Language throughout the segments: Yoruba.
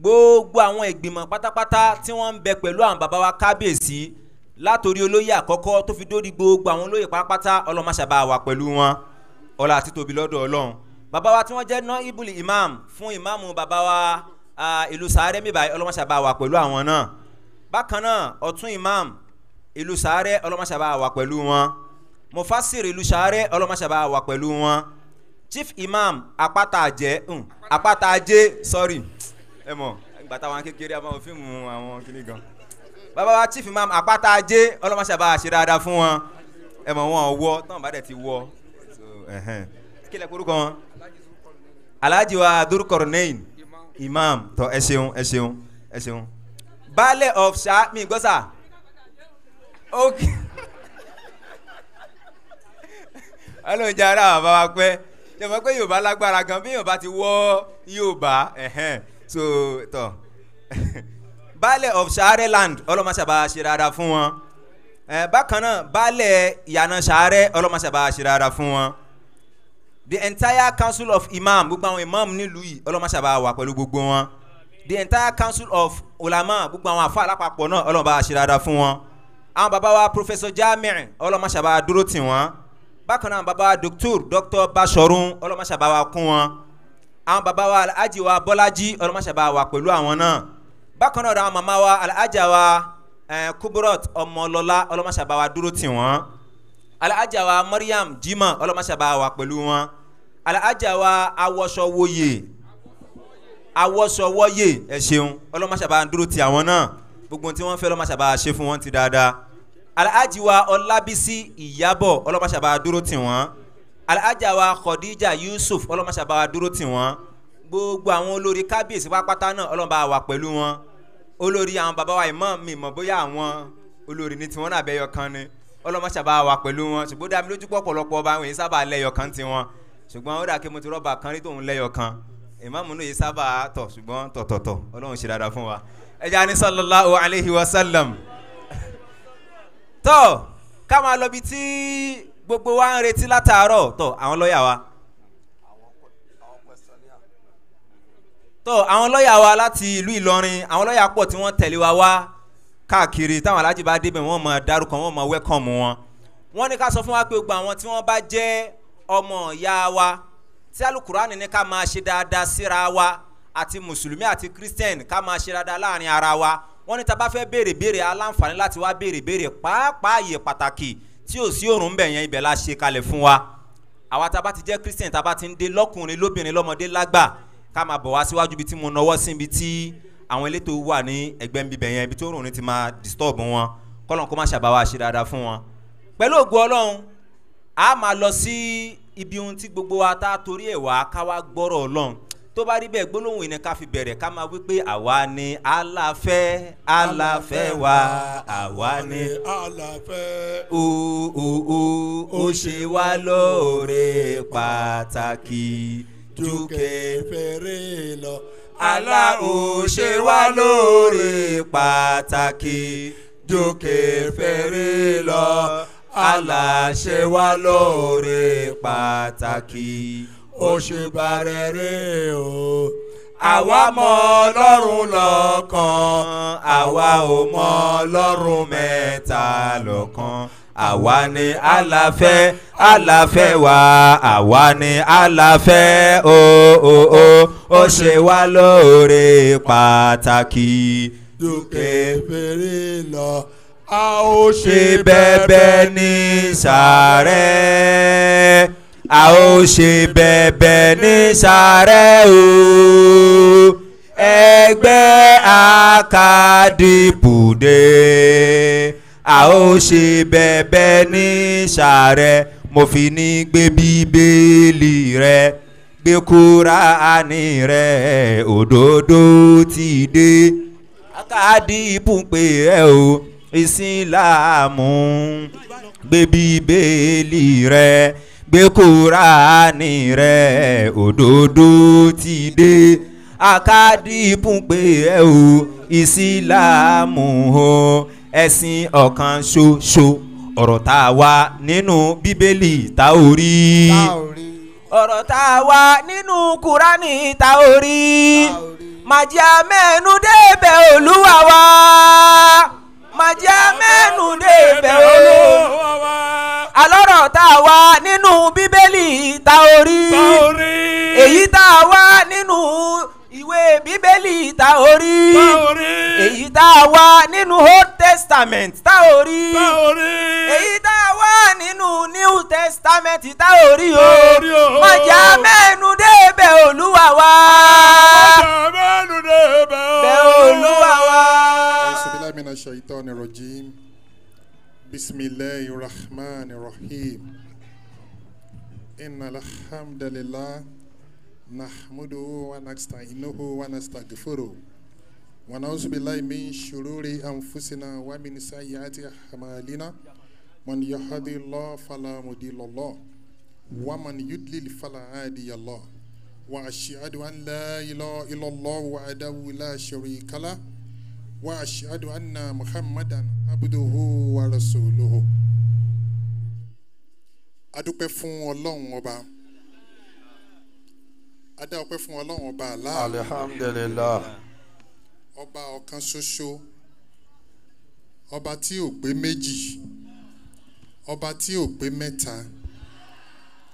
gbogbo àwọn ìgbìmọ̀ pátápátá tí wọ́n ń bẹ pẹ̀lú àwọn bàbá wa kábíyèsí látòrí olóyè àkọ́kọ́ tó fi dórí gbogbo àwọn olóyè pátápátá ọlọ́mọṣàbá wà pẹ̀lú wọn. Ọlá àti tóbi lọ́dọ̀ ọlọ́run. Bàbá wa tí wọ́n jẹ́ ná ibùlì imam fún ìmáàmù bàbá wa ìlú sàárẹ̀ mìbàyí ọlọ́mọṣàbá wà pẹ̀lú àwọn náà. Bákan náà ọ̀tún imam ìlú sàárẹ̀ ọlọ́mọṣàbá wà pẹ̀lú wọn. Mufasir ìlú sàárẹ̀ ọlọ́mọṣàbá wà pẹ̀lú wọn chief imam apáta àjẹ́ um, apáta ajé sorry. Ẹ mọ̀ ìgbà táwọn kékeré àwọn fíìmù àwọn kìnnì gan. Bàbá wa chief imam apáta ajé ọlọ́mọṣàbá ṣe dáadáa fún wọn. Ẹ mọ̀ wọn wọ tán bá dẹ̀ ti wọ. Kí lẹ korúkọ wọn? Alhaji wa durukọrọnẹyin imam tọ ẹ ṣeun ẹ ṣeun ẹ ṣeun. Baálẹ̀ of ṣá mi gbọ́ sà. Ok. Ọlọ́run ara bàbá wa ṣe mọ̀ pé yorùbá lágbára gan? Bí yorùbá ti wọ́ yorùbá so tọ. Baálẹ̀ of ṣàárẹ̀ land ọlọ́mọṣàbá ṣe dáadáa fún wọn. Bákan náà baálẹ̀ ìyànà ṣàárẹ̀ ọlọ́mọṣàbá ṣe dáadáa fún wọn. The entire council of imam gbogbo àwọn imam nílùú yìí ọlọ́mọṣàbá wà pẹ̀lú gbogbo wọn. The entire council of ulama gbogbo àwọn afa alápapọ̀ náà ọlọ́mọba ṣe dáadáa fún wọn. Àwọn baba wa professor jamiu ọlọ́mọṣàbá dúró tì wọ́n bákan náà baba doctor doctor basọ̀run ọlọ́mọṣàbá wa kún wọn. Àwọn baba wa alhaji wa bọ́lájí ọlọ́mọṣàbá wa pẹ̀lú àwọn náà. Bákan náà àwọn mama wa alhaja wa eh, kuburot ọmọlọ́lá ọlọ́mọṣàbá wa dúró tì wọ́n. Alhaja wa mariam jimá ọlọ́mọṣàbá wa pẹ̀lú wọn. Alhaja wa awọsọwọye awọsọwọye ẹ ṣeun ọlọ́mọṣàbá dúró tì àwọn náà. Gbogbo tí wọ́n fẹ́ ọlọ́mọṣàbá ṣe fún wọn ti dáadáa alhaji wa ọlábísí ìyábọ̀ ọlọ́mọṣàbá dúró tì wọ́n. Alhaja wa khadija yusuf ọlọ́mọṣàbá dúró tì wọ́n. Gbogbo àwọn olórí kábíyèsí pápátá náà ọlọ́mọba wà pẹ̀lú wọn. Olórí àwọn baba wa ìmọ̀ mi mọ̀ bóyá àwọn olórí ní tiwọn náà bẹ́yọ kan ni. Ọlọ́mọṣàbá wà pẹ̀lú wọn. Ṣùgbọ́n dàbí lójú pọ̀ pọ̀lọpọ̀ ọba àwọn èyí sábà lẹ́yọ kan tiwọn ṣùgbọ́n ó dà kí mo ti rọ́bà kan rí tòun lẹ́yọ kan. Ìmáàmù náà yìí sábà tọ̀ ṣùgbọ́n tọ̀tọ̀tọ̀ ọlọ́run ṣe dáadáa fún wa. Ẹja ní sallallahu alayhi wa sallam tọ́ ká máa lọ bí tí gbogbo wa ń retí látàárọ̀ tọ́ àwọn lọ́ọ̀yà wa. tọ́ àwọn lọ́ọ̀yà wa láti ìlú ìlọrin àwọn lọ́ọ̀yà pọ̀ tí wọ́n tẹ̀lé wa wá káàkiri táwọn alájí bá débẹ̀ wọ́n máa dárúkọ wọ́n máa wẹ́kọ̀mù wọn. wọ́n ní ká sọ fún wa pé gbogbo àwọn tí wọ́n bá jẹ́ ọmọ ìyá wa tí alukurani ní ká máa ṣe dáadáa síra wa àti mùsùlùmí àti christian ká máa ṣe dáadáa láàárín ara wa wọ́n ní tá bá fẹ́ béèrè béèrè aláǹfààní láti wá béèrè béèrè pàápàá àyè pàtàkì tí ò sí òrùn bẹ̀ yẹn ibẹ̀ la ṣe kalẹ̀ fún wa. Àwa tá bá ti jẹ́ christian tá bá ti ń dé lọ́kùnrin lóbìnrin lọ́mọdé lágbà ká máa bọ̀ wá síwájú ibi tí mo nọwọ́ sí ibi tí àwọn elétò wà ní ẹgbẹ́ ń bibẹ̀ yẹn ibi tí òrùn ti máa disturb wọn. Kọ́lọ́n kó má ṣàbáwá ṣe dáadáa fún wọn. pẹ̀lú ògùn ọlọ́run a máa lọ sí ibi ohun tí gbogbo wa tá torí ẹ̀ wá ká wá gbọ́rọ̀ ọlọ́run tó bá rí bẹ́ẹ̀ gbólóhùn ìní ká fi bẹ̀rẹ̀ ká máa wí pé àwa ni aláfẹ́ aláfẹ́ wa àwa ni àlàfẹ́ o o o ó ṣe wá lóore pàtàkì ju fèrè lọ. àlá ò ṣe wá lóore pàtàkì ju fèrè lọ. àlá ṣe wá lóore pàtàkì ó ṣe bàrẹ̀rẹ̀ o. àwa mọ ọlọ́run lọ́kan àwa ò mọ ọlọ́run mẹ́ta lọ́kan àwa ni àlàfẹ́ àlàfẹ́ wa àwa ni àlàfẹ́ o o o ó ṣe wá lóore pàtàkì dúkẹ́ fèrè lọ. a ó ṣe bẹ́ẹ̀bẹ́ ní sàárẹ̀ a ó ṣe bẹ́ẹ̀bẹ́ ní sàárẹ̀ o. Ẹgbẹ́ akadìbùdé a ó ṣe bẹ́ẹ̀bẹ́ ní sàárẹ̀ mo fi ní gbé bíbélì rẹ gbé kúránì rẹ. Òdodo ti dé. Akadìbù pé ẹ o. Ìsìlámù gbé bíbélì rẹ gbé kúránì rẹ òdodo ti dé. Akadìbù pé ẹ o ìsìlámù o ẹ̀sìn ọ̀kan ṣoṣo ọ̀rọ̀ tá a wá nínú bíbélì tá ò rí. Ọ̀rọ̀ tá a wá nínú kúránì tá ò rí. Màjá mẹ́nu débẹ̀ olúwa wa. Màjá mẹ́nu débẹ̀ olúwa wa alọ́rọ̀ tá a wá nínú bíbélì tá a orí. Èyí tá a wá nínú ìwé bíbélì tá a orí. Èyí tá a wá nínú old testament tá a orí. Èyí tá a wá nínú new testament tá a orí o. Mọ̀jà mẹ́nu débẹ̀ olúwa wa. Mọ̀jà mẹ́nu débẹ̀ olúwa wa. Bismillahirrahmanirrahim. بسم الله الرحمن الرحيم إن الحمد لله نحمده ونستعينه ونستغفره ونعوذ بالله من شرور أنفسنا ومن سيئات أعمالنا من يهد الله فلا مضل له ومن يضلل فلا هادي له وأشهد أن لا إله إلا الله وحده لا شريك له واشهد ان محمدا عبده ورسوله adúpẹ́ fún ọlọ́run ọba adá ọpẹ́ fún ọlọ́run ọba àlá Alhamdulillah. ọba ọ̀kan ṣoṣo ọba tí ò pé méjì ọba tí ò pé mẹ́ta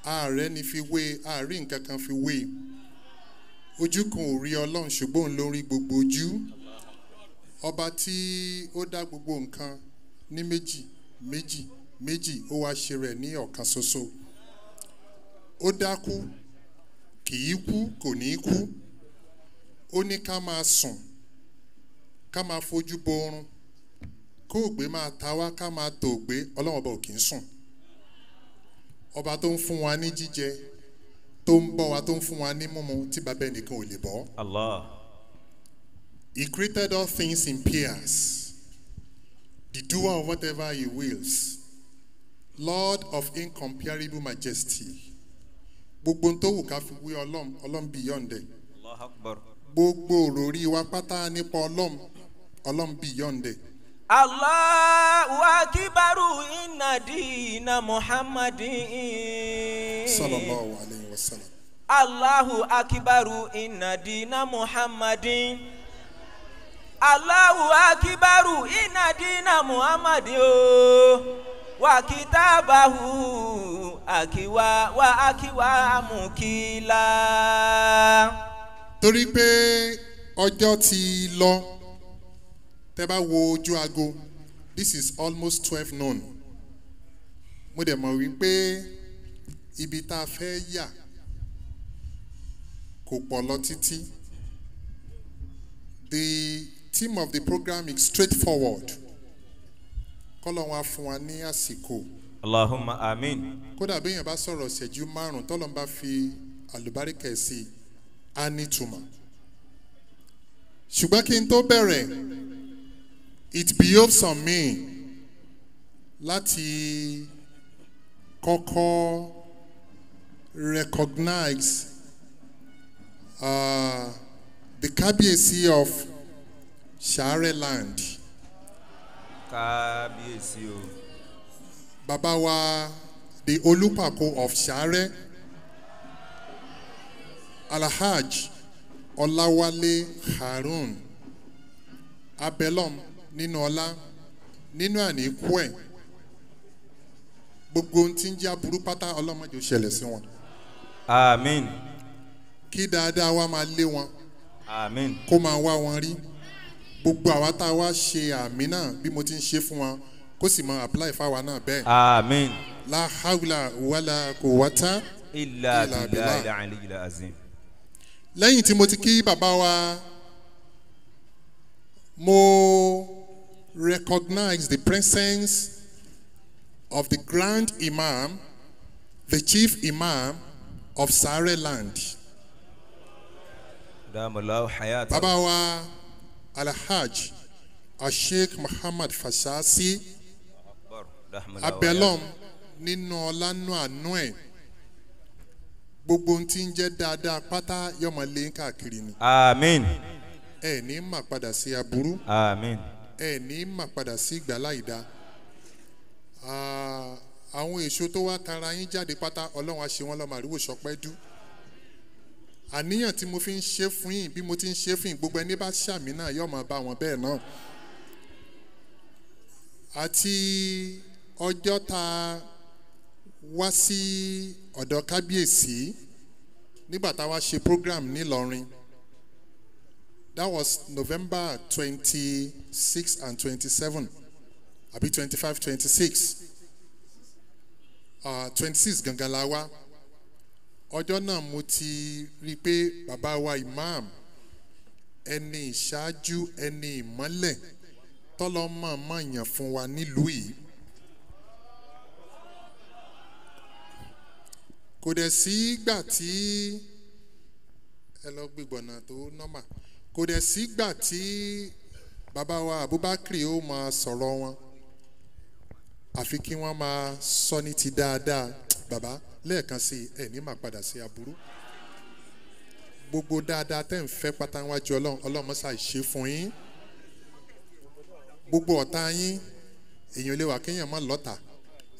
ààrẹ ni fi wé ààrí nǹkan kan fi wé ojú kan ò rí ọlọ́run ṣùgbọ́n òun ló rí gbogbo ojú ọba tí ó dá gbogbo nǹkan ní méjì méjì méjì ó wá ṣe rẹ̀ ní ọ̀kan ṣoṣo. Ó dákú kì í kú kò ní kú. Ó ní ká máa sùn ká máa fojú bo oorun kó ògbé máa ta wá ká máa tò ògbé ọlọ́wọ́n ọba kì í sùn. Ọba tó ń fún wa ní jíjẹ tó ń bọ́ wa tó ń fún wa ní mímu tí bàbá ẹnìkan ò lè bọ́. allah He created all things in pairs, the doer of whatever he wills, Lord of incomparable majesty. Gbogbo tó wù ká fi wí ọlọ́run ọlọ́run beyond ẹ̀. akbar. Gbogbo òròrí wa pátá nípa ọlọ́run ọlọ́run beyond ẹ̀. Allahu akibaru inna dina Muhammadin. Sallallahu alayhi wa sallam. Allahu akibaru inna dina Muhammadin. Allahu akibaru inna dina o. Wa kitabahu akiwa wa akiwa mukila. Torí pé ọjọ́ ti lọ, tẹ́ bá wo ojú aago, this is almost twelve noon. Mo dẹ̀ mọ̀ wípé ibi tá a fẹ́ yà kò pọ̀ lọ títí. The theme of the program is straightforward. Kọ́lọ́ wọn á fún wa ní àsìkò. Allahumma amin. Kódà béèyàn bá sọ̀rọ̀ ṣẹ́jú márùn-ún tọ́lọ́n bá fi àlùbáríkà sí i, á nítumọ̀. Ṣùgbọ́n kí n tó bẹ̀rẹ̀, it behoves on me láti kọ́kọ́ recognize uh, the kábíyèsí of Share land. Kábíyèsí o. Bàbá wa the Olúpàkó of Share Alhaj Ọláwálé Harun Abelom nínú ọlá nínú àníkú ẹ̀ gbogbo ohun tí ń jẹ́ aburú pátá ọlọ́mọdé ó ṣẹlẹ̀ sí wọn Amin. kí dáadáa wa máa lé wọn Amin. kó máa wá wọn rí gbogbo àwa tá a wá ṣe àmì náà bí mo ti ń ṣe fún wọn kó sì máa apply fáwa náà bẹ́ẹ̀ Amin. la hawla wala kò wata Illa Illa billahi billah. al-aliyyil azim. lẹ́yìn tí mo ti kí bàbá wa mo recognize the presence of the grand imam the chief imam of Sare land Damallahu hayata. bàbá wa alhaj asheik muhammad fasasi abelom nínú ọlánú àánú ẹ̀. Gbogbo ohun tí ń jẹ́ dáadáa pátá yọmọ lé káàkiri ni. Amin. ẹ ní mà padà sí aburú. Amin. ẹ ní mà padà sí ìgbàláìda Ah, àwọn èso tó wá tara yín jáde pátá ọlọ́run á ṣe wọ́n lọ́mọ àríwò sọpẹ́ dú àníyàn tí mo fi ń ṣe fún yín bí mo ti ń ṣe fún yín gbogbo ẹni bá ṣàmì náà yóò máa bá wọn bẹ́ẹ̀ náà. Àti ọjọ́ tá a wá sí ọ̀dọ̀ kábíyèsí nígbà tá a wá ṣe program nílọrin that was november twenty six and twenty seven àbí twenty five twenty six twenty six gangan la wá ọjọ́ náà mo ti rí i pé bàbá wa imam ẹni ìṣáájú ẹni ìmọ́lẹ̀ tọ́lọ́mọ̀ọ́mọ̀ yàn fún wa nílùú yìí. Kò dẹ̀ sí gbà tí ẹ lọ gbígbọ̀nà tó nọ́mà kò dẹ̀ sí gbà tí bàbá wa abubakar ó máa sọ̀rọ̀ wọn àfi kí wọ́n máa sọ ní ti dáadáa bàbá lẹ́ẹ̀kan sí ẹ̀ ní máa padà sí aburú. Gbogbo dáadáa tẹ́ ń fẹ́ pátá wájú ọlọ́run ọlọ́run mọ́sá ìṣe fún yín. Gbogbo ọ̀tá yín èèyàn lè wà kéèyàn má lọ́tà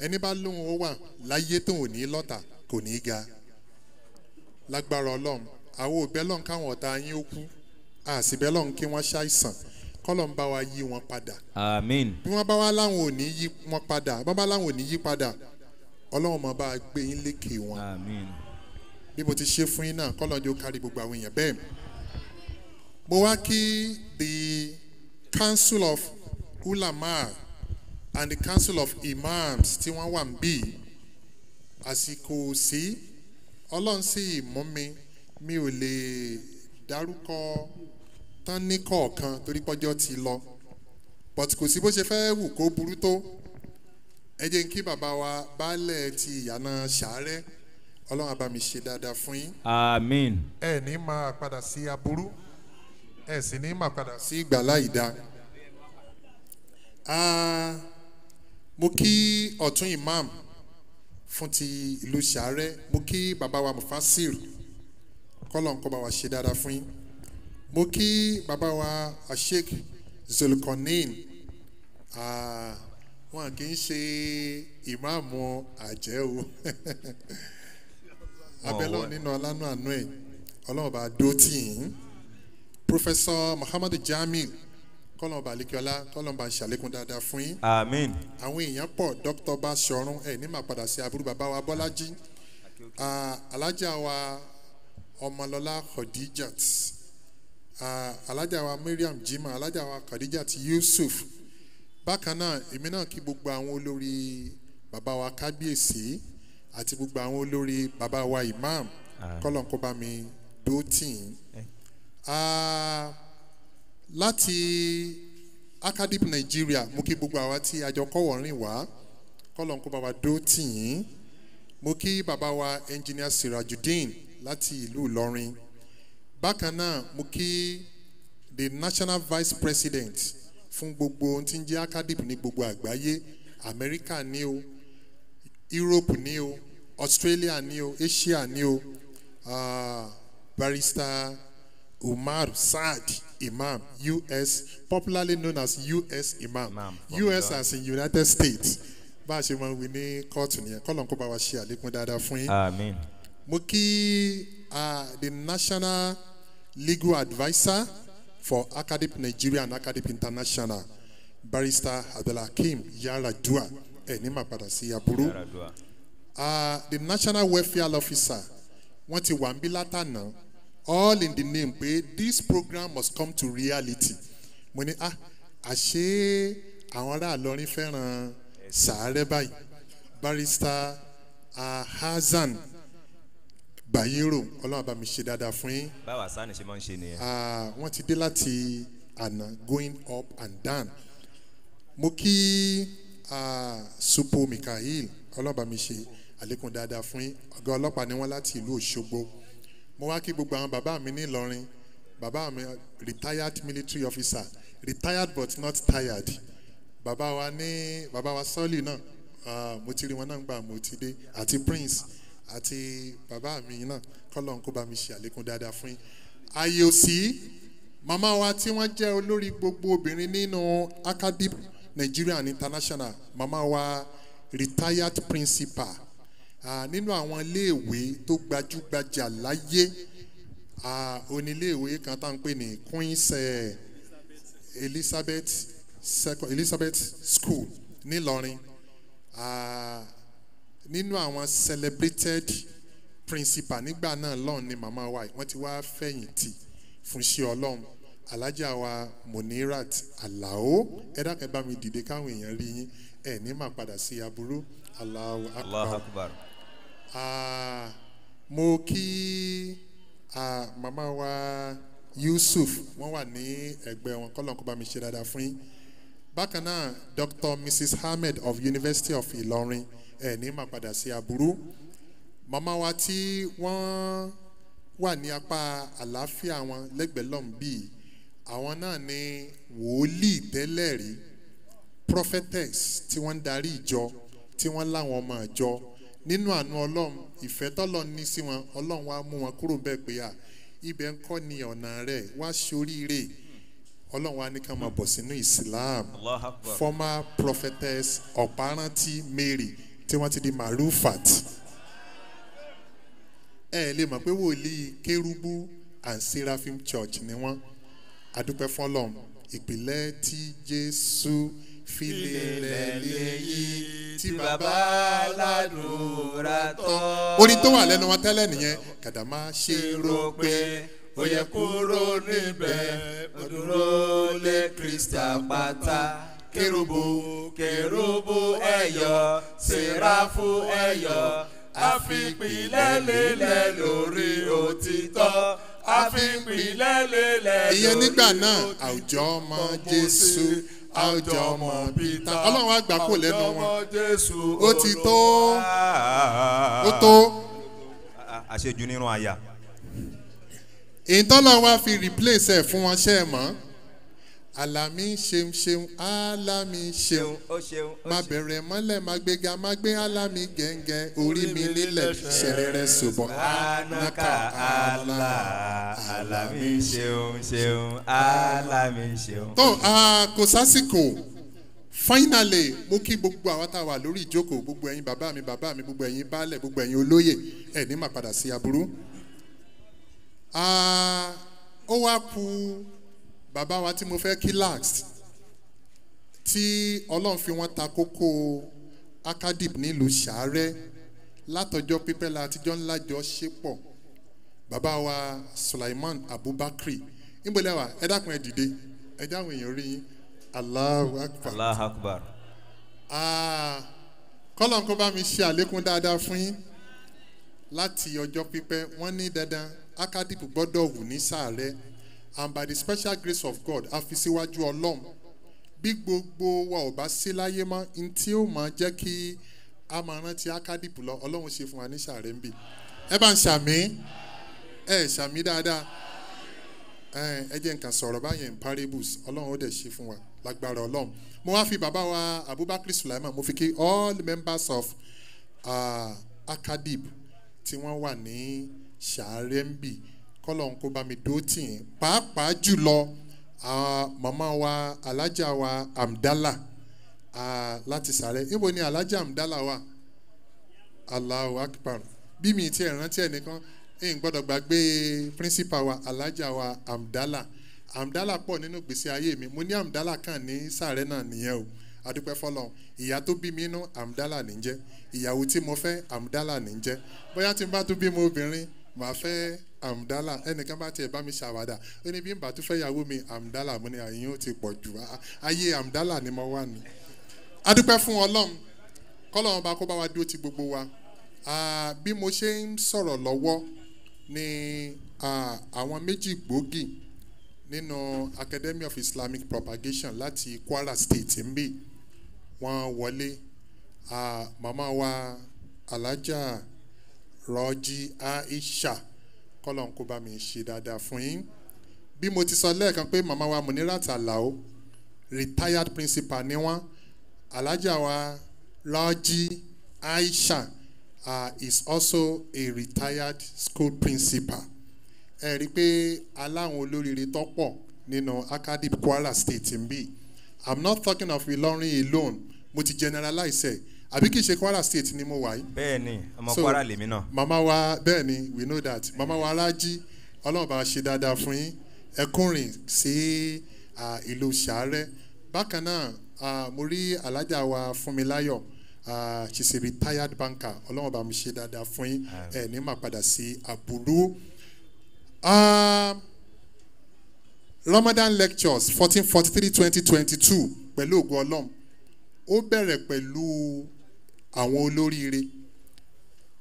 ẹni bá lóun ó wà láyé tó ò ní lọ́tà kò ní í ga. Lágbára ọlọ́run àwọn òbẹ́ lọ́n káwọn ọ̀tá yín ó kú. Àsìbẹ́ lọ́n kí wọ́n ṣàìsàn. Kọ́lọ́n bá wa yí wọn padà. Amen bí wọ́n bá wá láwọn ò ní yí wọn padà bọ́n bá láwọn ò ní yí padà ọlọ́run mọ̀ bá a gbé yín lékè wọn. Amen bí mo ti ṣe fún yín náà kọ́lọ́n ó kárí gbogbo àwọn èèyàn bẹ́ẹ̀. Mo wá kí the council of ulama and the council of imams tí wọ́n wà ń bì àsìkò sí. Ọlọ́run sì mú mi. Mi ò lè dárúkọ tán ní kọ̀ọ̀kan torí pọ́jọ́ ti lọ. But kò sí bó ṣe fẹ́ wù kó burú tó ẹ jẹ́ kí bàbá wa baálẹ̀ ti ìyànà ṣàárẹ̀. Ọlọ́run àbá mi ṣe dáadáa fún yín. Amen. Ẹ ní máa padà sí aburú. Ẹ sì ní máa padà sí ìgbàlá ìdá. Ah, mo kí ọ̀tún imam fún ti ìlú sàárẹ̀ mo kí bàbá wa mufasir. Kọ́lọ̀ ń kọ́ bá wa ṣe dáadáa fún yín. Mo kí bàbá wa asheik zulkonin Ah, wọn kì í ṣe ìmáàmù àjẹ́ o. Abẹ́lẹ́ nínú ọlánú àánú ẹ̀ ọlọ́run bá dó tì yín. Professor muhammadu jamil kọ́lọ́n bá alikiola kọ́lọ́n bá ṣàlékún dáadáa fún yín. Amen. Àwọn èèyàn pọ̀ dr. Basọ̀run ẹ̀ ní màá padà sí aburú bàbá wa bọ́lájí. Ah, alájà wa ọmọlọ́lá khadijat. Ah, alájà wa mariam jimá alájà wa khadijat yusuf bákan náà èmi náà kí gbogbo àwọn olórí bàbá wa kábíyèsí àti gbogbo àwọn olórí bàbá wa imam kọ́lọ́n kó bá mi dó tì. Ah, láti acadip nigeria mo kí gbogbo àwa tí àjọ kọ́wọ̀ọ́rìn wá kó bá wa dó tì yín. Mo kí bàbá wa engineer sirajudeen láti ìlú ìlọrin. Bákan náà mo kí the national vice president fún gbogbo ohun tí ń jẹ́ acadip ní gbogbo àgbáyé. Amẹ́ríkà ní o europe ní o australia ní o asia ní o. Ah, barrister umar saad imam us popularly known as us imam. Imam, us as in united states. Bá a ṣe máa ń wí ní kóòtù nìyẹn. Kọ́lọ̀ kó bá wa ṣe àlékún dáadáa fún yín. Mo kí uh, the national legal adviser for acadip nigeria and acadip international barrister abdulhakeem yaradua ẹ ní màá padà sí aburú. Uh, the national welfare officer wọ́n ti wà ń bí látànà all in the name pé this program must come to reality. Mo ní ah àṣé àwọn ará àlọrin fẹ́ràn sàárẹ̀ báyìí? Barrister uh, bayero ọlọ́run bá mi ṣe dáadáa fún yín. Báwa sani ṣe máa ń ṣe nìyẹn. Ah, wọ́n ti dé láti àná going up and down. Mo kí ah, supo mikael ọlọ́ba mi ṣe àlékún dáadáa fún yín. Ọ̀gá ọlọ́pàá ni wọ́n láti ìlú òṣogbo. Mo wá kí gbogbo àwọn bàbá mi ní ìlọrin. Bàbá mi retired military officer. Retired but not tired. Bàbá wa ní bàbá wa sọ́ọ̀lì náà ah, mo ti rí wọn náà gbà mo ti dé. Àti prince àti bàbá mi náà kọ́lọ́n kó bá mi ṣe àlékún dáadáa fún yín. Ààyè òsì màmá wa tí wọ́n jẹ́ olórí gbogbo obìnrin nínú acadip nigeria and international màmá wa retired principal. Nínú àwọn iléèwé tó gbajúgbajà láyé oníléèwé kan tá à ń pè ní queens elizabeth elizabeth school ńìlọrin Ah, nínú àwọn celebrated principal. Nígbà náà lọ́hùn ni màmá wa wọ́n ti wá fẹ̀yìntì fún iṣẹ́ ọlọ́run. Alájà wa monirat alao. Ẹ dákẹ́ bá mi dìde káwọn èèyàn rí yín. Ẹ ní máa padà sí aburú. Aláwo allah akbar. Ah, mo kí màmá wa yusuf. Wọ́n wà ní ẹgbẹ́ wọn. Kọ́lọ́n kó bá mi ṣe dáadáa fún yín. Bákan náà dr mrs ahmed of university of ilorin ẹ ní máa padà sí aburú. Màmá wa tí wọ́n wà ní apá àlàáfíà wọn lẹ́gbẹ̀ẹ́ bíi àwọn náà ní wòlíì tẹ́lẹ̀ rí prophetess tí wọ́n ń darí ìjọ tí wọ́n láwọn ọmọ ìjọ. Nínú àánú ọlọ́run ìfẹ́ tọ́lọ́ ní sí wọn ọlọ́run wá mú wọn kúrò bẹ́ẹ̀ pé à ibẹ̀ ń kọ́ ni ọ̀nà rẹ̀ wá sóríire ọlọ́run wá ní ká máa bọ̀ sínú islam. Former prophetess ọ̀párántí mary tí wọ́n ti di marufat. Ẹ lè mọ̀ pé wòlíì kérúbù and seraphim church ni wọ́n. Adúpẹ́ fọlọ́m ìpìlẹ̀ tí jésù filẹ̀ léyìí tí bàbá aládùúrà tọ́. orin tó wà lẹ́nu wọn tẹ́lẹ̀ nìyẹn kàdàmá ṣe rò pé ó yẹ kúrò níbẹ̀ ó dúró lé kristi àpáta kérúbù kérúbù ẹ̀yọ sèráfù ẹ̀yọ. Àfipìlẹ̀ lélẹ̀ lórí òtítọ́. Àfipìlẹ̀ lélẹ̀ ìyẹn nígbà náà àwùjọ ọmọ jésù àwùjọ ọmọ peter ọlọ́run á gbà kó lẹ́nu wọn. Ó ti tó. ó tó. Àṣejù nínú àyà. ìtọ́lọ́ wa fi replace ẹ̀ fún wọn ṣe é mọ́ alami ṣeun ṣeun alami ṣeun. Má bẹ̀rẹ̀ mọ́lẹ̀ má gbéga má gbé alami gẹ́ngẹ́. Orí mi nílẹ̀ ṣẹ̀rẹ̀rẹ̀ ṣùgbọ́n. Anaka ala alami ṣeun ṣeun alami ṣeun. tó a kò sásìkò. Finally mo kí gbogbo àwọn tá a wà lórí ìjókòó gbogbo ẹ̀yin bàbá mi bàbá mi gbogbo ẹ̀yin baálẹ̀ gbogbo ẹ̀yin olóyè ẹ̀ ní mà padà sí aburú. Ó wá ku bàbá wa tí mo fẹ́ kí last tí ọlọ́run fi wọ́n ta kókó akadip nílùú sàárẹ̀ látọjọ́ pípẹ́ la àtijọ́ ńlá jọ ṣe pọ̀. Bàbá wa sulaiman abubakar níbo wa ẹ dákun ẹ dìde. Ẹ jáwé èèyàn rí allahu akbar. Allah akbar. Ah, kọ́lọ̀ kó bá mi ṣe àlékún dáadáa fún yín. Láti ọjọ́ pípẹ́ wọ́n ní dandan akadip gbọ́dọ̀ wù ní sàárẹ̀ and by the special grace of god a fi síwájú ọlọ́run bí gbogbo wa ò bá sí láyé mọ́ n tí ó mọ̀ jẹ́ kí a máa rántí akadip lọ ọlọ́run ṣe fún wa ní sàárẹ̀ ń bì. Ẹ bá ń ṣàmì ẹ ṣàmì dáadáa. Ẹ jẹ́ nǹkan sọ̀rọ̀ báyẹn parables ọlọ́run ó dẹ̀ ṣe fún wa lágbára ọlọ́run. Mo wá fi bàbá wa abubakar sulaiman mo fi kí all members of uh, akadib tí wọ́n wà ní sàárẹ̀mbì kọ́lọ́n kó bá mi dó tì yín. Pàápàá jùlọ màmá wa alájà wa amdala láti sàárẹ̀ níbo ni alájà amdala wà? Allahu akbar. Bí mi ti ẹ̀ rántí ẹ̀ nìkan ẹ̀ ń gbọ́dọ̀ gbàgbé principal wa alájà wa amdala. Amdala pọ̀ nínú gbèsè ayé mi. Mo ní amdala kan ní sàárẹ̀ náà nìyẹn o. Adúpẹ́ fọlọ́ ìyá tó bí mi inú amdala ní jẹ́. Ìyàwó tí mo fẹ́ amdala ní jẹ́. Bóyá tí n bá tún bímọ obìnrin màá fẹ́ amdala ẹnìkan bá tiẹ̀ bá mi ṣàwádà ó ní bí n bá tún fẹ́ ìyàwó mi amdala mo ní àyìn ó ti pọ̀ jù. Ayé amdala ni mo wà ní. adúpẹ́ fún ọlọ́run kọ́lọ́run bá kó bá wa dúró ti gbogbo wa. Bí mo ṣe ń sọ̀rọ̀ lọ́wọ́ ni àwọn méjì gbòógì nínú academy of islamic propagation láti kwara state ń bì wọ́n wọlé. Màmá wa alájà rọjí aisha kọ́lọ́n kó bá mi ṣe dáadáa fún yín. Bí mo ti sọ lẹ́ẹ̀kan pé màmá wa munirat alao retired principal ni wọ́n. Alájà wa rọjí aisha uh, is also a retired school principal. Ẹ rí i pé aláwọn olóríire tó pọ̀ nínú academy kwara state ń bì i'm not talking of ilorin alone. Mo ti generalize ẹ àbí kì í ṣe kwara state ni mo wà yìí? Bẹ́ẹ̀ ni ọmọ kwara lèmi náà. mama wa bẹ́ẹ̀ ni we know that. Mama wa alájí ọlọ́run bá ṣe dáadáa fún yín. Ẹkún rìn sí ìlú sàárẹ̀ bákan náà mo rí alájà wa fúnmiláyọ̀ ah, she's a retired banker. Ọlọ́run bá mi ṣe dáadáa fún yín. Ẹ̀ ní máa padà sí àbúrú. Ramadan lectures fourteen forty three twenty twenty two pẹ̀lú ògo ọlọ́run. Ó bẹ̀rẹ̀ pẹ̀lú àwọn olóríire.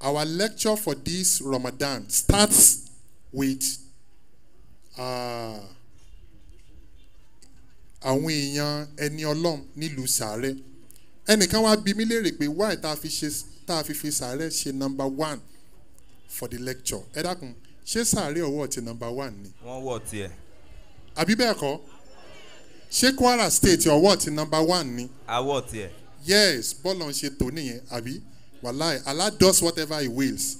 Our lecture for this ramadan starts with uh, àwọn èèyàn ẹni ọlọ́run nílùú sàárẹ̀. Ẹnìkan wá bí mi léèrè pé why tá a fi ṣe tá a fi fi sàárẹ̀ ṣe number one for the lecture? Ẹ dákun ṣé sàárẹ̀ ọwọ́ ti number one ni? Wọ́n wọ̀ tiẹ̀ àbí bẹ́ẹ̀ kọ́? Ṣé kwara state ọwọ́ ti number one ni? Awọ́ tiẹ̀ yes bọ́ọ̀lù ń ṣe tó nìyẹn àbí? Wàláì allah does whatever he wills.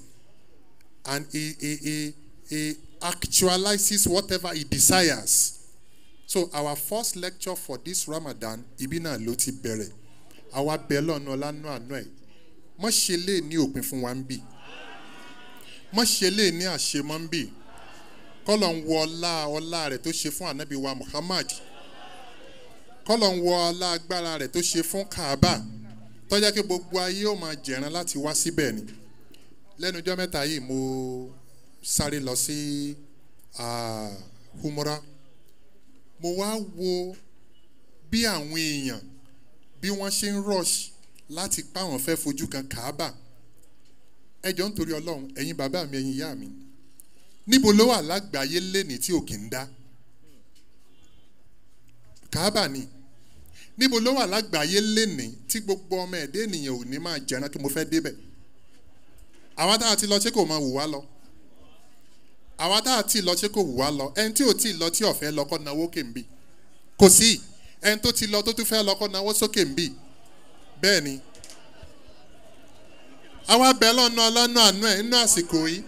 And he he he he actualizes whatever he desires. So our first lecture for this ramadan ibi náà ló ti bẹ̀rẹ̀. Àwa bẹ̀ lọ́nà ọlánú àánú ẹ̀. Mọ̀ ṣe lè ní òpin fún wa ń bì. Mọ̀ ṣe lè ní àṣemọ́ ń bì. Kọ́lọ̀ ń wọ ọlá ọlá rẹ̀ tó ṣe fún anabi wa muhammad kọ́lọ̀ ń wọ ọlá agbára rẹ̀ tó ṣe fún kaaba tọ́jà pé gbogbo ayé ó máa jẹ̀rán láti wá síbẹ̀ ni. Lẹ́nu ọjọ́ mẹ́ta yìí mo sáré lọ sí humura mo wá wo bí àwọn èèyàn bí wọ́n ṣe ń rush láti pa àwọn fẹ́ fojú kan kaaba. Ẹjọ́ nítorí ọlọ́run ẹ̀yin bàbá mi ẹ̀yin ìyá mi níbo ló wà lágbàáyé lẹ́ni tí ò kì í dá? Kaaba ni níbo ló wà lágbàáyé lẹ́ni tí gbogbo ọmọ ẹ̀dẹ́ ènìyàn ò ní máa jẹran kí mo fẹ́ débẹ̀? Àwa tá a ti lọ ṣé kò máa wù wá lọ? Àwa tá a ti lọ ṣé kò wù wá lọ? Ẹni tí ò tí ì lọ tí ọ̀fẹ́ lọ kọ́ náwó kè ń bì. Kò sí. Ẹni tó ti lọ tó tún fẹ́ lọ náwó sókè ń bì. Bẹ́ẹ̀ ni. Àwa bẹ̀ lọ́nà ọlọ́nà àánú ẹ̀ nínú àsìkò yìí.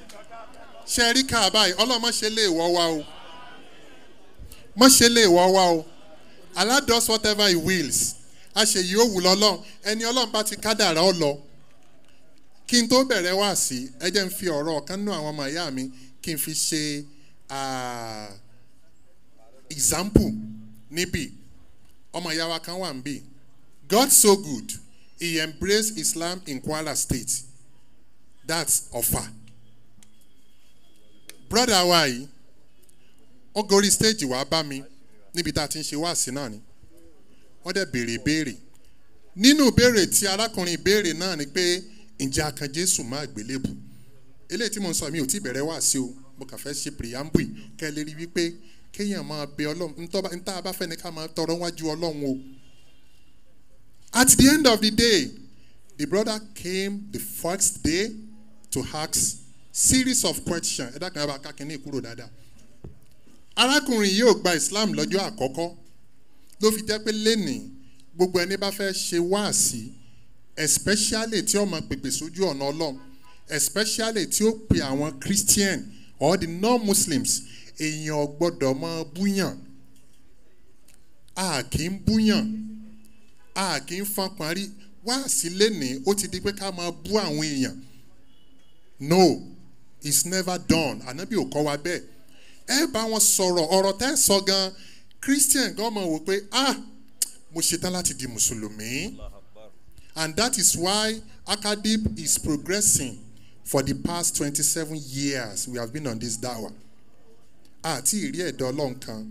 Ṣe rí káàbá yìí ọlọ́mọ ṣe lè wọ́ wa o. Mọ́ ṣe lè wọ́ wa o allah does whatever he wills. A ṣe yìí ó wù lọ́lọ́run. Ẹni ọlọ́run bá ti kádàrá ọ lọ. Kí n tó bẹ̀rẹ̀ wá sí ẹ jẹ́ n fi ọ̀rọ̀ ọ̀kan nínú àwọn ọmọ ìyá mi kí n fi ṣe example níbí. Ọmọ ìyá wa kan wà níbí. God so good he embraced islam in kwara state. That's ọ̀fà. Brother wa yìí stage wàá bá mi níbi tá a ti ń ṣe wáàsí náà ni. Wọ́n dẹ̀ béèrè béèrè nínú ìbéèrè tí arákùnrin ìbéèrè náà ni pé ǹjẹ́ a kan jésù máa gbélébù eléyìí tí mo ń sọ mi ò tí bẹ̀rẹ̀ wáàsí o. Mo kàn fẹ́ ṣe preamble kẹ́ ẹ lè rí wípé kéèyàn máa bẹ ọlọ́run ntá bá fẹ́ ni ká máa tọrọ wájú ọlọ́run o. At the end of the day the brother came the first day to ask series of questions. Ẹ dákun ẹ bá ká kínní kúrò dáadáa arákùnrin yìí ò gba islam lọ́jọ́ àkọ́kọ́ ló fi jẹ́ pé lẹ́nìí gbogbo ẹni bá fẹ́ ṣe wáàsí especially tí ó máa pèpè sójú ọ̀nà ọlọ́run especially tí ó pe àwọn christian or the non-muslims èèyàn gbọ́dọ̀ máa búyàn. A kì í búyàn. A kì í fọn parí wáàsí lẹ́nìí ó ti di pé ká máa bú àwọn èèyàn. No it's never done. Ànábì ò kọ́ wa bẹ́ẹ̀ ẹ bá wọn sọ̀rọ̀ ọ̀rọ̀ tẹ́ sọ gan christian gan mọ̀ wò pé ah mo ṣetán láti di mùsùlùmí. And that is why akadip is progressing for the past twenty-seven years we have been on this dawa. Àti ìrí ẹ̀dọ́ ọlọ́run kan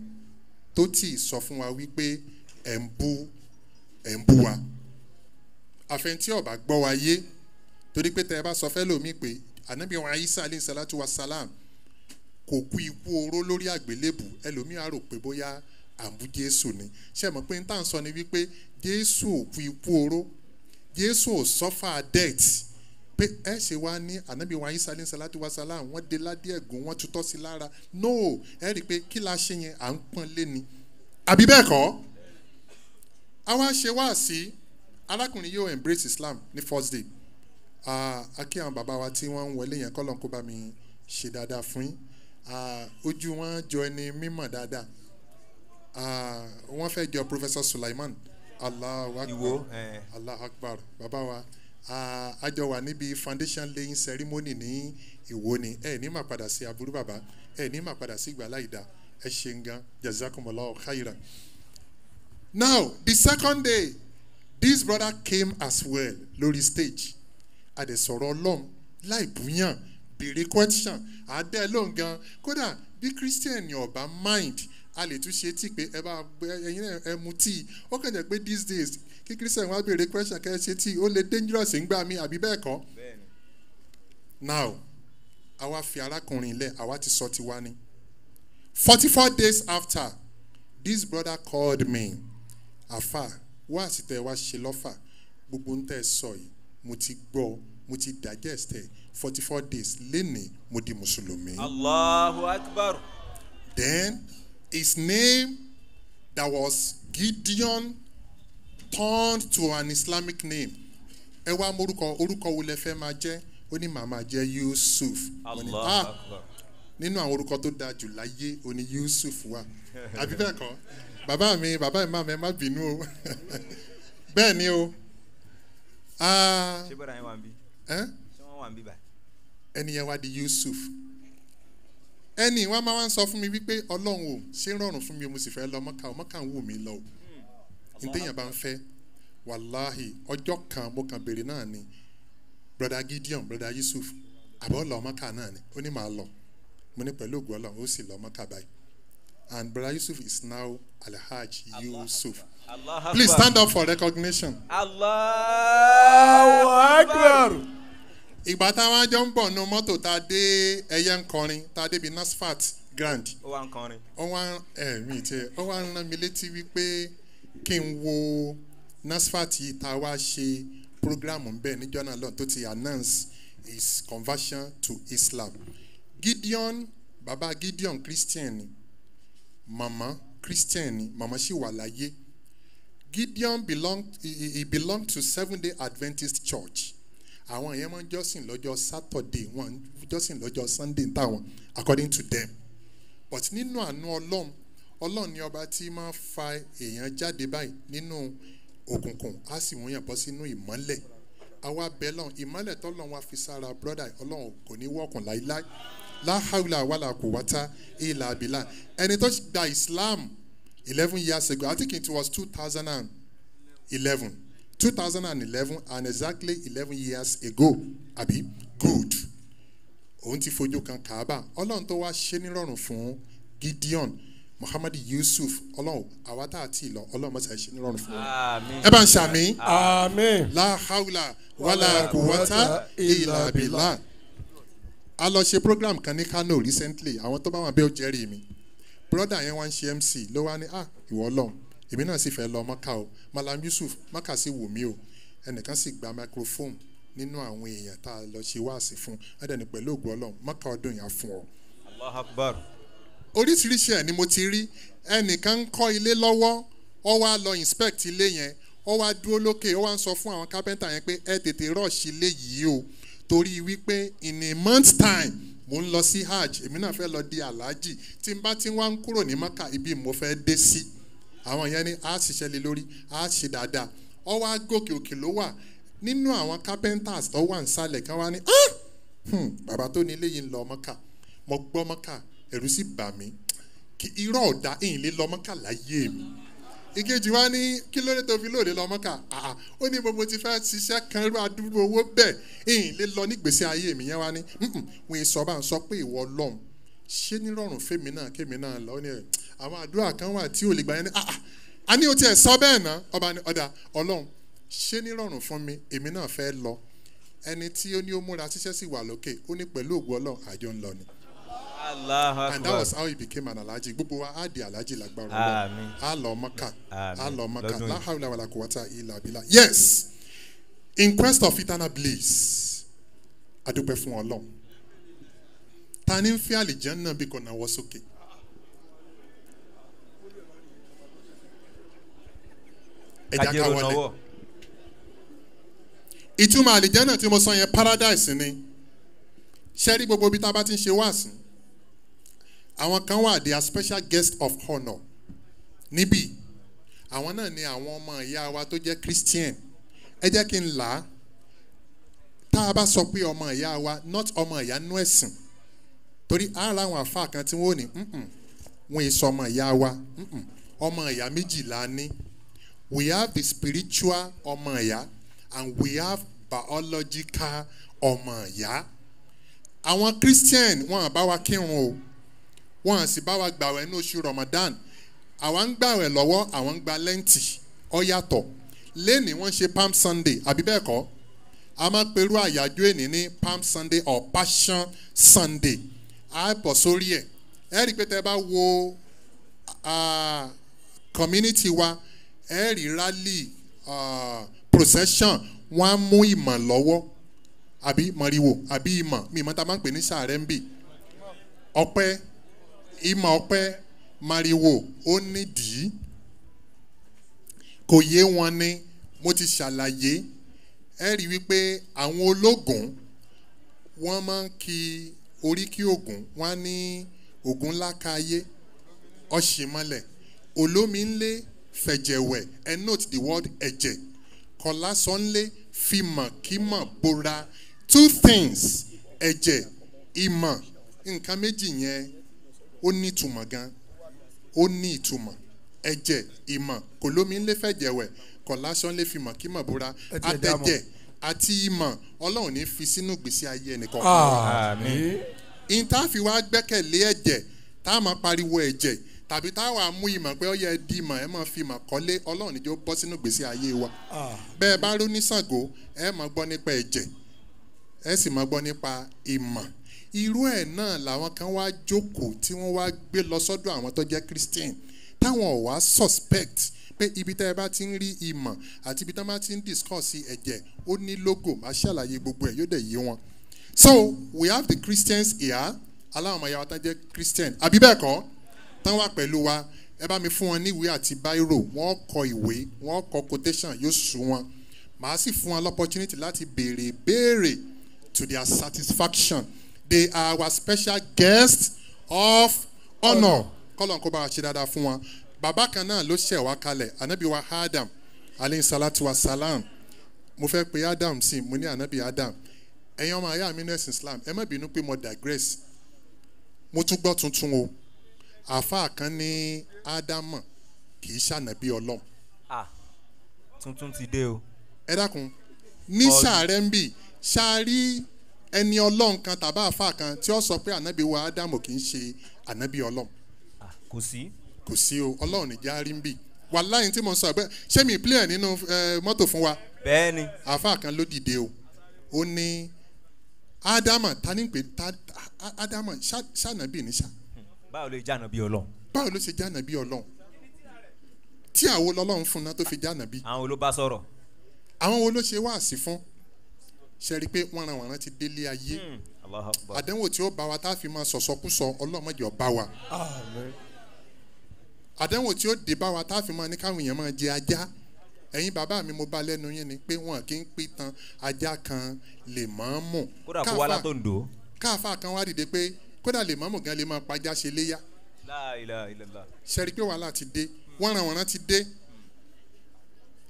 tó tì sọ fún wa wípé ẹ̀ ń bú ẹ̀ ń bú wa. Àfẹntí ọ̀bà gbọ́ wa yé torí pé tẹ́ ẹ bá sọ fẹ́ lómi pé ànábì wọn ayísá alayhi salatu wa salam kò kú ikú oró lórí àgbélébù. Ẹlòmíà rò pé bóyá àbú jésù ni. Ṣe mọ̀ pé n tá à ń sọ ni wípé jésù ò kú ikú oró. Jésù ò sọ́fà death. Pé ẹ ṣe wá ní ànábì wa ayísá alayhi salatu wa salam wọ́n dé ládé ẹ̀gún wọ́n tutọ́ sí lára. No ẹ rí i pé kí la ṣe yẹn à ń pọ́n lé ni. Àbí bẹ́ẹ̀ kọ́? Àwa ṣe wá sí arákùnrin yóò embrace islam ní first day. Akí àwọn bàbá wa tí wọ́n ń wọlé yẹn kọ́ lọ́n kó bá mi ṣe dáadáa fún yín ojú wọn jọ ẹni mímọ̀ dáadáa. Wọ́n fẹ́ jọ professor sulaiman allah akbar. Ẹ. Allah akbar. Bàbá wa a jọ wà níbi foundation laying ceremony ní ìwó ni? Ẹ ní mà padà sí aburú bàbá. Ẹ ní mà padà sí ìgbàlá ìdá ẹ ṣeun gan. Jazakumullahu khairan. now the second day this brother came as well lórí stage. Àdèsọ̀rọ̀ ọlọ́run láì búyàn béèrè question. Àdé lóhùn gan. Kódà bí christian ọba mind a lè tún ṣe tí pé ẹ bá ẹyin náà ẹ mu tíì. Ó kàn jẹ́ pé these days kí christian wá béèrè question kẹ́ ẹ ṣe tíì ó lè dangerous ńgbà mí àbí bẹ́ẹ̀ kọ́. Now àwa fi arákùnrin lẹ̀ àwa ti sọ tiwa ni. Forty four days after this brother called me. Àfà wá àsìtẹ́ wá ṣe lọ́fà. Gbogbo ń tẹ́ sọ yìí mo ti gbọ́ mo ti digest ẹ̀ forty four days lénìí mo di mùsùlùmí. allahu akbar Then his name that was Gideon turned to an Islamic name. Ẹ wá morúkọ orúkọ wo lẹ fẹ́ máa jẹ́? Ó ní màá máa jẹ́ Yusuf. Allahu "Ah, akbar Nínú àwọn orúkọ tó dáa jù láyé, ó ní Yusuf wà. Àbí bẹ́ẹ̀ kọ́? Bàbá mi, bàbá mi máa mẹ́ má bínú o. Bẹ́ẹ̀ ni o. Ah, ṣé bọ́dà yẹn wà ń bí ṣé wọ́n wà ń bí báyìí. Ẹni yẹn wá di yusuf. Ẹni wọn máa ń sọ fún mi wípé ọlọ́run ò ṣé rọrùn fún mi o mo sì fẹ́ lọ mọ́kà o? Mọ́kà ń wù mí lọ o. Ntẹ̀yìn bá ń fẹ́ wàláhì ọjọ́ kan mo kàn béèrè náà ni broda gideon broda yusuf àbọ̀ lọ mọ́kà náà ni? Ó ní màá lọ. Mo ní pẹ̀lú ògùn ọlọ́run ó sì lọ mọ́kà báyìí. And broda yusuf is now alhaj yusuf. Allahu please stand up for recognition. allahu akbar. Ìgbà táwọn ajọ ń bọ̀ nu mọ́tò tá a dé ẹyẹ ń kọrin tá a débi nasfat grand. Ó wà ń kọrin. ó wá ẹ mi tiẹ ó wá rán mi létí wípé kí n wo nasfat yìí tá a wá ṣe programu bẹ́ẹ̀ níjọ́ náà tó ti announce his conversion to islam. Gideon baba gideon christian mama christian mama sì wà láyé. Gideon belong he- he belong to seven day adventist church àwọn yẹn máa ń jọ́sìn lọ́jọ́ saturday wọn jọ́sìn lọ́jọ́ sunday táwọn according to them. But nínú àánú ọlọ́run ọlọ́run ní ọba tí máa fa èèyàn jáde báyìí nínú òkùnkùn á sì mú yàn bọ́ sínú ìmọ́lẹ̀. Àwa bẹ́ẹ̀ lọ́n ìmọ́lẹ̀ tọ́lọ́run wa fi sára brọ́dà ọlọ́run kò ní wọ́ọ̀kùn láíláí. Láhàúlà wàlà kò wáta ìlà àbílà ẹni tó gba islam eleven years ago i think it was two thousand and eleven two thousand and eleven and exactly eleven years ago àbí? Good. Òun ti fojú kan kaaba. Ọlọ́run tó wá ṣe nírọ̀rùn fún gideon muhammad yusuf. Ọlọ́run àwa tá a ti lọ ọlọ́run mọ̀sá ṣe nírọ̀rùn fún wọn. àmín. ẹ bá ń ṣàmì Amen. láhàúlà wàlà kùwọ́tà ìlà bìlà. a lọ ṣe program kan ní kano recently. Àwọn tó bá wà bẹ́ẹ̀ ó jẹ́rìí mi. Broda yẹn wá ń ṣe mc ló wá ní ah ìwọ ọlọ́run èmi náà sì fẹ́ lọ mọ́kà o malam yusuf mọ́kà sì wù mí o. Ẹnìkan sì gba microphone nínú àwọn èèyàn tá a lọ ṣe wáàsí fún. Ẹdẹni pẹ̀lú ògùn ọlọ́run mọ́kà ọdún yà fún ọ. Allahu akbar. oríṣiríṣi ẹ̀ ni mo ti rí. Ẹnìkan ń kọ́ ilé lọ́wọ́ ọ wá lọ inspect ilé yẹn ọ wá dúró lókè ọ wá ń sọ fún àwọn carpenter yẹn pé ẹ tètè rush ilé yìí o. Torí wípé in a month time mo ń lọ sí hajj èmi náà fẹ́ lọ di alhaji tí n bá ti wá ń kúrò ní maka ibi mo fẹ́ dé sí àwọn yẹn ni a ṣiṣẹ́ lé lórí a ṣe dáadáa. Ọ wá gòkè òkè ló wà. Nínú àwọn carpenters tó wà nísàlẹ̀ kan wá ní "Ah! Hmm, bàbá tó ní ilé yìí ń lọ mọ́kà. Mo gbọ́ mọ́kà ẹ̀rù sì bà mí. Kí irọ́ ọ̀dà ìyìn lé lọ mọ́kà láyé mi. Ìkejì wa ní kí ló dé tó fi lóde lọ mọ́kà? Ó ní mo ti fẹ́ ṣiṣẹ́ kan irú àdúgbò owó bẹ́ẹ̀. Ìyìn lé lọ nígbèsè ayé mi. Yẹn wá ní "Mm-mm, wọn sọ bá ń sọ pé ìwọ lọ́hùn ṣé nírọ̀rùn fèmí náà kémi náà lọ? Ní ẹ̀ àwọn àdúrà kan wà tí ò lè gbà yẹn ní àà a ní o tiẹ̀ sọ bẹ́ẹ̀ ná. Ọba ní ọ̀dà ọlọ́run ṣé nírọ̀rùn fún mi? Èmi náà fẹ́ lọ. Ẹni tí ó ní ó múra ṣiṣẹ́ sì wà lókè ó ní pẹ̀lú ògùn ọlọ́run àjọ ń lọ ni. And that was how he became an alhaji. Gbogbo wa á di alhaji lágbára ọlọ́run. Á lọ mọ́kà á lọ mọ́kà wàlà kò wáta ilà abilà yes. In quest of eternal bliss adúpẹ́ fún ọlọ́run. Ta ni ń fi àlìjẹ́ náà bí kò náwó sókè. ẹja kájẹ́rò náwó. ìtumọ̀ àlìjẹ́nà tí mo sọ yẹn paradise ni. Ṣẹ́rí gbogbo ibi tá a bá ti ń ṣe wáàsí? Àwọn kan wà they are special guest of honour níbí àwọn náà ni àwọn ọmọ ìyá wa tó jẹ́ christian. Ẹ jẹ́ kí n là á. Tá a bá sọ pé ọmọ ìyá wa not ọmọ ìyá nú ẹ̀sìn. Torí ara àwọn àfa kan tí wọ́n ò ní "Mm-mm, wọn yìí sọ ọmọ ìyá wa "Mm-mm, ọmọ ìyá méjìlá ní we have the spiritual ọmọ and we have biological ọmọ àwọn christian wọn à bá wa kírun o. Wọn à sì bá wa gbàwẹ̀ ní oṣù ramadan. Àwa ń gbàwẹ̀ lọ́wọ́ àwọn ń gba lẹ́ǹtì. Ọ yàtọ̀. Lẹ́nìí wọ́n ṣe palm sunday àbí bẹ́ẹ̀ kọ́? A máa perú àyájọ́ èní ní palm sunday or passion sunday. A bọ̀ sórí ẹ̀. Ẹ rí i pé tẹ́ bá wo ah, community wa ẹ rí rally procession wọ́n á mú ìmọ̀ lọ́wọ́. Àbí mọ̀ríwò àbí ìmọ̀. Mi ìmọ̀ tá a máa ń pè ní sàárẹ̀ ń bì. Ọpẹ́ ìmọ̀ ọpẹ́ mariwo ó nídìí. Kò yé wọn ni mo ti ṣàlàyé. Ẹ rí wípé àwọn ológun wọ́n máa ń oríkì ògùn wọ́n á ní ògùn ńlá káyé ọ̀ṣìmọ́lẹ̀ olómi ńlé fẹ̀jẹ̀wẹ̀. And note the word ẹ̀jẹ̀. Kọlá sọ́nlé fìmọ̀ kímọ̀ bora. Two things ẹ̀jẹ̀ ìmọ̀ nǹkan méjì yẹn ó ní ìtumọ̀ gan. Ó ní ìtumọ̀. Ẹ̀jẹ̀ ìmọ̀ kò lómi ńlé fẹ̀jẹ̀wẹ̀. Kọlá sọ́nlé fìmọ̀ kímọ̀ bora àtẹ̀jẹ̀ àti ìmọ̀ ọlọ́run ní fi sínú ìgbésí ayé ẹnìkan àmì ìta fi wá gbẹ́kẹ̀lé ẹ̀jẹ̀ tá a máa pariwo ẹ̀jẹ̀ tàbí táwa mú ìmọ̀ pé ó yẹ di ìmọ̀ ẹ máa fi ìmọ̀ kọ́lé ọlọ́run níjó bọ́ sínú gbèsè ayé wa. Bẹ́ẹ̀ bá rú ní Ṣàngó ẹ máa gbọ́ nípa ẹ̀jẹ̀ ẹ sì máa gbọ́ nípa ìmọ̀. Irú ẹ̀ náà làwọn kan wá jókòó tí wọ́n wá gbé lọ sọ́dọ̀ àwọn tó jẹ́ Christian. Táwọn ò wá suspect pé ibi tẹ́ ẹ bá ti ń rí ìmọ̀ àti ibi tẹ́ bá ti ń discuss ẹ̀jẹ̀ ó ní logo máa ṣàlàyé gbogbo ẹ̀ yóò dẹ̀ yé wọn. So we have the Christians here. Aláwọn ọmọ wa tán jẹ́ Christian. Àbí bẹ́ẹ̀ kọ́ tán wà pẹ̀lú wa. Ẹ bá mi fún wọn ní ìwé àti bírò wọ́n kọ ìwé wọ́n kọ quotation yóò sùn wọn. Màá sì fún wọn l'opportunity láti béèrè béèrè to their satisfaction. They are our special guests of honour kọ́lọ̀ kó bá wa ṣe dáadáa fún wọn. Bàbá kan náà ló ṣẹ̀ wá kalẹ̀ wa Adam alayhi salatu wa salam. Mo fẹ́ pe Adam sí mo ní anabi Adam. Ẹ̀yin ọmọ ayé mi nẹ́sìn Islam ẹ má bínú pé mo digress. Mo tún gbọ́ tuntun o àáfàá kan ní Ádámọ̀ kì í ṣànàbí ọlọ́run tuntun ti dé o. ẹ dákun ní sàárẹ̀ ń bì ṣáárí ẹni ọlọ́run kan tàbá àáfàá kan tí ó sọ pé ànábì wa Ádámọ̀ kì í ṣe ànábì ọlọ́run ah kò sí. kò sí o ọlọ́run níjà rí ń bì wàláyé tí mo sọ pé ṣé mi play ẹ̀ nínú mọ́tò fún wa bẹ́ẹ̀ ni. àáfàá kan ló dìde o ó ní ádámà ta ní pé ta Á- ádámà ṣá- ṣànàbì ní ṣá báwo lè jáná bí ọlọ́run. báwo ló ṣe jánàbí ọlọ́run tí àwo lọ́lọ́run fún náà tó fi jánàbí àwọn olóbá sọ̀rọ̀. àwọn wo ló ṣe wáàsí fún ṣe rí i pé wọ́n ran wàrán ti délé ayé Hmm, Allahu Akbar. àdánwò tí ó bá wa tá a fi máa sọ̀sọ́kúsọ ọlọ́mọdé ọba wa àdánwò tí ó dé bá wa tá a fi máa ní káwọn èèyàn máa jẹ ajá ẹ̀yin bàbá mi mo bá lẹ́nu yín ni pé wọn kì í pín tan ajá kan lè máa mú kódà kó wá látò ń dò. káàfà kan wá dìde pé kódà lè mú gan lè máa pajá ṣe léyà. Pé wàhálà ti dé? Wọ́n ran wọ̀nrán ti dé.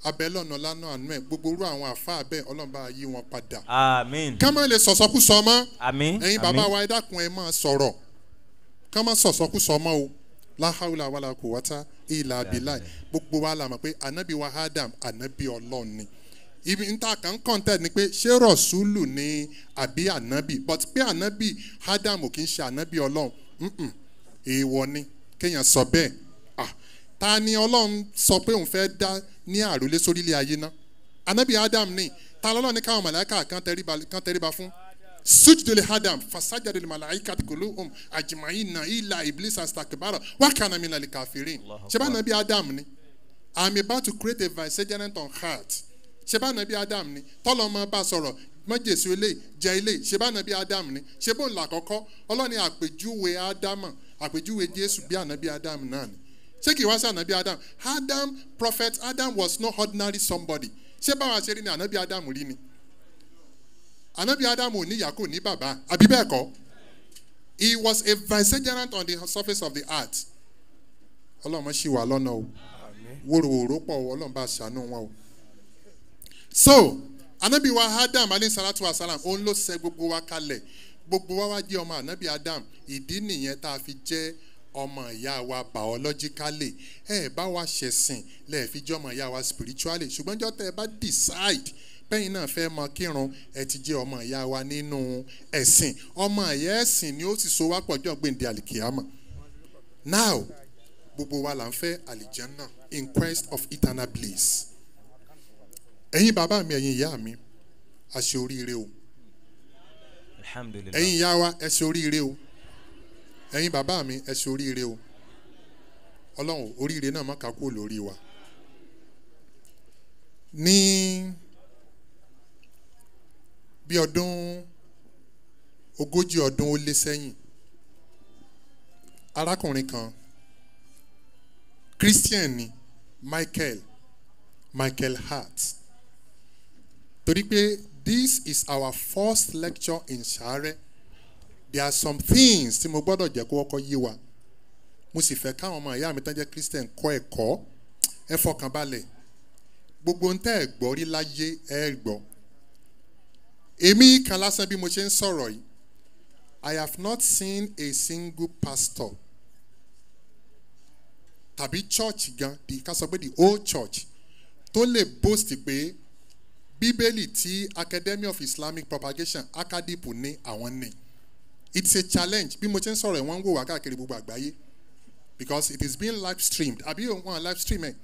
Abẹ́lọ́nà lánàá àánú ẹ̀. Gbogbo orú àwọn àfáà bẹ́ẹ̀ ọlọ́mọba yí wọn padà. Àmín. ká má lè sọ̀sọ́kúsọ mọ́. Àmín. ẹ̀yin bàbá wa ẹ dákun ẹ máa sọ̀rọ̀. Ká má sọ̀sọ́kúsọ mọ́ o. Láhàúlà wàlà kò wáta ìlà àbílà gbogbo wa la mọ̀ pé ànábì wa Adam ànábì ọlọ́run ni ibi níta kan kọ́ńtẹ̀ ni pé ṣé rọ̀ṣúlù ni àbí ànábì? But pé ànábì Adam kì í ṣe ànábì ọlọ́run. Èèwọ̀ ni kéèyàn sọ bẹ́ẹ̀. Ah ta ni ọlọ́run sọ pé òun fẹ́ dá ní àròlé sórílẹ̀ ayé náà? Ànábì Adam ni. Ta lọ́lọ́ ní káwọn màláíkà kan tẹríba fún? Sujudul adam fasajadul malaikati kulluhum ajma'ina illa iblis astakbara wa kana minal kafirin. Ṣé bá nàbí adam ni? I'm about to create a vicegerent on heart ṣé bá nàbí adam ni? Tọ́lọ́mọ bá sọ̀rọ̀ mọ́jèsí ilé jẹ́ ilé bá nàbí adam ni? Ṣé bó ń là kọ́kọ́? Ọlọ́ni àpèjúwe ádámà àpèjúwe jésù bí ànábí adam náà ni. Ṣé kì í wá sí ànábí adam? Adam prophet adam was no ordinary somebody. Ṣé báwa ṣe rí ni ànábí adam rí ni? Anabi adamu ní ìyá kò ní bàbá àbí bẹ́ẹ̀ kọ́? He was a vicegerent on the surface of the earth. Ọlọ́run ṣì wà lọ́nà o. Wòròwòrò pọ̀ ọlọ́run bá ṣàánú wọn o so anabi wa adam alayhi salatu wa salam òun ló sẹ gbogbo wa kalẹ̀. Gbogbo wa wá jẹ́ ọmọ anabi adam. Ìdí nìyẹn tá a fi jẹ́ ọmọ ìyá wa biologically. Ẹ bá wa ṣẹ̀sìn lẹ́ẹ̀ fi jẹ́ ọmọ ìyá wa spiritually. Ṣùgbọ́n jọ́ tẹ́ ẹ bá decide bẹ́yìn náà fẹ́ mọ kírun ẹ ti jẹ́ ọmọ ìyá wa nínú ẹ̀sìn. Ọmọ ìyá ẹ̀sìn ni ó sì so wá pọ̀ jọ́ gbèǹde àlìkìyàmọ̀ now gbogbo wa là ń fẹ́ àlìjánná in quest of eternal bliss ẹ̀yin bàbá mi ẹ̀yin ìyá mi a ṣe oríire o. Alhamdulilayi ẹ̀yin ìyá wa ẹ ṣe oríire o. Ẹ̀yin bàbá mi ẹ ṣe oríire o. Ọlọ́run oríire náà má kà kúrò lórí wa. Ní bí ọdún ogójì ọdún ó lé sẹ́yìn arákùnrin kan christian ni michael michael hart torí pé this is our first lecture in sare there are some things tí mo gbọ́dọ̀ jẹ́ kó kọ́kọ́ yé wa. Mo sì fẹ́ káwọn ọmọ ìyá mi tán jẹ́ christian kọ́ ẹ̀kọ́. Ẹ fọkàn balẹ̀. Gbogbo ń tẹ́ ẹ̀ gbọ́ rí láyé ẹ̀ gbọ́. Èmi kan lásán bí mo ṣe ń sọ̀rọ̀ yìí. I have not seen a single pastor tàbí church gan ká sọ pé the old church tó lè boast pé bíbélì tí academy of islamic propagation acadip ní àwọn ní. It's a challenge. Bí mo ṣe ń sọ̀rọ̀ ẹ̀ wọ́n ń wò wá káàkiri gbogbo àgbáyé. Because it is being live streamed. Àbí wọn live stream ẹ̀.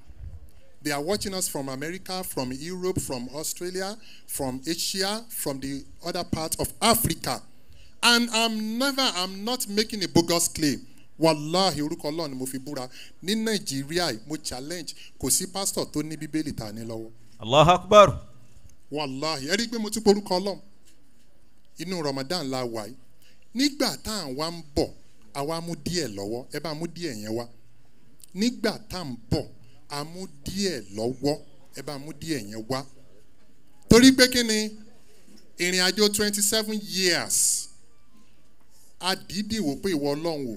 They are watching us from america from europe from australia from asia from the other parts of africa. And i'm never i'm not making a bogus claim. Wàláhi orúkọ ọlọ́run ni mo fi búra. Ní nàìjíríà mo challenge. Kò sí pásítọ̀ tó ní bíbélì ta ní lọ́wọ́. Allahu akbar wàláhi ẹ rí i pé mo tún porúkọ ọlọ́run. Inú ramadan la wà yìí. Nígbà tá à ń wá ń bọ̀ àwa mú díẹ̀ lọ́wọ́. Ẹ bá mú díẹ̀ yẹn wá. Nígbà tá à ń bọ̀ a mú díẹ̀ lọ́wọ́. Ẹ bá mú díẹ̀ yẹn wá. Torí pé kí ni? Ìrìn àjò twenty seven years àdídì wò pé ìwọ ọlọ́run o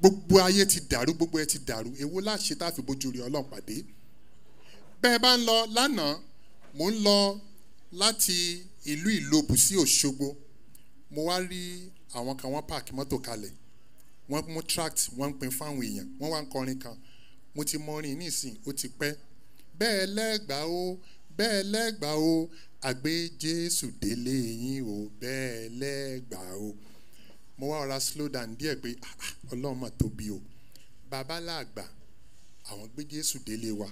gbogbo ayé ti dàrú gbogbo ẹ ti dàrú. Èwo láṣẹ tá a fi bójú rí ọlọ́run pàdé? Bẹ́ẹ̀ bá ń lọ lánàá mò ń lọ láti ìlú ìlobù sí òṣogbo. Mo wá rí àwọn kan wọ́n páàkì mọ́tò kalẹ̀. Wọ́n mú tract wọ́n ń fáwọn èèyàn. Wọ́n wá ń kọrin kan. Mo ti mọ orin nísìn ó ti pẹ́. Bẹ́ẹ̀ lẹ́gbàá o bẹ́ẹ̀ lẹ́gbàá o àgbé jésù délé yín o bẹ́ẹ̀ lẹ́gbàá o. Mo wá ọ̀ra slow down díẹ̀ pé "Ah, ah, ọlọ́run mà tóbi o. Bàbá làgbà àwọn gbé jésù délé wa.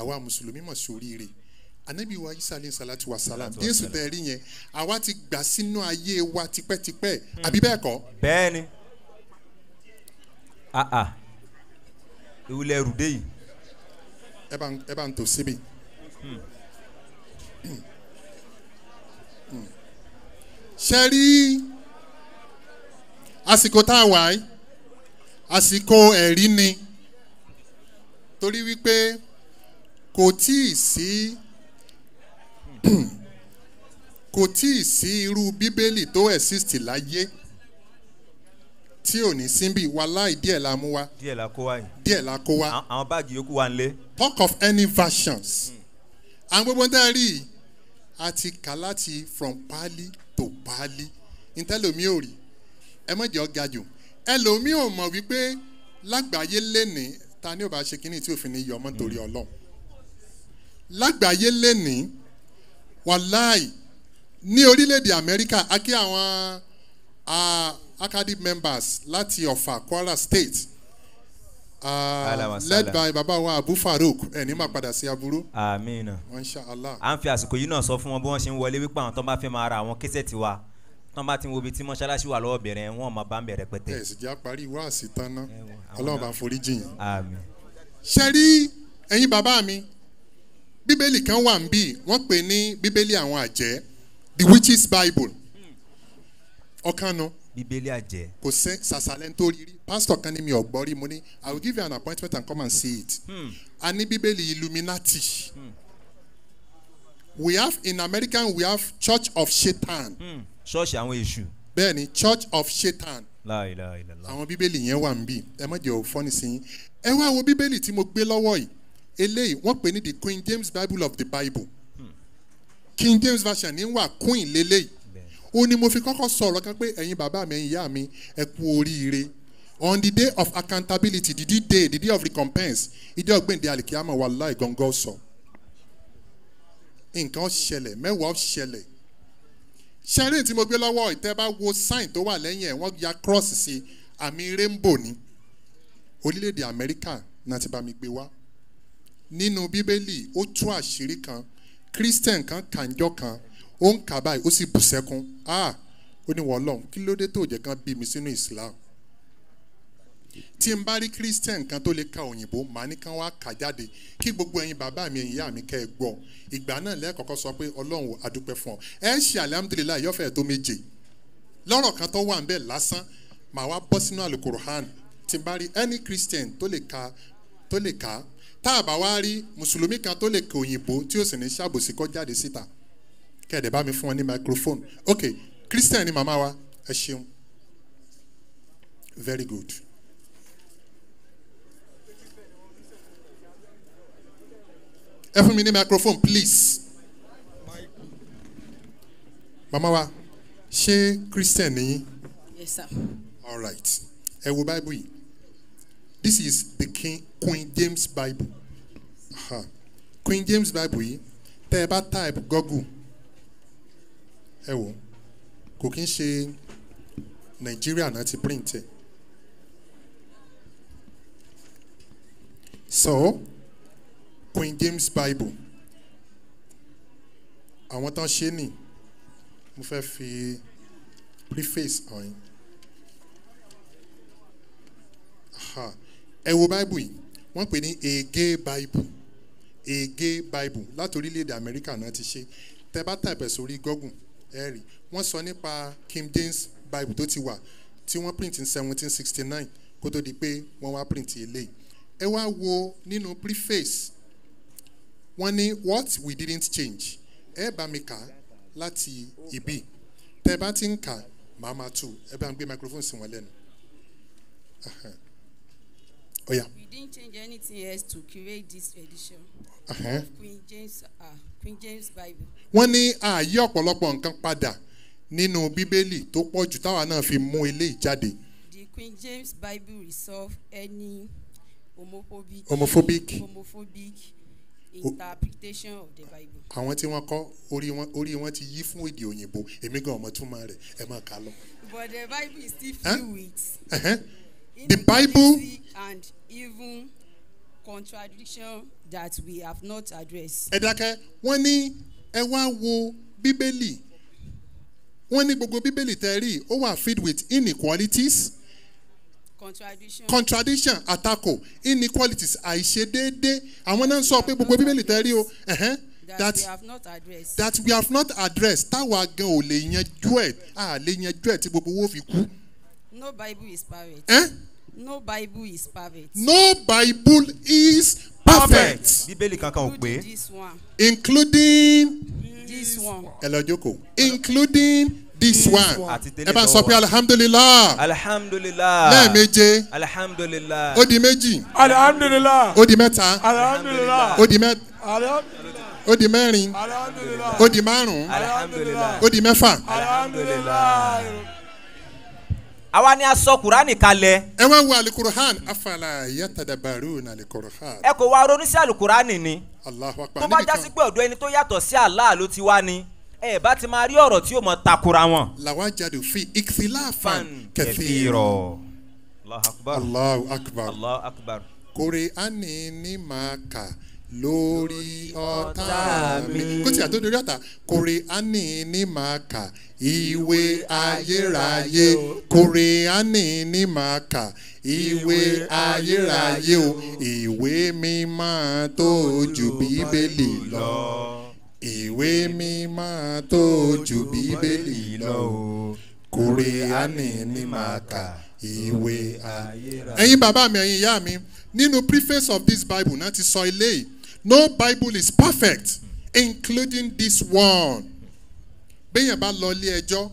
Àwa mùsùlùmí mọ̀ sóríire anabi wa isa alayhi salatu wa salam. Jésù salam. tẹ̀ rí yẹn àwa ti gbà sínú ayé wa tipẹ́tipẹ́. Àbí bẹ́ẹ̀ kọ́? Bẹ́ẹ̀ ni ah ah ìwúlẹ̀ rùdé yìí. Ẹ bá ń- tò síbi. ṣe rí àsìkò tá a wà yìí? Àsìkò ẹ̀rí ni. Torí wípé kò tíì sí kò tíì sí irú bíbélì tó exist láyé tí ò ní síbí wàláì díẹ̀ la mú wá. Díẹ̀ la kó wáyé díẹ̀ la kó wá. Àwọn- báàgì yòókù wà ń lé talk of any versions. Àwọn gbogbo ń tẹ́ rí i, a ti kà láti from pali to pali. Ntẹ́lómi ò rí. Ẹ mọ̀ jẹ́ ọ̀gá jù. Ẹlòmí ò mọ̀ wípé lágbàáyé lẹ́nìí ta ni ò bá ṣe kínní tí òfin ní yọ ọmọ nítorí ọlọ́run? Lágbàáyé lẹ́nìí wàláì ní orílẹ̀-èdè amẹ́ríkà a kí àwọn academic members láti ọ̀fà kwara state. Wa led by baba wa abu farouk ẹni máa padà sí aburú. Àmín masha allah à ń fi àsìkò yìí náà sọ fún wọn bí wọ́n ṣe ń wọlé wípé àwọn tó bá fẹ́ máa ra àwọn késẹ̀tì wa tó bá ti ń wo ibi tí mọ́ṣáláṣí wà lọ́wọ́ bẹ̀rẹ̀ wọn máa bá ń bẹ̀rẹ̀ pẹ̀tẹ́. Ẹ sì jẹ́ àparí wáàsí tán ná àwọn ọlọ́run náà. bá forí jìn yín. ṣe rí ẹ̀yin bàbá mi bíbélì kan wà ń bì wọ́n pè ní bíbélì àwọn àjẹ́ the witches bible. Ọ̀kan nu. Bíbélì àjẹ́. Kò sẹ́ sàṣàlẹ̀ tó rí pásítọ̀ kan ní mi ò gbọ́ rí mo ní i will give you an appointment and come and see it. A ní bíbélì illuminati. We have in american we have church of shaitan. Hmm, ṣọ́ọ̀ṣì àwọn èṣù. Bẹ́ẹ̀ ni church of shaitan. Láìláìlá àwọn bíbélì yẹn wà ń bì ẹ má jẹ́ ò fọ́ni sí yín. Ẹ wá wo bíbélì tí mo gbé lọ́wọ́ yìí eléyìí wọ́n pè ní the queen james bible of the bible. King james version ní wà queen lélẹ́yìí. Ó ní mo fi kọ́kọ́ sọ̀rọ̀ kan pé ẹ̀yin bàbá mi ẹ̀yin ìyá mi ẹ kú oríire. On the day of accountability the day day the day of recompense? Ìdí ọ̀gbìndé alikiyama wà láì gangan sọ. Nǹkan ṣẹlẹ̀ mẹ́wàá ṣẹlẹ̀. Ṣẹ́rìn tí mo gbé lọ́wọ́ ìtẹ́ bá wo sign tó wà lẹ́yìn ẹ̀ wọ́n ya cross sí àmì rainbow ní orílẹ̀-èdè amẹ́ríkà náà ti bá mi gbé wá nínú bíbélì ó tú àṣírí kan christian kan kànjọ́ kan ó ń kà báyìí ó sì bù sẹ́kún. Ah! Ó ní wọ́n lọ́hùn kí ló dé tó jẹ́ kan bí mi sínú islam? Tí n bá rí christian kan tó lè ka òyìnbó màá ní kán wá kà jáde. Kí gbogbo ẹyin bàbá mi ẹyin ìyá mi kẹ́ ẹ gbọ́. Ìgbà náà lẹ́ẹ̀kọ́kọ́ sọ pé ọlọ́run adúpẹ́ fún ọ. Ẹ ṣe alihamudulilayi yọ̀fẹ̀ tó méje. Lọ́rọ̀ kan tó wà ń bẹ̀ lásán màá wá bọ́ sínú alukuruhan tí n bá rí any christian tó lè ka tó lè ka tá a bá wá rí mùsùlùmí kan tó lè ka òyìnbó tí ó sì ní ṣàbòsí kọ́ jáde síta kẹ́ẹ̀dẹ̀ bá mi fún wọn ní microphone ok christian ni màmá wa ẹ ṣeun very good. ẹ fún mi ní microphone please. màmá wa ṣé christian ni yín. Yes, sir. all right ẹ wo bible yìí this is the king queen james bible Aha. queen james bible yìí tẹ ẹ bá type google ẹ wò kò kí n ṣe nàìjíríà náà ti print ẹ so queen james bible àwọn tán ṣe ní mo fẹ́ fi preface hàn yín Aha. Ẹ wo bible yìí wọ́n pè ní ege bible. Ege bible láti orílẹ̀-èdè amẹ́ríkà náà ti ṣe. Tẹ bá tàbẹ̀ sórí google ẹ rí wọ́n sọ nípa king james bible tó ti wà tí wọ́n print ní seventeen sixty nine kó tó di pé wọ́n wá print eléyìí. Ẹ wá wo nínú preface wọ́n ní what we didn't change. Ẹ bá mi kà láti ibi. Tẹ bá ti ń kà màá máa tù ẹ bá ń gbé microphone sí wọn lẹ́nu. Aha. Oya. We didn't change anything else to curate this edition of Queen James, uh, Queen James Bible. wọ́n ní ààyè ọ̀pọ̀lọpọ̀ nǹkan padà nínú bíbélì tó pọ̀ jù táwa náà fi mú eléyìí jáde The Queen James Bible resolve any homophobic, Homophobic. homophobic interpretation of the Bible. àwọn tí wọ́n kọ́ orí wọn orí wọn ti yí fún èdè òyìnbó èmi gan ọmọ túmọ̀ rẹ̀ ẹ máa kà á lọ. But the Bible is still Huh? filled with Ẹ̀hẹ́n. The Bible- and even contradiction that we have not addressed. ẹ dákẹ́ wọ́n ní ẹ wá wo bíbélì wọ́n ní gbogbo bíbélì tẹ́ rí ó wà filled with inequalities Contradiction. contradiction àtakò inequalities àìṣedéédé àwọn náà ń sọ pé gbogbo bíbélì tẹ́ rí o that we have not addressed. that we have not addressed táwa gan ò lè yanjú ẹ̀ à lè yanjú ẹ̀ tí gbogbo owó fi kú. No Bible is perfect. Eh? No Bible is perfect. no bible is perfect bíbélì kankan ò pé Including this one. including This one. ẹ lọ jókòó including this one ẹ bá sọ pé alihamudulilah alihamudulilayi lẹ́ẹ̀meje alihamudulilayi ó di méjì Alhamdulillah. ó di mẹ́ta Alhamdulillah. ó di mẹ́ Alhamdulillah. ó di mẹ́rin Alhamdulillah. ó di márùn-ún ó di mẹ́fà Alhamdulillah. Àwa ni a sọ kurani kalẹ̀. Ẹ wá wo alukuruhan afala yatadabaru na alukuruhan ẹ kò wá ronú sí alukurani ni. Alahu akbar. Tó bá níbi jásí kan. pé ọ̀dọ̀ ẹni tó yàtọ̀ sí Allah ló ti wá ni ẹ bá ti máa rí ọ̀rọ̀ tí yóò mọ takura wọn. lawajadu fi iktilafan kathira. Allahu akbar. Allahu akbar. Allahu akbar. kòrèánì ní màá kà lórí ọ̀tá mi. kó tí dorí ọ̀tá. Kòrèánì ní màá kà. Ìwé ayérayé kòrèánì ní màá kà. Ìwé ayérayé o. Ìwé mímọ́ tó ju bíbélì lọ. Ìwé mímọ́ tó ju bíbélì lọ kòrèánì ní màá kà. Ìwé ayérayé. ẹ̀yin bàbá mi ẹ̀yin ìyá mi nínú preface of this bible náà ti sọ eléyìí no bible is perfect including this one. Béèyàn bá lọ ilé ẹjọ́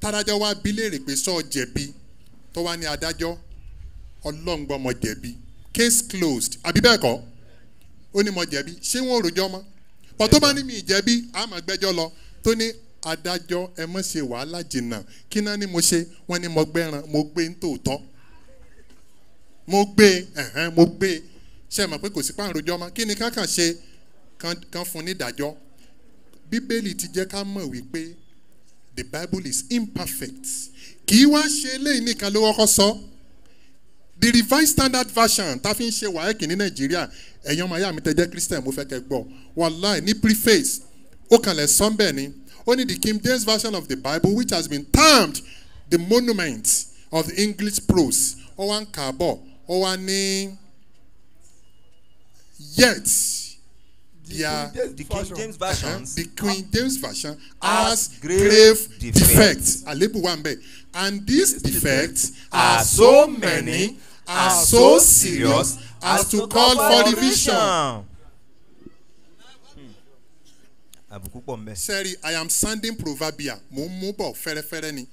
tádájọ́ wá bí léèrè pé sọ jẹ̀bi? Tó wá ní adájọ́ ọlọ́ngbọ́n mọ jẹ̀bi. Case closed. Àbí bẹ́ẹ̀ kọ́? Ó ní mọ jẹ̀bi. Ṣé wọ́n rojọ́ mọ́? Pọ̀ tó bá ní mi ìjẹ́bí a máa gbẹ́jọ́ lọ. Tó ní adájọ́ ẹ mọ̀ ṣe wàhálà jìnnà. Kí náà ni mo ṣe? Wọ́n ní mo gbẹ́ran mo gbé ń tòótọ́ mo gbé ẹ̀hẹ́n mo gbé ṣe mọ̀ pé kò sí páàrọ̀ ọjọ́ mọ́? Kí ni kákan ṣe? Kan fún nídàájọ́ bíbélì ti jẹ́ ká mọ̀ wípé the bible is imperfect. Kì í wá ṣe eléyìí nìkan ló kọ́kọ́ sọ. The revised standard version tá a fi ń ṣe wáyẹ̀kì ní nàìjíríà. Ẹ̀yin ọmọ ayá mi tẹ́ jẹ́ christian mo fẹ́ kẹ́ gbọ́. Wàláì ní preface ó kàn lẹ̀ sọ́ńbẹ̀ ni. Ó ní the king james version of the bible which has been termed the monument of the english prose ó wá ń kà á bọ̀ ó wá ní yet their the king james versions the queen james version has grave grave defects. àlébù wà ń bẹ̀ and these defects are so many are so serious as to call for revision. àbùkù pọ̀ mbẹ́. sẹ́rí i am sounding proverbia mò ń mú bọ̀ fẹ́rẹ́fẹ́rẹ́ ni.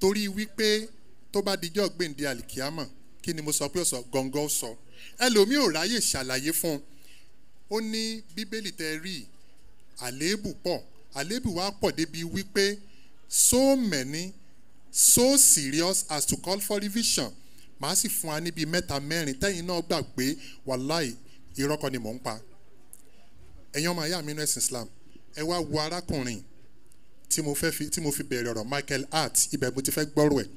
Torí wípé tó bá dijọ́ gbèǹde àlìkíámọ̀ kí ni mo sọ pé ó sọ? Gọ̀ǹgọ̀ ó sọ. Ẹlòmíì ò ráyè ṣàlàyé fún un ó ní bíbélì tẹ rí àléébù pọ̀. Àléébù wa pọ̀ débi wípé so many so serious as to call for revision. Màá sì fún wa níbi mẹ́ta mẹ́rin. Tẹ́yìn náà gbà pé wàláì ìrọ́kọ ni mò ń pa. Ẹ̀yin ọmọ ayá mi ẹ̀sìn islam ẹ wá wo arákùnrin tí mo fẹ́ fi tí mo fi bẹ̀rẹ̀ ọ̀rọ̀ michael hart ibẹ̀ mo ti fẹ́ gbọ́rọ̀ ẹ̀.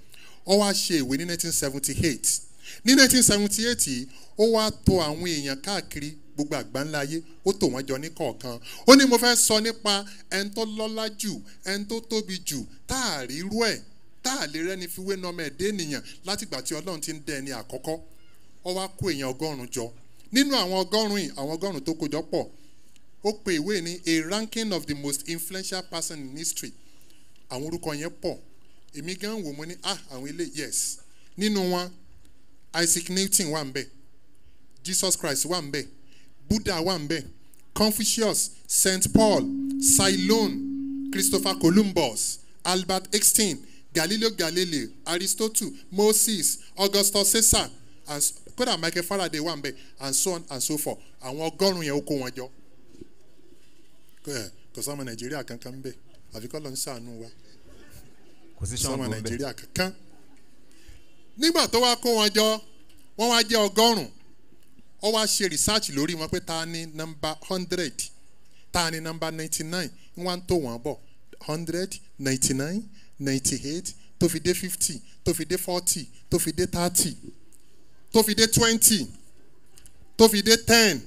Ọ wá ṣe ìwé ní 1978 ní 1978 yìí ó wá to àwọn èèyàn káàkiri gbogbo àgbáńlá ayé ó tò wọ́n jọ ní kọ̀ọ̀kan. Ó ní mo fẹ́ sọ nípa ẹni tó lọ́lá jù ẹni tó tóbi jù tá a rí ẹ̀ tá a lè rẹ́ni fi wé nọmọ ẹ̀dẹ́ ènìyàn látìgbà tí ọlọ́run ti ń dẹ ẹni àkọ́kọ́. Ọ wá kó èèyàn ọgọ́rùn-ún jọ. Nínú àwọn ọgọ́rùn-ún àwọn ọgọ́rùn-ún tó kójọ pọ̀. Ó pe ìwé ní a ranking of the most influential person in history. Àwọn orúkọ yẹn pọ̀. Èmi gan wò mo ní ah àwọn ilé yes. Nínú wọn isaac newton wà ń bẹ̀ jesus christ wà ń bẹ̀ buddha wà ń bẹ̀. Confucius st paul ceylon christopher columbus albert einstein galileo galilei aristotle moses augustus caesar and kódà michael faraday wà ń bẹ̀ and so on and so forth. Àwọn ọgọ́rùn-ún yẹn ó kó wọn jọ. Ẹ kò sọmọ nàìjíríà kankan ń bẹ. Àfi kọ́ lọ ń sàánú wa. Kò sí sọmọ nàìjíríà kankan. nígbà tó wá kó wọn jọ wọ́n wá jẹ́ ọgọ́rùn-ún wọ́n wá ṣe research lórí wọn pé ta ni nọmba hundred ta ni nọmba ninety nine wá ń tó wọ́n bọ̀. hundred ninety nine ninety eight tó fi dé fifty tó fi dé forty tó fi dé thirty tó fi dé twenty tó fi dé ten.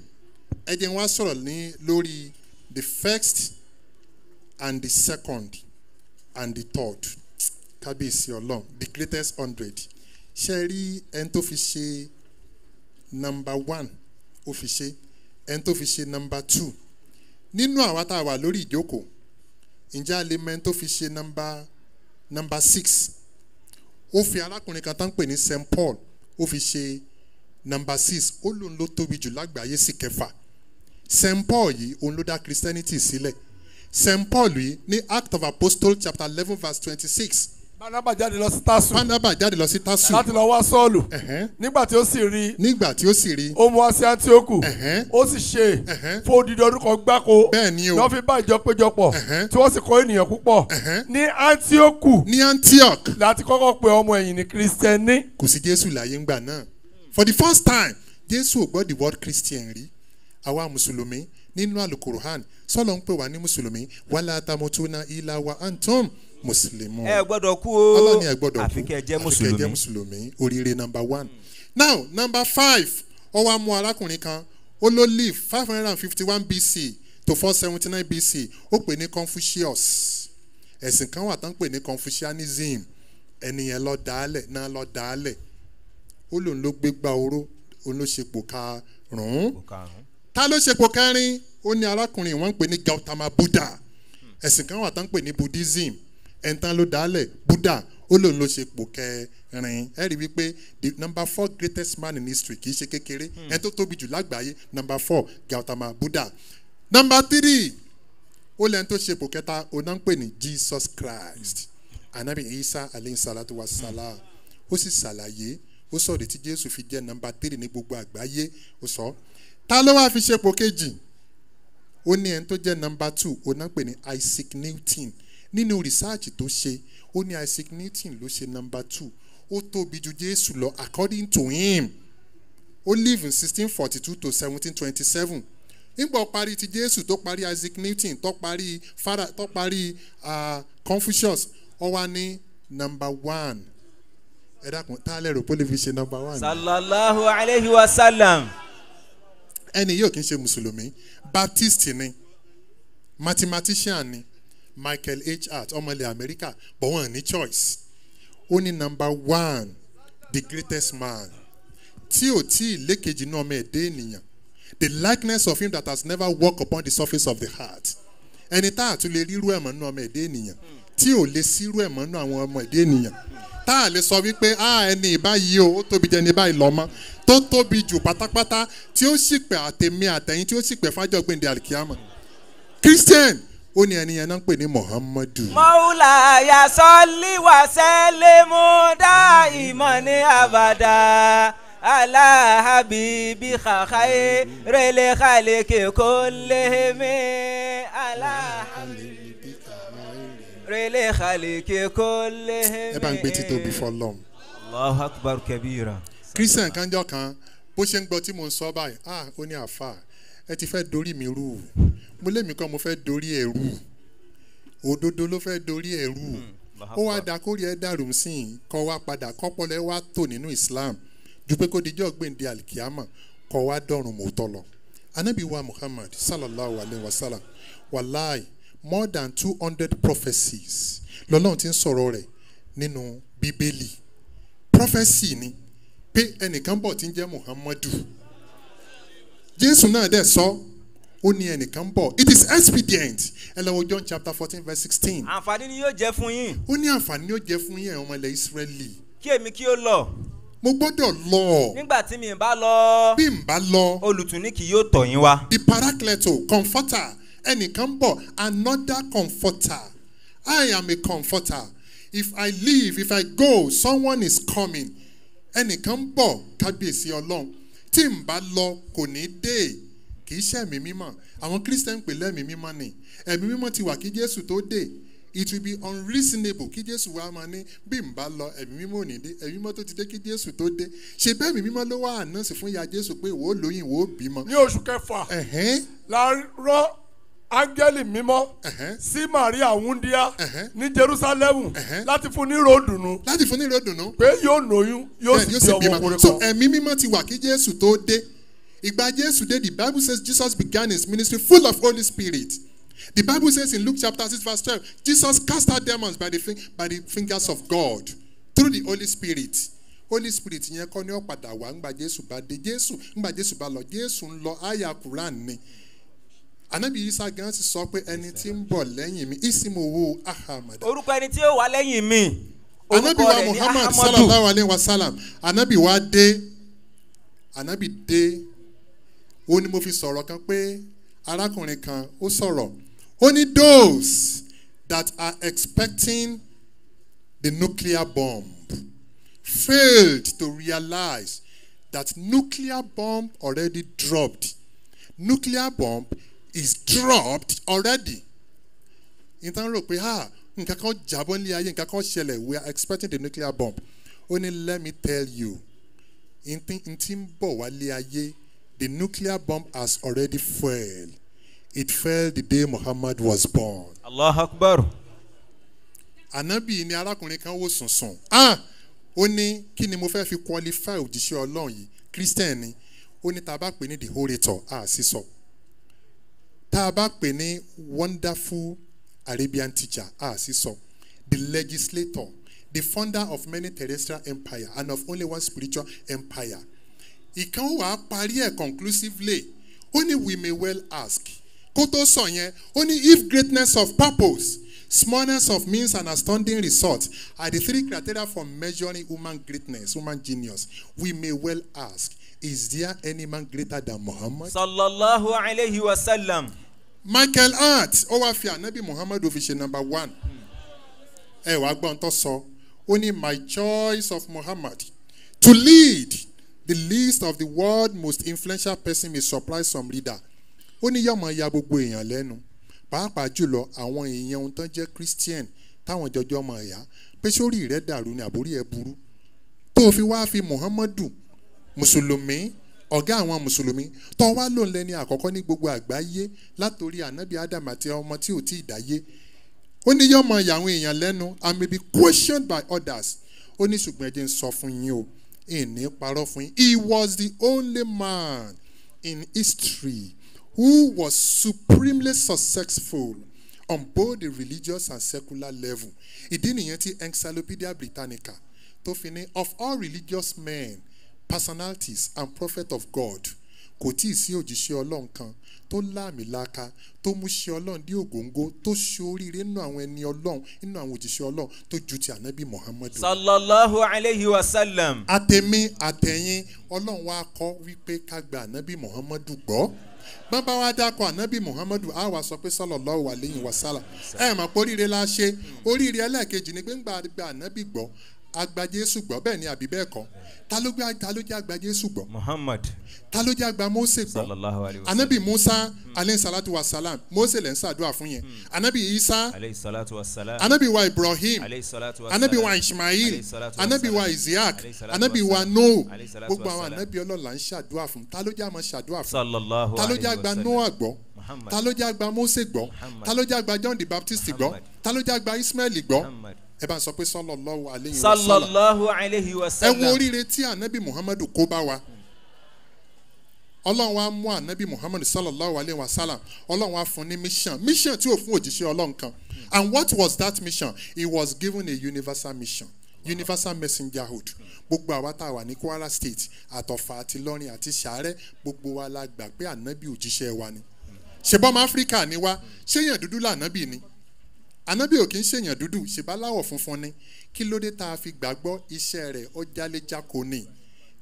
Ẹ jẹ́ wá sọ̀rọ̀ ní lórí the first and the second and the third. Kábíyèsí ọlọ́run the greatest hundred. Ṣe rí ẹni tó fi ṣe number one ó fi ṣe ẹni tó fi ṣe number two. Nínú àwa tá a wà lórí ìjókòó ǹjẹ́ a lè tó fi ṣe number number six? Ó fi arákùnrin kan tán pè ní st paul ó fi ṣe number six. Ó lóun ló tóbi jù lágbàáyé sí kẹfà. St paul yìí òun ló dá christianity sílẹ̀. St paul yìí ní act of apostles chapter eleven verse twenty-six barnaba jáde lọ sí tásù panaba jáde lọ sí tasu láti lọ wá sọ́ọ̀lù. Nígbà tí ó sì rí nígbà tí ó sì rí ó mú wá sí antioku. Ó sì ṣe Ẹ̀hẹ́n. fún odidi ọdún kan gbáko. Bẹ́ẹ̀ ni o. wọ́n fi bá ìjọ péjọpọ̀. Tí wọ́n sì kọ́ ènìyàn púpọ̀. Ní antioku. Ní antioch. Láti kọ́kọ́ pe ọmọ ẹ̀yìn ní kristẹni. Kò sí jésù láyé ńgbà náà. For the first time jésù ò gbọ́ the word christian rí. Àwa mùsùlùmí nínú alukuruhan sọlọ ń pè wá ní mùsùlùmí. Wàhálà tamotuna ilà wa antum mùsùlùmí. ẹ gbọ́dọ̀ kú o. Ọlọ́ni ẹ gbọ́dọ̀ kú. Àfi kẹ́ ẹ jẹ́ àfi kẹ́ ẹ jẹ́ mùsùlùmí. mùsùlùmí oríire number one. now number five ó wá mú arákùnrin kan ó ló live five hundred and fifty one bc to four seventy nine bc ó pè ní confucius. Ẹ̀sìn kan wà tán pè ní confucianism. Ẹni yẹn lọ dàálẹ̀ náà lọ dàálẹ̀. Ó lòun ló gbégbá oró òun ló ṣe pò karùn-ún ta ló ṣe pò kẹrin ó ní arákùnrin wọn ń pè ní gautama buddha. Ẹ̀sìn kan wà tán pè ní buddhism ẹ̀ńtán ló dálẹ̀ buddha ó lòun ló ṣe pò kẹrin. Ẹ rí wípé the number four greatest man in history kì í ṣe kékeré. Ẹ̀ tó tóbi jù lágbàáyé number four gautama buddha. Number three ó lẹ́ni tó ṣe pò kẹta ń pè ní jesus christ. Anabi isa alayhi salatu wa salam. Ó sì ṣàlàyé ó sọ̀rọ̀ tí jésù fi jẹ́ number three ní gbogbo àgbáyé. Ó sọ ta ló wá fi ṣe pò kejì? Ó ní ẹni tó jẹ́ nọmba two pè ní isaac newton nínú rìsáàjì tó ṣe ó ní isaac newton ló ṣe nọmba two. Ó tóbi ju jésù lọ according to him. Ó live in sixteen forty two to seventeen twenty seven. Nígbà parí ti jésù tó parí isaac newton tó parí fara tó parí ah, confucius ó wá ní nọmba one. Ẹ dákun tá a lè rò pé ó lè fi ṣe nọmba one? Sallallahu alayhi wa sallam. ẹni yóò kí n ṣe mùsùlùmí. Baptist ni. Mathematician ni michael h. Hart ọmọlẹ̀ amẹ́ríkà but wọ́n ní choice. Ó ní number one the greatest man tí ò tí ì lékejì náà ọmọ ẹ̀dá ènìyàn. The likeness of him that has never walked upon the surface of the heart. Ẹni tá a tún lè rírú ẹ̀ mọ́ nínú ọmọ ẹ̀dá ènìyàn tí ò lè sírú ẹ̀ mọ́ nínú àwọn ọmọ ẹ̀dá ènìyàn. Tá a lè sọ wípé a ẹni ìbáyìí o ó tóbi jẹ ẹni báyìí lọ́mọ tó tóbi jù pátápátá tí ó sì pẹ̀ àtẹ̀mí àtẹ̀yìn tí ó sì pẹ̀ fájọ́ gbẹ̀ndẹ̀ alikiyama christian ó ní ẹni yẹn náà ń pè ní muhammadu mọ́wúlà yasọ́lí wàsẹ́lẹ̀mú dá ìmọ̀ ní àbàdà. Aláhàbíbí kàkàyé rẹ̀lẹ̀ kàlẹ́kẹ̀ kó lémi aláhàbíbí rẹ̀lẹ̀ kàlẹ́kẹ̀ kó lémi. ẹ bá ń gbé títóbi fọlọ́m allahu akbar kabira. christian kanjọ kan bó ṣe ń gbọ́ tí mo ń sọ báyìí ah ó ní àfa ẹ ti fẹ́ dorí mi rú. Mo lémi kan mo fẹ́ dorí ẹ̀ rú. Òdodo ló fẹ́ dorí ẹ̀ rú. Ó wá da kórìí ẹ dàrú sí i kọ́ wá padà kọ́pọ̀lọ́ ẹ wá tò nínú islam. Ju pé kó dijọ́ gbèǹde alikiyama kọ́ wá dọ̀rùn mọ́tọ́ lọ. Anabi wa muhammad sallallahu alayhi wa sallam wàláì more than two hundred prophecies lọ́lọ́run ti ń sọ̀rọ̀ rẹ̀ nínú bíbélì. Prophecy ni pé ẹnìkan bọ̀ tí ń jẹ́ muhammadu jésù náà dẹ̀ sọ ó ní ẹnìkan bọ̀. It is expedient. Ẹ john chapter fourteen verse sixteen. Àǹfààní ni yóò jẹ́ fún yín. Ó ní àǹfààní yóò jẹ́ fún yẹn ọmọ ilẹ̀ israẹli kí èmi kí ó lọ? Mo gbọ́dọ̀ lọ. Nígbà tí mi bá lọ bí n bá lọ olùtúní kì yóò tọ̀ yín wá. the paracleto comforter ẹnìkan bọ̀ another comforter. I am a comforter. If i leave if i go someone is coming. Ẹnìkan bọ̀ kábíyèsí ọlọ́run tí n bá lọ kò ní dé. Kì í ṣe ẹ̀mí mímọ́. Àwọn christian pè lẹ́mí mímọ́ ni. Ẹ̀mí mímọ́ ti wà kí jésù tó dé. It will be unreasonable kí jésù wá máa ní bí n bá lọ ẹ̀mí mímọ́ ò ní dé. Ẹ̀mí mímọ́ tó ti dé kí jésù tó dé. Ṣe bẹ́ẹ̀ ẹ̀mí mímọ́ ló wá ànánsì fún ìyá jésù pé ìwọ lóyún ìwọ bímọ. ní oṣù kẹfà la rán áńgẹ́lì mímọ́ sí maria wúndíá ní jerusalemu Ẹ̀hẹ́. láti fún ní ròdùnú láti fún ní ìròdùnú pé yóò lóyún yóò sì bí ọmọkùnrin so kan. ẹ̀mí mímọ́ ti wà kí jésù tó dé. Ìgbà jésù dé the bible says jesus began his ministry full of holy spirit. The bible says in luke chapter six verse twelve jesus cast out demons by the, fin by the fingers of god through the holy spirit. Holy spirit yẹn kọ́ ni ó padà wá ńgbà jésù bá dé. Jésù ńgbà jésù bá lọ jésù ń lọ. Àyà quran ni anabi isa gan sì sọ pé ẹni tí ń bọ̀ lẹ́yìn mi isimowo ahamada orúkọ ẹni tí ó wà lẹ́yìn mi anabi orúkọ wa rẹ̀ ní muhammad sallallahu alayhi wa sallam. Anabi wa dé anabi dé. Ó ní mo fi sọ̀rọ̀ kan pé arákùnrin kan ó sọ̀rọ̀. Ó ní those that are expecting the nuclear bomb failed to realize that nuclear bomb already dropped. Nuclear bomb is dropped already. Ìtàn rò pé ah nǹkan kan jábọ́ ní ayé nǹkan kan ṣẹlẹ̀. We are expecting the nuclear bomb. Ó ní let me tell you n tí ń bọ̀ wálé ayé the nuclear bomb has already failed it fell the day muhammad was born. Allah akbar. Ànábì ni arákùnrin kan wò sùnsùn. Ah! Ó ní kí ni mo fẹ́ fi qualify òjíṣẹ́ ọlọ́run yìí? Christian ni. Ó ní tá a bá pè ní the orator a sì sọ tá a wonderful arabian teacher a sì sọ the legislator the founder of many terrestrial empire and of only one spiritual empire. Ìkan wà á parí conclusively. Ní we may well ask. Kó tó ní if greatness of purpose smallness of means and astounding result are the three criteria for measuring human greatness human genius we may well ask is there any man greater than muhammad. sallallahu alayhi wa sallam. Michael hart ó wáá fi anabi muhammad fi ṣe number one. Ẹ wàá gbọ́n tó sọ. Ó ní my choice of muhammad to lead the list of the world most influential person may surprise some reader ó ní yọ̀mọ̀ ya gbogbo èèyàn lẹ́nu. Pàápàá jùlọ àwọn èèyàn ohun tán jẹ́ christian táwọn jọjọ́ ọmọ ẹ̀yà pé sórí rẹ̀ dàrú ni àbórí ẹ̀ burú? Tó fi wá fi muhammadu mùsùlùmí ọ̀gá àwọn mùsùlùmí tó wá lòun lẹ́ni àkọ́kọ́ ní gbogbo àgbáyé látòrí ànábì adam àti ọmọ tí ò tí ì dáyé. Ó ní yọ̀mọ̀ ìyàwó èèyàn lẹ́nu and may be questioned by others. Ó ní ṣùgbọ́n ẹ jẹ́ ń sọ fún yín o ìní parọ́ fún yín. He was the only man in history who was supremely successful on both the religious and secular level. Ìdí nìyẹn tí encyclopedia britannica tó fi ní of all religious men personalities and prophets of god. Kò tí ì sí òjíṣẹ́ ọlọ́run kan tó láàmìlaka tó mú ṣe ọlọ́run dé ògóńgó tó ṣe oríire nínú àwọn ẹni ọlọ́run nínú àwọn òjíṣẹ́ ọlọ́run tó ju ti ànábì muhammadu. sallallahu alayhi wa sallam. àtẹ̀mí àtẹ̀yìn ọlọ́run wa kọ́ wípé ká gba ànábì muhammadu gbọ́. Bàbá wa dákọ̀ ànábì muhammadu á wà sọ pé sallallahu alayhi wa sallam. Ẹ mọ̀ pé oríire la ṣe. Oríire ẹlẹ́ẹ̀kejì ni pé ń gba ànábì gbọ́ agba jésù gbọ́. Bẹ́ẹ̀ ni àbí bẹ́ẹ̀ kọ́? Ta ló gbé ta ló jẹ́ agba jésù gbọ́? Muhammad. Ta ló jẹ́ agba mose gbọ́? Anabi musa alayhi salatu wa salam. Mose lẹ́ ń ṣàdúrà fún yẹn. Anabi isa alayhi salatu wa salam. anabi wa ibrahim alayhi salatu wa anabi salam. wa salatu wa anabi wa isaac anabi wa noah. Gbogbo wa àwọn anabi ọlọ́la ń ṣàdúrà fún. Ta ló jẹ́ àmọ́ ṣàdúrà fún? Ta ló jẹ́ sallam. noah gbọ́? Ta ló jẹ́ àgbà mose gbọ́? Ta ló jẹ́ àgbà john the baptist gbọ́? Ta ló jẹ́ àgbà ismail gbọ́. Ẹ bá ń sọ pé sallallahu alayhi wa sallam. Sallallahu alayhi wa ẹ sallam. wo oríire tí anabi muhammadu kó bá wa. Ọlọ́run wa mú anabi muhammadu sallallahu alayhi wa sallam. Ọlọ́run wa fún ní mission. Mission tí ò fún òjíṣẹ́ ọlọ́run kan. And what was that mission? He was given a universal mission. Universal messengerhood gbogbo àwa tá a wà ní kwara state àtọ̀fà àti lọ́rin àti sàárẹ̀ gbogbo wa la gbà pé anabi òjíṣẹ́ wa ni. Ṣèbọ́mọ áfíríkà ni wa ṣéyàn dúdú lànàbì ni anabi ò kì í ṣèyàn dúdú ṣèbáláwọ̀ funfun ni. Kí ló dé tá a fi gbàgbọ́ iṣẹ́ rẹ̀? Ó jálẹ́jáko ni.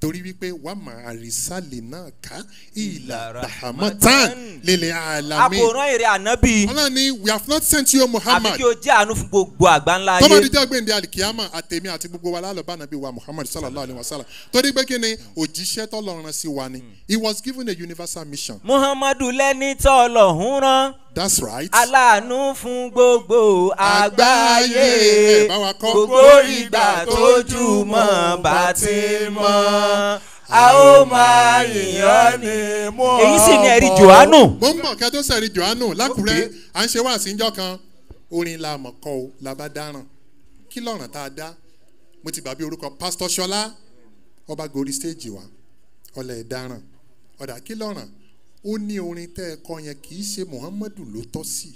Torí wípé wà má àrísàlẹ̀ náà ká ìlà rahmatan lèlè àlàmì. àkòrán èrè ànábì. Ọlọ́run ni we have not sent you muhammad. Kí o jẹ́ àánú fún gbogbo àgbáńlá tọ́mọdé ayé. jẹ́ gbẹ̀ndé alikiyama àtẹ̀mí àti gbogbo wa lálọ́ bá nàbí wa muhammad sallallahu alayhi wa sallam. Torí pé kí ni? Òjíṣẹ́ tọ́lọ́run sí wa ni. He was given a universal mission. Muhammadu lẹ́ni tọ́lọ̀hún rán that's right. aláàánú fún gbogbo àgbáyé. Gbogbo ìgbà tójú mọ́ bá ti mọ́. A ó máa yìnyán ni. èyí sì ni ẹ̀rí johannu. mo ń bọ̀ kí a tó sẹ̀rí johannu lákùrẹ́ à ń ṣe wá síjọ́ kan. Orin la mọ̀ kọ́ o la bá dáràn. Kí lọ́ràn tá a dá? Mo ti gbàgbé orúkọ pásítọ̀ ṣọlá. Ọba gorí stéèjì wa. Ọlẹ̀ dáràn. Ọ̀dà kí lọ́ràn ó ní orin tẹ́ ẹ kọ yẹn kì í ṣe muhammadu ló tọ́ sí.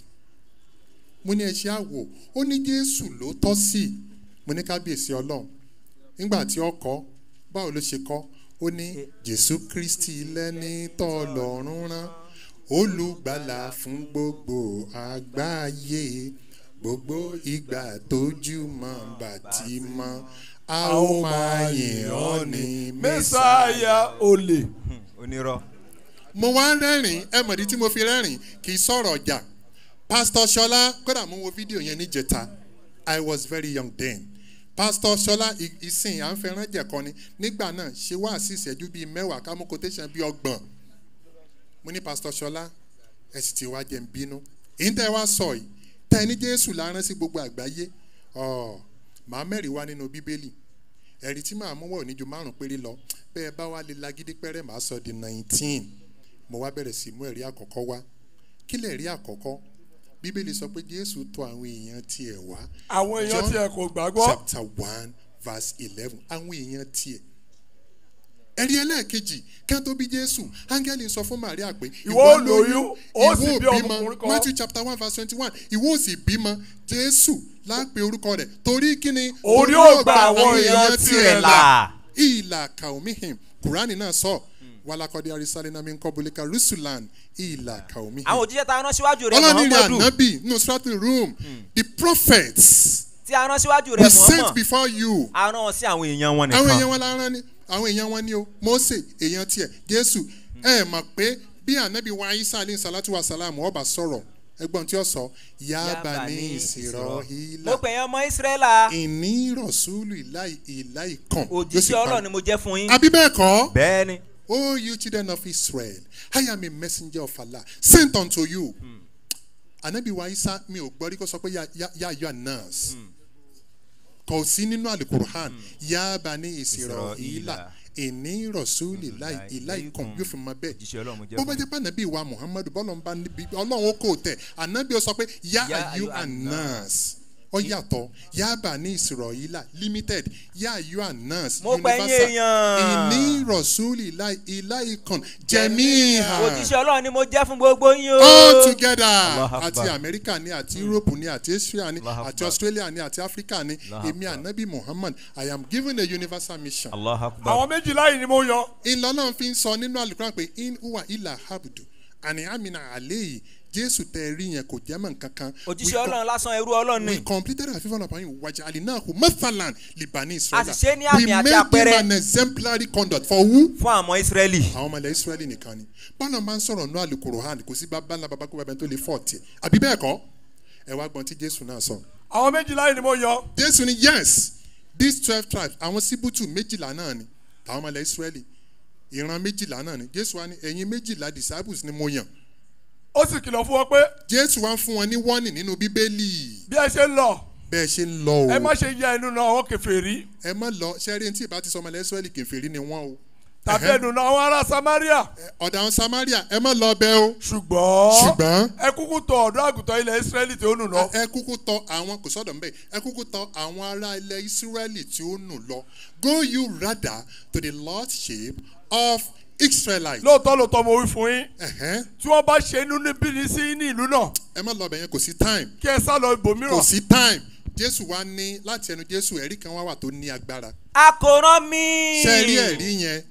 Mo ní ẹ ṣe àwò ó ní jésù ló tọ́ sí. Mo ní kábíyèsí ọlọ́run. Nígbà tí ó kọ́ báwo ló ṣe kọ́? Ó ní jésù kristi lẹ́ni tọ́lọ́run rán olùgbàlà fún gbogbo àgbáyé. Gbogbo ìgbà tójú mọ́ bàtí mọ́ a ó máa yìn ọ́ ní mẹ́sàáyà olè. onírọ̀. Mo wá ń rẹ́rìn ẹ mọ̀dí tí mo fi rẹ́rìn kì í sọ̀rọ̀ ọjà. Pastor ṣọlá kódà mo wo fídíò yẹn níjẹta. I was very young then. Pastor ṣọlá ìsìn à ń fẹ́ràn jẹ̀kọ́ ni. Nígbà náà ṣe wá sí ìṣẹ́jú bíi mẹ́wàá ká mú quotation bíi ọgbọ̀n. Mo ní pastor ṣọlá ẹ sì ti wá jẹ́ ń bínú. Èyí tẹ́ wá sọ yìí tẹ́ ní jésù láàárín sí gbogbo àgbáyé. Ọ̀ màá mẹ́rin wá nínú bíbélì. Ẹ̀rí tí màá mú wọ̀ ní ju márùn péré lọ. Bẹ́ẹ̀ bá wá lè lagídí pẹ́rẹ́ màá sọ di nineteen mo wá bẹ̀rẹ̀ sí mú ẹ̀rí àkọ́kọ́ wá. Kí lè rí àkọ́kọ́? Bíbélì sọ pé jésù tọ àwọn èèyàn tiẹ̀ wá. Àwọn èèyàn tiẹ̀ kò gbàgbọ́. chapter one verse eleven. Àwọn èèyàn tiẹ̀ ẹ̀rí ẹlẹ́ẹ̀kejì kí wọ́n tó bí jésù áńgẹ́lì sọ fún maria pé Ìwọ ó lóyún, ó sì bí ọmọkùnrin kan. matthew chapter one verse twenty-one. Ìwọ ò sì bímọ. Jésù lápè orúkọ rẹ̀. Torí kí ni? Òun yóò gba àwọn èèyàn tirẹ̀ là. ìlà kàómìhìn kùránì náà sọ wàlàkọ̀dé àrísàlẹ̀nàmí nkọ́bùlẹ̀kà rúṣùlàn ìlà kàómìhìn àwọn òjíṣẹ́ tá a rán síwájú rẹ̀ ọlọ́nìrìn muhammadu. ànábì no strategy room the prophets tí a rán síwájú we rẹ̀ sent muhammad before you. A rán sí àwọn èèyàn wọn àwọn èèyàn nìkan. wọn la rán ni. Àwọn èèyàn wọn ni o. Mose èèyàn tiẹ̀ jésù. Ẹ mọ̀ pé bí ànábì wa isa alayhi salatu wa salam ọba sọ̀rọ̀ ẹgbọ́n tí ó sọ yaba ní ìsirọ̀ mo ilà pè yẹn ọmọ israẹla ìní rọ̀ṣúlù ìláì ìláì kan. Òjíṣẹ́ ọlọ́run ni mo jẹ́ fún yín. àbí bẹ́ẹ̀ kọ́? Bẹ́ẹ̀ ni O you children of Israel, I am a messenger of Allah, sent unto you. Anabi wa Isa mi ò gbọ́ rí kó sọ pé ya ya ya you are nurse. Kò sí nínú Alukur'an, ya bani Israel Israila. ìní rọ̀súlì láì ìláìkùn yóò fi mọ bẹ́ẹ̀. Bó bá jẹ́ pé ànábì wa muhammadu bọ́lọ̀ ń bá níbi ọlọ́run ó kò tẹ̀. Ànábì ó sọ pé yá Ya ayu ọ yàtọ̀. Yá bà ní ìsìrọ̀yìlà limited. Mo pè yín èèyàn. ìní láì ìláìkùn jẹ̀míhà òjíṣẹ́ ọlọ́run ni mo jẹ́ fún gbogbo yín o. all together àti america ni àti europe ni àti asia ni àti australia ni àti africa ni. Èmi ànábì muhammad i am given a universal mission. Àwọn méjìlá yìí ni mo yan. ìlọ́nà fi ń sọ nínú àlùkò pé in uwa ilà habdu àní amina àléyìí jésù tẹ ẹ rí yẹn kò jẹ́ mọ̀ nǹkan kan. òjíṣẹ́ ọlọ́run lásán ẹrú ọlọ́run we ni. completed our favour upon you wàjà alinahu mathalan libani israel. A sì ṣe ní àmì we àti made àpẹẹrẹ. him an exemplary conduct for who. fún àwọn israẹli. àwọn ọmọ ilẹ̀ israẹli nìkan ni bọ́lá máa ń sọ̀rọ̀ ní àlùkòrò hàn kò sí bàbá ńlá bàbá kó bàbá tó lè fọ́ ọ̀tì àbí bẹ́ẹ̀ kọ́ ẹ wá gbọ́n tí jésù náà sọ. àwọn méjìlá yìí ni mo yan. jésù ni yes these twelve tribes àwọn síbùtù méjìlá náà ni àwọn ọmọ ilẹ̀ israẹli ìran méjìlá náà ni jésù wa ni ẹ̀yin méjìlá disciples ni mo yàn ó sì kìlọ̀ fún wọn pé jésù wá fún wọn ní wọ́ọ̀nì nínú bíbélì. Bí ẹ ṣe ń lọ bẹ́ẹ̀ ṣe ń lọ o. ẹ má ṣe ya ẹnu náà àwọn kẹfẹ́rí ẹ má lọ sẹ́rí tí ìbá ti sọ ọmọ ilẹ̀ israẹli kẹfìrí ni wọ́n o. Tàbí ẹnu náà àwọn ará samaria. Ọ̀dà àwọn samaria ẹ má lọ bẹ́ẹ̀ o. Ṣùgbọ́n ṣùgbọ́n ẹ kúkú tọ ọ̀dọ́ àgùntàn ilẹ̀ israẹli tí ó nù lọ. ẹ kúkú tọ àwọn kò sọ́dọ̀ mbẹ́ ẹ kúkú tọ àwọn ará ilẹ̀ israẹli tí ó nù lọ. Go you rather to the lordship of israelites. lóòótọ́ lóòótọ́ mo wí fún yín. Tí wọ́n bá ṣe inú níbí ní sí ní ìlú náà. Ẹ má lọ bẹ̀ yẹn kò sí time. Kí ẹ sá lọ kò ibòmíràn sí time. Jésù wá ní láti ẹnu jésù ẹ̀rí kan wá wà tó ní agbára. A kò rán mi. ṣe rí ẹ̀rí yẹn?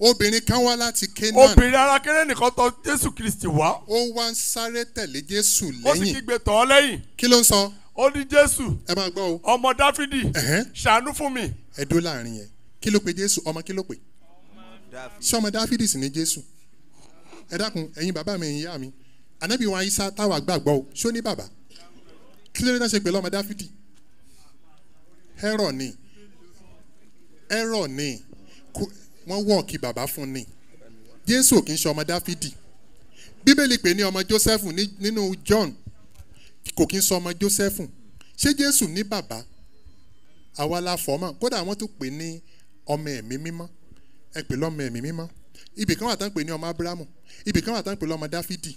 Obìnrin kan wá láti canaan. Obìnrin arákẹ́rẹ́ nìkan tọ jésù kristi wá. Ó wá ń sáré tẹ̀lé jésù ó sì lẹ́yìn kígbe tọ̀ ọ́ lẹ́yìn. Kí ló ń sọ? Ó ní jésù ẹ máa gbọ́ o. ọmọ dáfídì ṣàánú fún mi. Ẹ dó láàárín yẹn. Kí ló pe jésù? Ọmọ kí ló pe ṣé ọmọ dáfídì sì ní jésù? Ẹ dákun ẹ̀yin bàbá mi ẹ̀yin ìyá mi. Ànábì wa isa táwa gbàgbọ́ o ṣó ní bàbá? Kí ló dé náà ṣe pẹ̀lú ọmọ dáfídì? Ẹ̀rọ ni. Ẹ̀rọ ni. Wọ́n wọ̀ kí bàbá fún ni. Jésù kì í ṣe ọmọ dáfídì. Bíbélì pè ní ọmọ joseph ní- nínú john kò kì í ṣe ọmọ joseph ṣé jésù ní bàbá? Àwa la fọ́ mọ́. Kódà wọ́n tún pè ní ọmọ ẹ̀mí mímọ́ ẹ pè lọ́mọ ẹ̀mí mímọ́. Ibì kan wà tán pè ní ọmọ abrahamu ibì kan wà tán pè lọ́mọ dáfídì.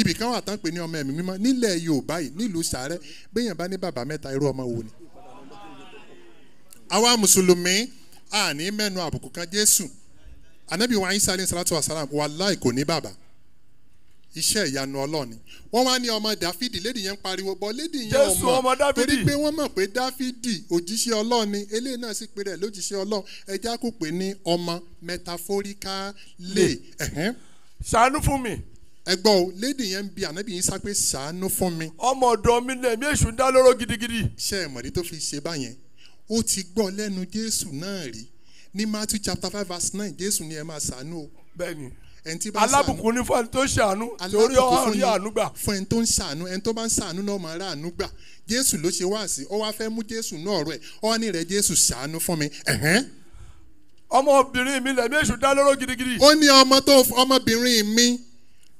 Ibì kan wà tán pè ní ọmọ ẹ̀mí mímọ́ nílẹ̀ yorùbá yìí nílùú sàárẹ̀ béèyàn bá ní bàbá mẹ́ta irú ọmọ wo ni. àwa mùsùlùmí a ní mẹ́nu àbùkù kan jésù. Anabi wa ayisa alayhi salatu wa salam wàláì kò ní bàbá iṣẹ́ ìyanu ọlọ́ọ̀ni wọ́n wá ní ọmọ dáfídì lédi yẹn ń pariwo bọ́ lédi yẹn ọmọ torí pé wọ́n mọ̀ pé dáfídì òjíṣẹ́ ọlọ́ọ̀ni eléyìí náà sì pé rẹ̀ lójíṣẹ́ ọlọ́ọ̀ ẹja kò pé ní ọmọ mẹtafóríkà lè ṣàánú fún mi. Ẹ gbọ́ o lédi yẹn ń bi ànábì yín sá pé ṣàánú fún mi. Ọmọ ọ̀dọ́ mi lẹ̀mí èṣù ń dá lóró gidigidi. Ṣe é mọ̀rí tó fi ṣe báyẹn? Ó ti gbọ́ lẹ́nu jésù náà rí. Ní matthew chapter five verse nine jésù ni ẹ máa ṣàánú o. Bẹ́ẹ̀ni alábùkún ní fún ẹni tó ṣàánú torí ọ̀hún rí àánú gbà. fún ẹni tó ń ṣàánú ẹni tó bá ń ṣàánú náà máa rà àánú gbà. Jésù ló ṣe wá sí ó wá fẹ́ mú jésù náà rẹ̀. Wá ní rẹ̀ jésù ṣàánú fún mi. Ọmọbìnrin mi lẹ̀mí èṣù dá lóró gidigidi. Ó ní ọmọ tó ọmọbìnrin mi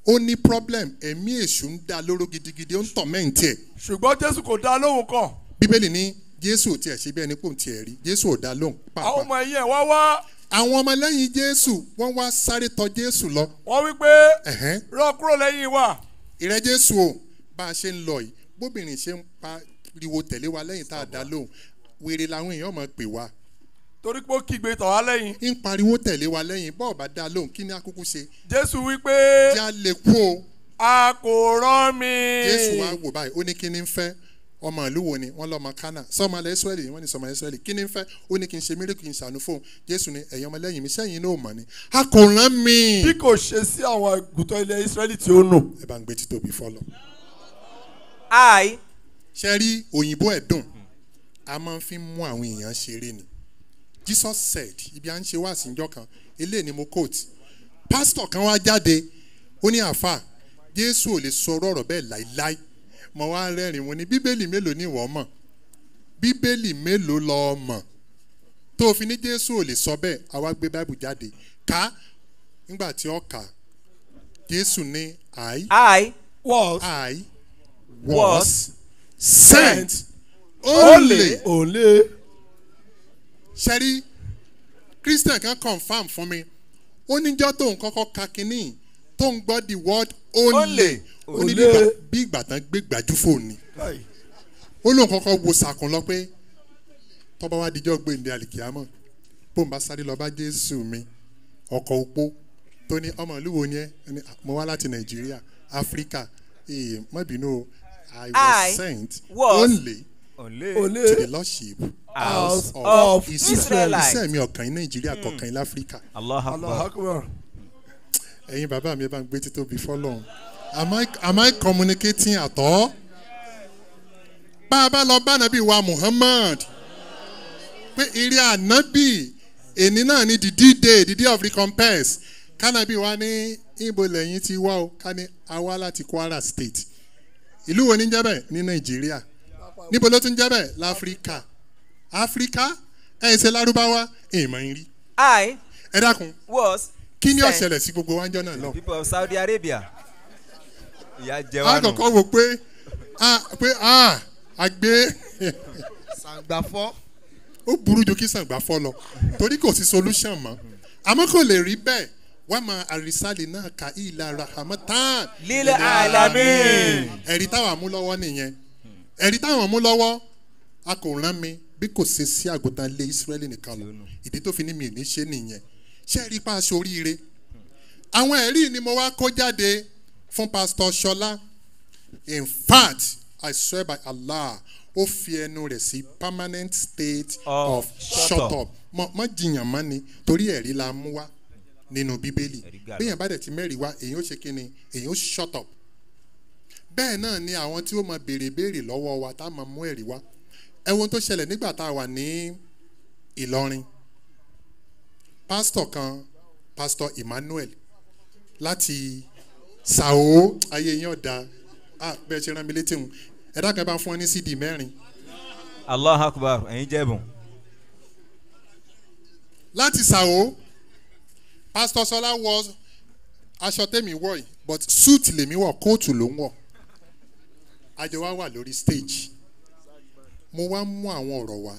ó ní problem. Ẹ̀mí èṣù ń dá lóró gidigidi ó ń tọ̀ mẹ́ǹtì ẹ̀. Ṣùgbọ́n jésù kò dá lóhùn kan bíbélì ní jésù ò tiẹ̀ ṣe bí ẹni pò ń tiẹ̀ rí. Jésù ò dá lóhùn àwọn ọmọ ẹ̀yìn ẹ̀ wá wá àwọn ọmọlẹ́yìn jésù wọ́n wá sáré tọ jésù lọ. Wọ́n wí pé rán kúrò lẹ́yìn wa. Ìrẹ́ jésù o bá a ṣe ń lọ yìí bóbìnrin ṣe ń pariwo tẹ̀lé wa lẹ́yìn tá a dá lóhùn wèrè làwọn èèyàn mọ̀ pé wa torí pé ó kígbe tọ̀ wá lẹ́yìn. Ń pariwo tẹ̀lé wa lẹ́yìn bọ́ọ̀ bá dá lóhùn kí ni akúkú ṣe? Jésù wí pé já lè kú o. A kò rán mi. Jésù wa wò báyìí ó ní kí ni ń fẹ́ ọmọ ìlú wo ni? Wọ́n lọ́mọ kánà. Sọmọ ilẹ̀ israẹli wọ́n ní sọmọ ilẹ̀ israẹli kí ni ń fẹ́? Ó ní kí n ṣe mírèkì kí n ṣàánú fóun jésù ni ẹ̀yin ọmọlẹ́yìn mi sẹ́yìn náà mọ̀ ni? A kò rán mi. bí kò ṣe sí àwọn àgùntàn ilẹ̀ israẹli tí ó nù. Ẹ bá ń gbé títóbi fọlọ. ai ṣe rí òyìnbó ẹ̀ dùn a máa ń fi mú àwọn èèyàn ṣeré ni. Jesus said ibi à ń ṣe wá síjọ kan eléyìí ni mo quote. Pásítọ̀ kan wá jáde. Ó ní àáfà jésù ò lè sọ ọ̀rọ̀ bẹ́ẹ̀ láíláí mo wá rẹ́rìn mo ní bíbélì mélòó ni ìwọ mọ̀? Bíbélì mélòó lọ mọ̀? Tó o fi ní jésù ò lè sọ bẹ́ẹ̀ àwa gbé báìbù jáde. Ká nígbà tí ó kà jésù ní i I was i Was sent only. only. Sẹ́rí christian kan confam fún mi. Ó níjọ́ tóun kọ́kọ́ ka kínní tóun gbọ́ the word only. Only. ó ní bí ìgbà- tán gbé gbàjú fóònù ó lóun kọ́kọ́ wo sàkún lọ pé tọ́ba wa dijọ́ gbé ní àlìkíámọ̀ bóun bá sáré lọ bá jésù mi ọkọ̀ opó tó ní ọmọ ìlú wo ni ẹ? Ó ní, "Ah, mo wá láti nàìjíríà áfíríkà. Ee má bínú o. I was I sent was only only to the lordship house of of israel. Iṣẹ́ mi ọ̀kan ní nàìjíríà kọ̀ọ̀kan ní áfíríkà. Allah allah akbar. Ẹ̀yin bàbá mi bá ń gbé títóbi fọlọ́run. Am I am I communicating at all? bá a bá lọ bá nàbí wa muhammad pé eré ànábì èní náà ní the d-day the day of recompense. Kánábì wa ní ibo lẹ́yìn ti wá o? Ká ní awa láti kwara state. Ìlú wo ní jẹ́ bẹ́ẹ̀? Ní nàìjíríà. Níbo ló tún jẹ́ bẹ́ẹ̀? Láfíríkà áfíríkà ẹ̀ ṣe lárúbáwá? Èèmọ̀ ń rí I ẹ dákun. was kí ni ọ̀sẹ̀lẹ̀ sí gbogbo wájọ́ náà lọ. people of Saudi Arabia. Ìyá jẹ wá nù. àkọ́kọ́ wò pé ah pé ah àgbé sàgbàfọ́ ó burú ju kí sàǹgbà fọ́ lọ torí kò sí solution mọ́ àmọ́ kò lè rí bẹ́ẹ̀ wàá máa àrísàlẹ̀ náà ka ìlà rahamatan. Lil alamin. ẹ̀rí táwọn mú lọ́wọ́ nìyẹn ẹ̀rí táwọn mú lọ́wọ́ a kò rán mi bí kò ṣe sí àgùntàn ilé israẹli nìkan lọ ìdí tó fi ní mi ò ní ṣe nìyẹn ṣé ẹ̀rí pa aṣọ oríire? Àwọn ẹ̀rí ni mo wá kó jáde fún pastor ṣọlá. In fact i swear by allah ó fi ẹnu rẹ̀ sí permanent state Of of shut up. up. Mọ mọ jiyàn mọ́ ni torí ẹ̀rí la mú wá nínú bíbélì. Bíyàn bá dẹ̀ ti mẹ́rin wá èyàn ó ṣe kí ni èyàn ó shut up. Bẹ́ẹ̀ náà ni àwọn tí ó máa béèrè béèrè lọ́wọ́ wa tá a máa mú ẹ̀rí wá. Ẹ wo ohun tó ṣẹlẹ̀ nígbà tá a wà ní ìlọrin pásítọ̀ kan pásítọ̀ emmanuel láti sao ayé yín ọ̀dà. Ah bẹ́ẹ̀ ṣe rán mi létí hùn ẹ̀dá kan bá fún ọ ní cd mẹ́rin. Allah akbar ẹ̀yin jẹ̀bùn. láti sao pásítọ̀ sọlá wọ aṣọ tẹ̀mí wọ̀ yìí but suit lèmi wọ̀ kóòtù ló ń wọ̀. Àjọ wa wà lórí stage. Mo wá mú àwọn ọ̀rọ̀ wá.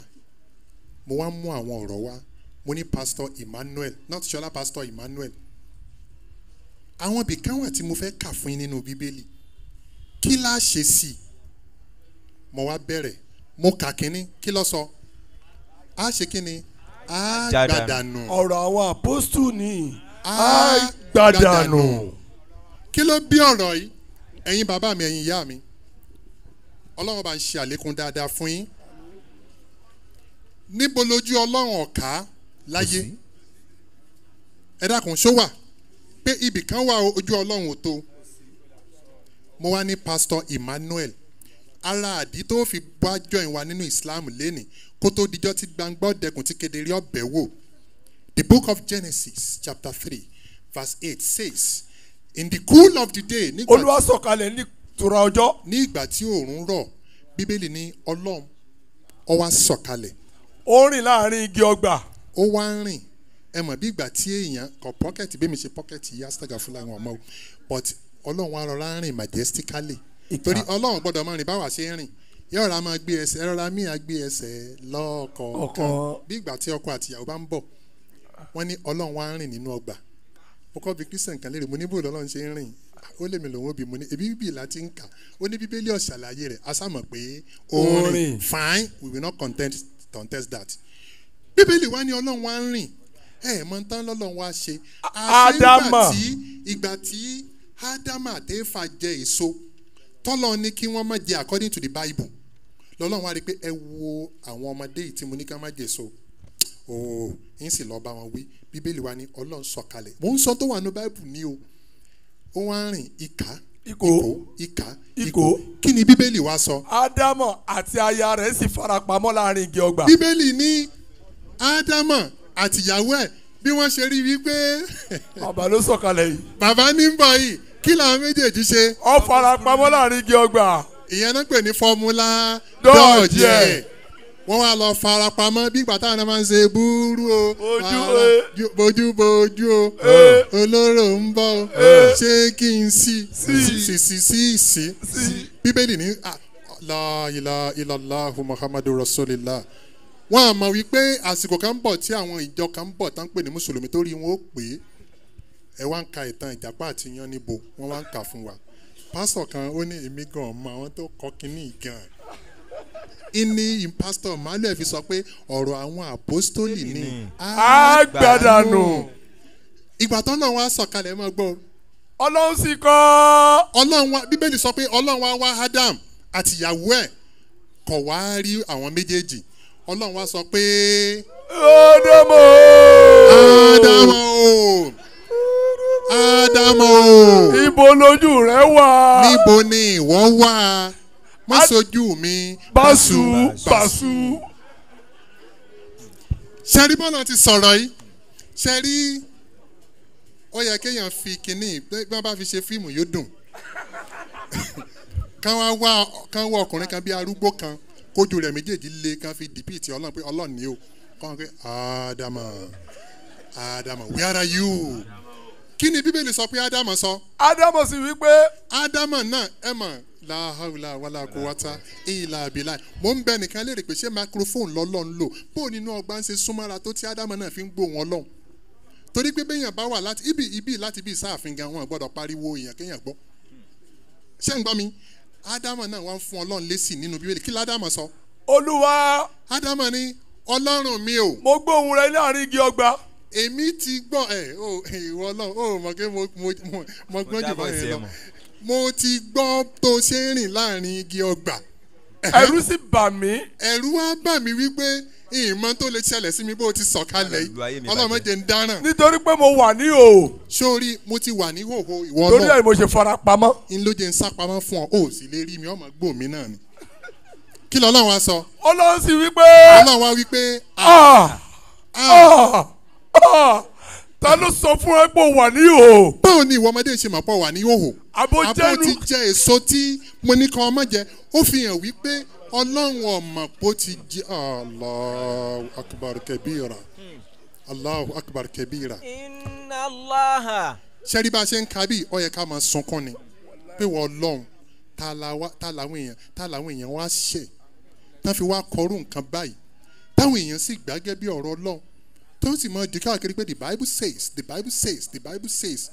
Mo wá mú àwọn ọ̀rọ̀ wá mo ní pastor emmanuel not ṣọlá pastor emmanuel. Àwọn ibìkan wà tí mo fẹ́ kà fún yín nínú bíbélì. Kí la ṣe sí i? Mo wá bẹ̀rẹ̀. Mo kà kínní. Kí ló sọ? A ṣe kínní? A gbàdànù. Ọ̀rọ̀ àwọn apostol ni. A gbàdànù. Kí ló bí ọ̀rọ̀ yìí? Ẹ̀yin bàbá mi ẹ̀yin ìyá mi. Ọlọ́run bá ń ṣe àlékún dáadáa fún yín. Níbo lójú ọlọ́run ọ̀ká láyé. Ẹ dákun ṣó wà? Pé ibì kan wà ojú ọlọ́run ò tó. Mo wá ní pastor emmanuel. Ara àdí tó fi bá join wa nínú islam lẹ́nìí kó tó dijọ́ tí gbangbọ́ dẹkùn tí kedere ọbẹ̀ wò. The book of genesis chapter three verse eight says in the cool of the day olúwa sọ̀kalẹ̀ ní tura ọjọ́. Ní ìgbà tí òòrùn rọ̀ bíbélì ní ọlọ́run ọ wá sọ̀kalẹ̀. Ó rìn láàárín igi ọgbà ó wá ń rìn. Ẹ mọ̀ bí ìgbà tí èèyàn kọ pọ́kẹ́tì bí mi ṣe pọ́kẹ́tì yìí astaga wọn ọmọ o. But ọlọ́run wa rọra ń rìn majestically. Torí ọlọ́run gbọ́dọ̀ máa rìn báwa ṣe ń rìn. Yóò rà máa gbé ẹsẹ̀ ẹ̀rọ mi à gbé ẹsẹ̀ lọ́ọ̀kọ̀ọ̀kan Ọ̀kan. bí ìgbà tí ọkọ àtìyàwó bá ń bọ̀ wọ́n ní ọlọ́run wa ń rìn nínú ọgbà. Mo kọ́ bí christian kan léèrè mo ní bò lọ́lọ́run ṣe ń rìn? Ó lè mi lòun òbí mo ní ebi bíbí láti ń kà? Ó ní bíbélì ọ̀ṣàlàyé rẹ̀. A sá mọ̀ pé rìn. fine we will not contest contest that bíbélì wa ní ọlọ́run wa ń rìn. Ẹ mọ tán lọ́lọ́run wa ṣe. Àṣé Ádámà. ìgbà tí ádámà àtẹ́fà jẹ èso tọ́lọ́ ní kí wọ́n má jẹ according to the bible. Lọ́lọ́run wa rí i pé ẹ wo àwọn ọmọdé yìí tí mo ní ká má jẹ èso. Ooo yín sì lọ́ọ́ bá wọn wí. Bíbélì wa ní ọlọ́run sọ̀kalẹ̀. Mò ń sọ tó wà ní bible ní o. Ó wá ń rìn ìka Ìkó. ìka Ìkó. kí ni bíbélì wa sọ? Ádámọ̀ àti aya rẹ̀ sì farapamọ́ láàárín igi ọgbà. Bíbélì ní ádámà àtìyàwó ẹ̀ bí wọ́n ṣe rí wípé bàbá ló sọ̀kalẹ̀ yìí. Bàbá ní ń bọ̀ yìí kí làwọn méjèèjì ṣe? Ó farapamọ́ láàárín igi ọgbà. Ìyẹn náà pè ní fọmúlà Dọ́ọ̀jì ẹ̀. wọ́n wá lọ farapamọ́ bí táwọn náà máa ń ṣe búrú o. Ju- bojú bojú o. Olóró ń bọ̀ o. Ṣé kí n sí? Sí. Sí sí sí. Bíbélì ní ah, la ilaha illallahu muhammadu rasulillah wọn àmọ́ wípé àsìkò kan ń bọ̀ tí àwọn ìjọ kan ń bọ̀ tán pè ní mùsùlùmí torí wọn ó pè é. Ẹ wá ń ka ìtàn ìjàpá àti yan níbo wọn wá ń kà fún wa. Pásítọ̀ kan ó ní èmi gan ọmọ àwọn tó kọ́ kínní gan ìní pásítọ̀ manuel fi sọ pé ọ̀rọ̀ àwọn àpọ́stólì ni á gbàdánù. Ìgbà tó náà wá sọ̀kalẹ̀ mọ́ gbọ́. Ọlọ́run sì kọ́. Ọlọ́run wá bíbélì sọ pé ọlọ́run wá wá adam àtìyàwó ẹ̀ kọ̀ wá rí àwọn méjèèjì ọlọ́run wá sọ pé o ádámọ̀ o ibo lójú rẹ wà? Níbo ni ìwọ wà? Má sojú mi báṣu báṣu ṣẹ́rí bọ́lá ti sọ̀rọ̀ yìí? Ṣẹ́rí ó yẹ kéèyàn fi kínní bí wọ́n bá fi ṣe fíìmù yóò dùn. Kán wá wá kán wá ọkùnrin kan bí arúgbó kan kójú rẹ̀ méjèèjì lé kán fi dìpìtì ọlọ́run pé ọlọ́run ni o. Kán pé ádámà ádámà where are you? Kí ni bíbélì sọ pé ádámà sọ? Ádámù sì wí pé ádámà náà ẹ mọ̀ láhàúlà wàlà kó wáta ìlà àbílà mò ń bẹ nìkan léèrè pé ṣé microphone lọ́lọ́ ń lò? Bó nínú ọgbà ń ṣe súnmọ́ra tó tí ádámà náà fi ń gbóhùn ọlọ́run? Torí pé béèyàn bá wà láti ibi ibi láti bí sáàfin gan wọn gbọ́dọ̀ pariwo èèyàn kéèyàn gbọ́. Ṣé ń gbọ́ mi ádámà náà wọ́n ń fún ọlọ́run lésì nínú bíbélì. Kí ládàmà sọ? Olúwa! Ádámà ní ọlọ́run mi ò mo gbóhùn rẹ láàárín igi ọgbà. Èmi ti gbọ́ ẹ̀ o ìwọ ọlọ́run o mọ̀ pé mo mo mo mo gbọ́n jù báyìí lọ. mo ti gbọ́ tó ṣe ń rìn láàárín igi ọgbà. Ẹ̀rù sì bà mí. Ẹ̀rù wá bà mí wípé ìmọ̀ tó lè ṣẹlẹ̀ sí mi bó ti sọ̀kalẹ̀. Lu ayé yìí ọlọ́run jẹ́ ń dáràn nítorí pé mo wà ní o sórí mo ti wà ní hòhò ìwọ torí ẹ̀ mo ṣe fara pamọ́. Ń ló jẹ́ ń sápamọ́ fún ọ. Ó sì lè rí mi ọmọ gbò mí náà ni. Kí lọ́lọ́run wá sọ? Ọlọ́run sì wí pé ọlọ́run wá wípé ah, ah ah, ah ta ló sọ fún ẹ pé o wà ní o báwo ni ìwọ ọmọdé ṣe mọ̀ pọ̀ wà ní hòhò Àbó àbó ti jẹ èso tí mo ní kan ọmọ jẹ. Ó fi hàn wípé ọlọ́run ọmọ bó ti jẹ allahu akbar kẹbíra allahu akbar kẹbíra iná láhà. sẹ́rí bá a ṣe ń ka bí? Ọ yẹ ká máa sunkún ni. Pé wọ́n ọlọ́run ta làwọn èèyàn ta làwọn èèyàn wá ṣẹ̀ tá fi wá kọrú nǹkan báyìí. Táwọn èèyàn sì gbàgẹ́ bí ọ̀rọ̀ ọlọ́run tó sì mọ di káàkiri pé the bible says the bible says the bible says.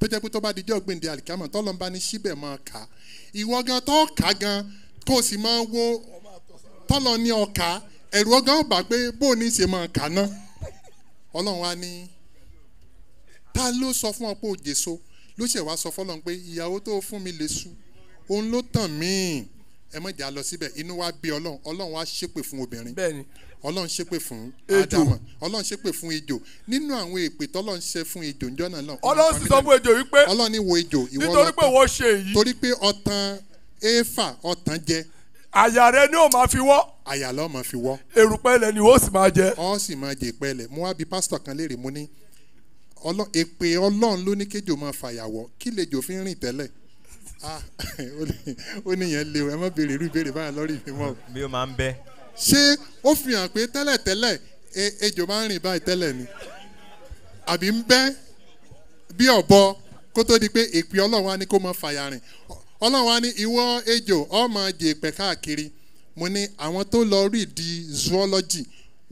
Tó jẹ́ pé tó bá di jẹ́ ògbéǹde àlìkámọ̀ tọ́lọ́ ń bá ní síbẹ̀ máa kà ìwọ gan tó kà gan kó o sì máa wo tọ́lọ́ ní ọkà ẹ̀rù ọgán ọba pé bó o ní ṣe máa kà á ná. Ọlọ́run wa ní ta ló sọ fún ọ pé o jèso? Ló ṣe wá sọ fọlọ́n pé ìyàwó tó fún mi lè sú òun ló tàn mí. Ẹ mọ̀ jà lọ síbẹ̀ inú wa bí ọlọ́run ọlọ́run wa ṣépè fún obìnrin. Ọlọ́run ṣépè fún Ejò. ádámà ọlọ́run ṣépè fún ejò. Nínú àwọn èpè tọ́lọ́run ṣe fún ejò ńjọ́ náà náà ọlọ́run sì sọ fún ejò wípé ọlọ́run ní wo ejò ìwọ nítorí pé lọ́tàn. wọ́n ṣe èyí. Torí pé ọ̀tàn éfà ọ̀tàn jẹ. Àyà rẹ ni ó máa fi wọ́. Àyà lọ́mọ fi wọ́. Erùpẹ̀ ilẹ̀ ni ó sì máa jẹ. Ọ sì máa jẹ pẹlẹ mo wá bí pásítọ̀ kan léèrè mo ní èpè ọlọ́run ló ní kéjò máa fàyàwọ́ kí lejò fi ń rìn tẹ́lẹ̀? Ah, ó ní- ó níyẹn lé o. Ẹ má béèrè irú ìbéèrè báyà lórí mi mọ́ o. bí ó máa ń bẹ́. ṣé ó fi hàn pé tẹ́lẹ̀tẹ́lẹ̀ e- ejò máa ń rìn báyìí tẹ́lẹ̀ ni? Àbí ń bẹ́ bí ọ̀bọ kó tó di pé èpè ọlọ́run wa ní kó máa fàyà rìn ọlọ́run wa ní ìwọ ejò ọ máa jẹ èpè káàkiri. Mo ní àwọn tó lọ rí di zoology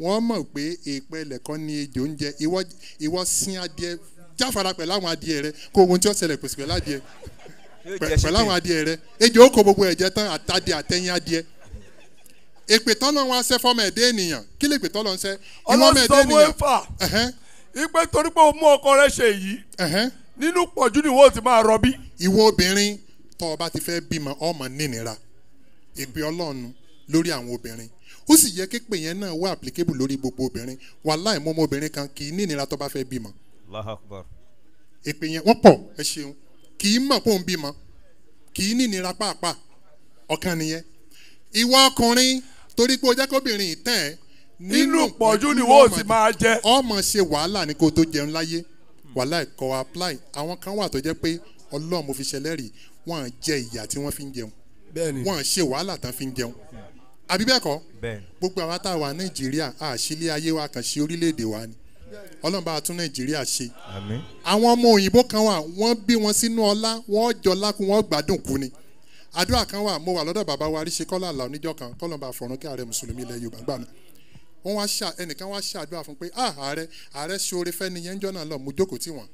wọ́n mọ̀ pé èpè ẹlẹ́kọ́ ni ejò ń jẹ. Ìwọ sin adìẹ jáfara pẹ̀lú àwọn adìẹ rẹ kó ohun tí ó ṣẹlẹ̀ pèsè pẹ̀lú adìẹ. Pẹ̀lú àwọn adìẹ rẹ. Ejò ó kó gbogbo ẹ̀jẹ̀ tán àtàdé àtẹ̀yìn adìẹ. Èpè tọ́lọ́ wọn ṣẹ́ fọ́mọ ẹ̀dẹ́ ènìyàn kí lè pè tọ́lọ́ ń ṣẹ́? Ìwọ ọmọ ọlọ́run ẹ̀dẹ́ ènìyàn. Wípé torí pé o mú ọkọ rẹ ṣe èyí ẹ̀hẹ́n. nínú pọ̀jù ni wọ́n ti máa rọbí. Ìwọ obìnrin tọ́ ọ bá ti fẹ́ bímọ ọmọ nínira. Èpè ọlọ́run lórí àwọn obìnrin. Ó sì yẹ képe yẹn náà wá applicable lórí gbogbo obìnrin. Wàláì mọ́ ọmọbìnrin kan kì í nínira tó bá fẹ́ bímọ. Allahu Akbar. èpè yẹn wọ́n pọ̀ ẹ ṣeun. Kì í mọ̀ pé òun bímọ. Kì í nínira pàápàá. Ọ̀kan nìyẹn. Ìwọ ọkùnrin torí pé o jẹ́ kóbìnrin ìtàn ẹ̀ nínú pọ̀jù ni wọ́n ti máa jẹ. Ọmọ ṣe wàhálà ní kó tó jẹun láyé. Wàhálà ẹ̀kọ́ apply. Àwọn kan wà tó jẹ́ pé ọlọ́run mo fi ṣẹlẹ́rìí wọ́n jẹ ìyà tí wọ́n fi ń jẹun. Wọ́n ṣe wàhálà tán fi ń jẹun. Àbí bẹ́ẹ̀ kọ́? Gbogbo àwa tá a wà nàìjíríà àṣìlẹ̀ ayé wa kàn ṣe orílẹ̀-èdè wa ni. Ọlọ́run bá a tún nàìjíríà ṣe. Àwọn ọmọ òyìnbó kan wà wọ́n bí wọn sínú ọlá wọ́n jọ lákùn wọ́n gbádùn kú ni. Àdúrà kan wà mo wà lọ́dọ̀ bàbá wa ríṣe kọ́lá àlà oníjọ́ kan kọ́lọ́n bá fọ̀rọ̀ kí ààrẹ mùsùlùmí ilẹ̀ yorùbá gbà náà wọ́n wá ṣà ẹnìkan wá ṣàdúrà fún pé ah ààrẹ ààrẹ ṣoore fẹ́ni yẹn ń jọ́ náà lọ mo jókòó tí wọ́n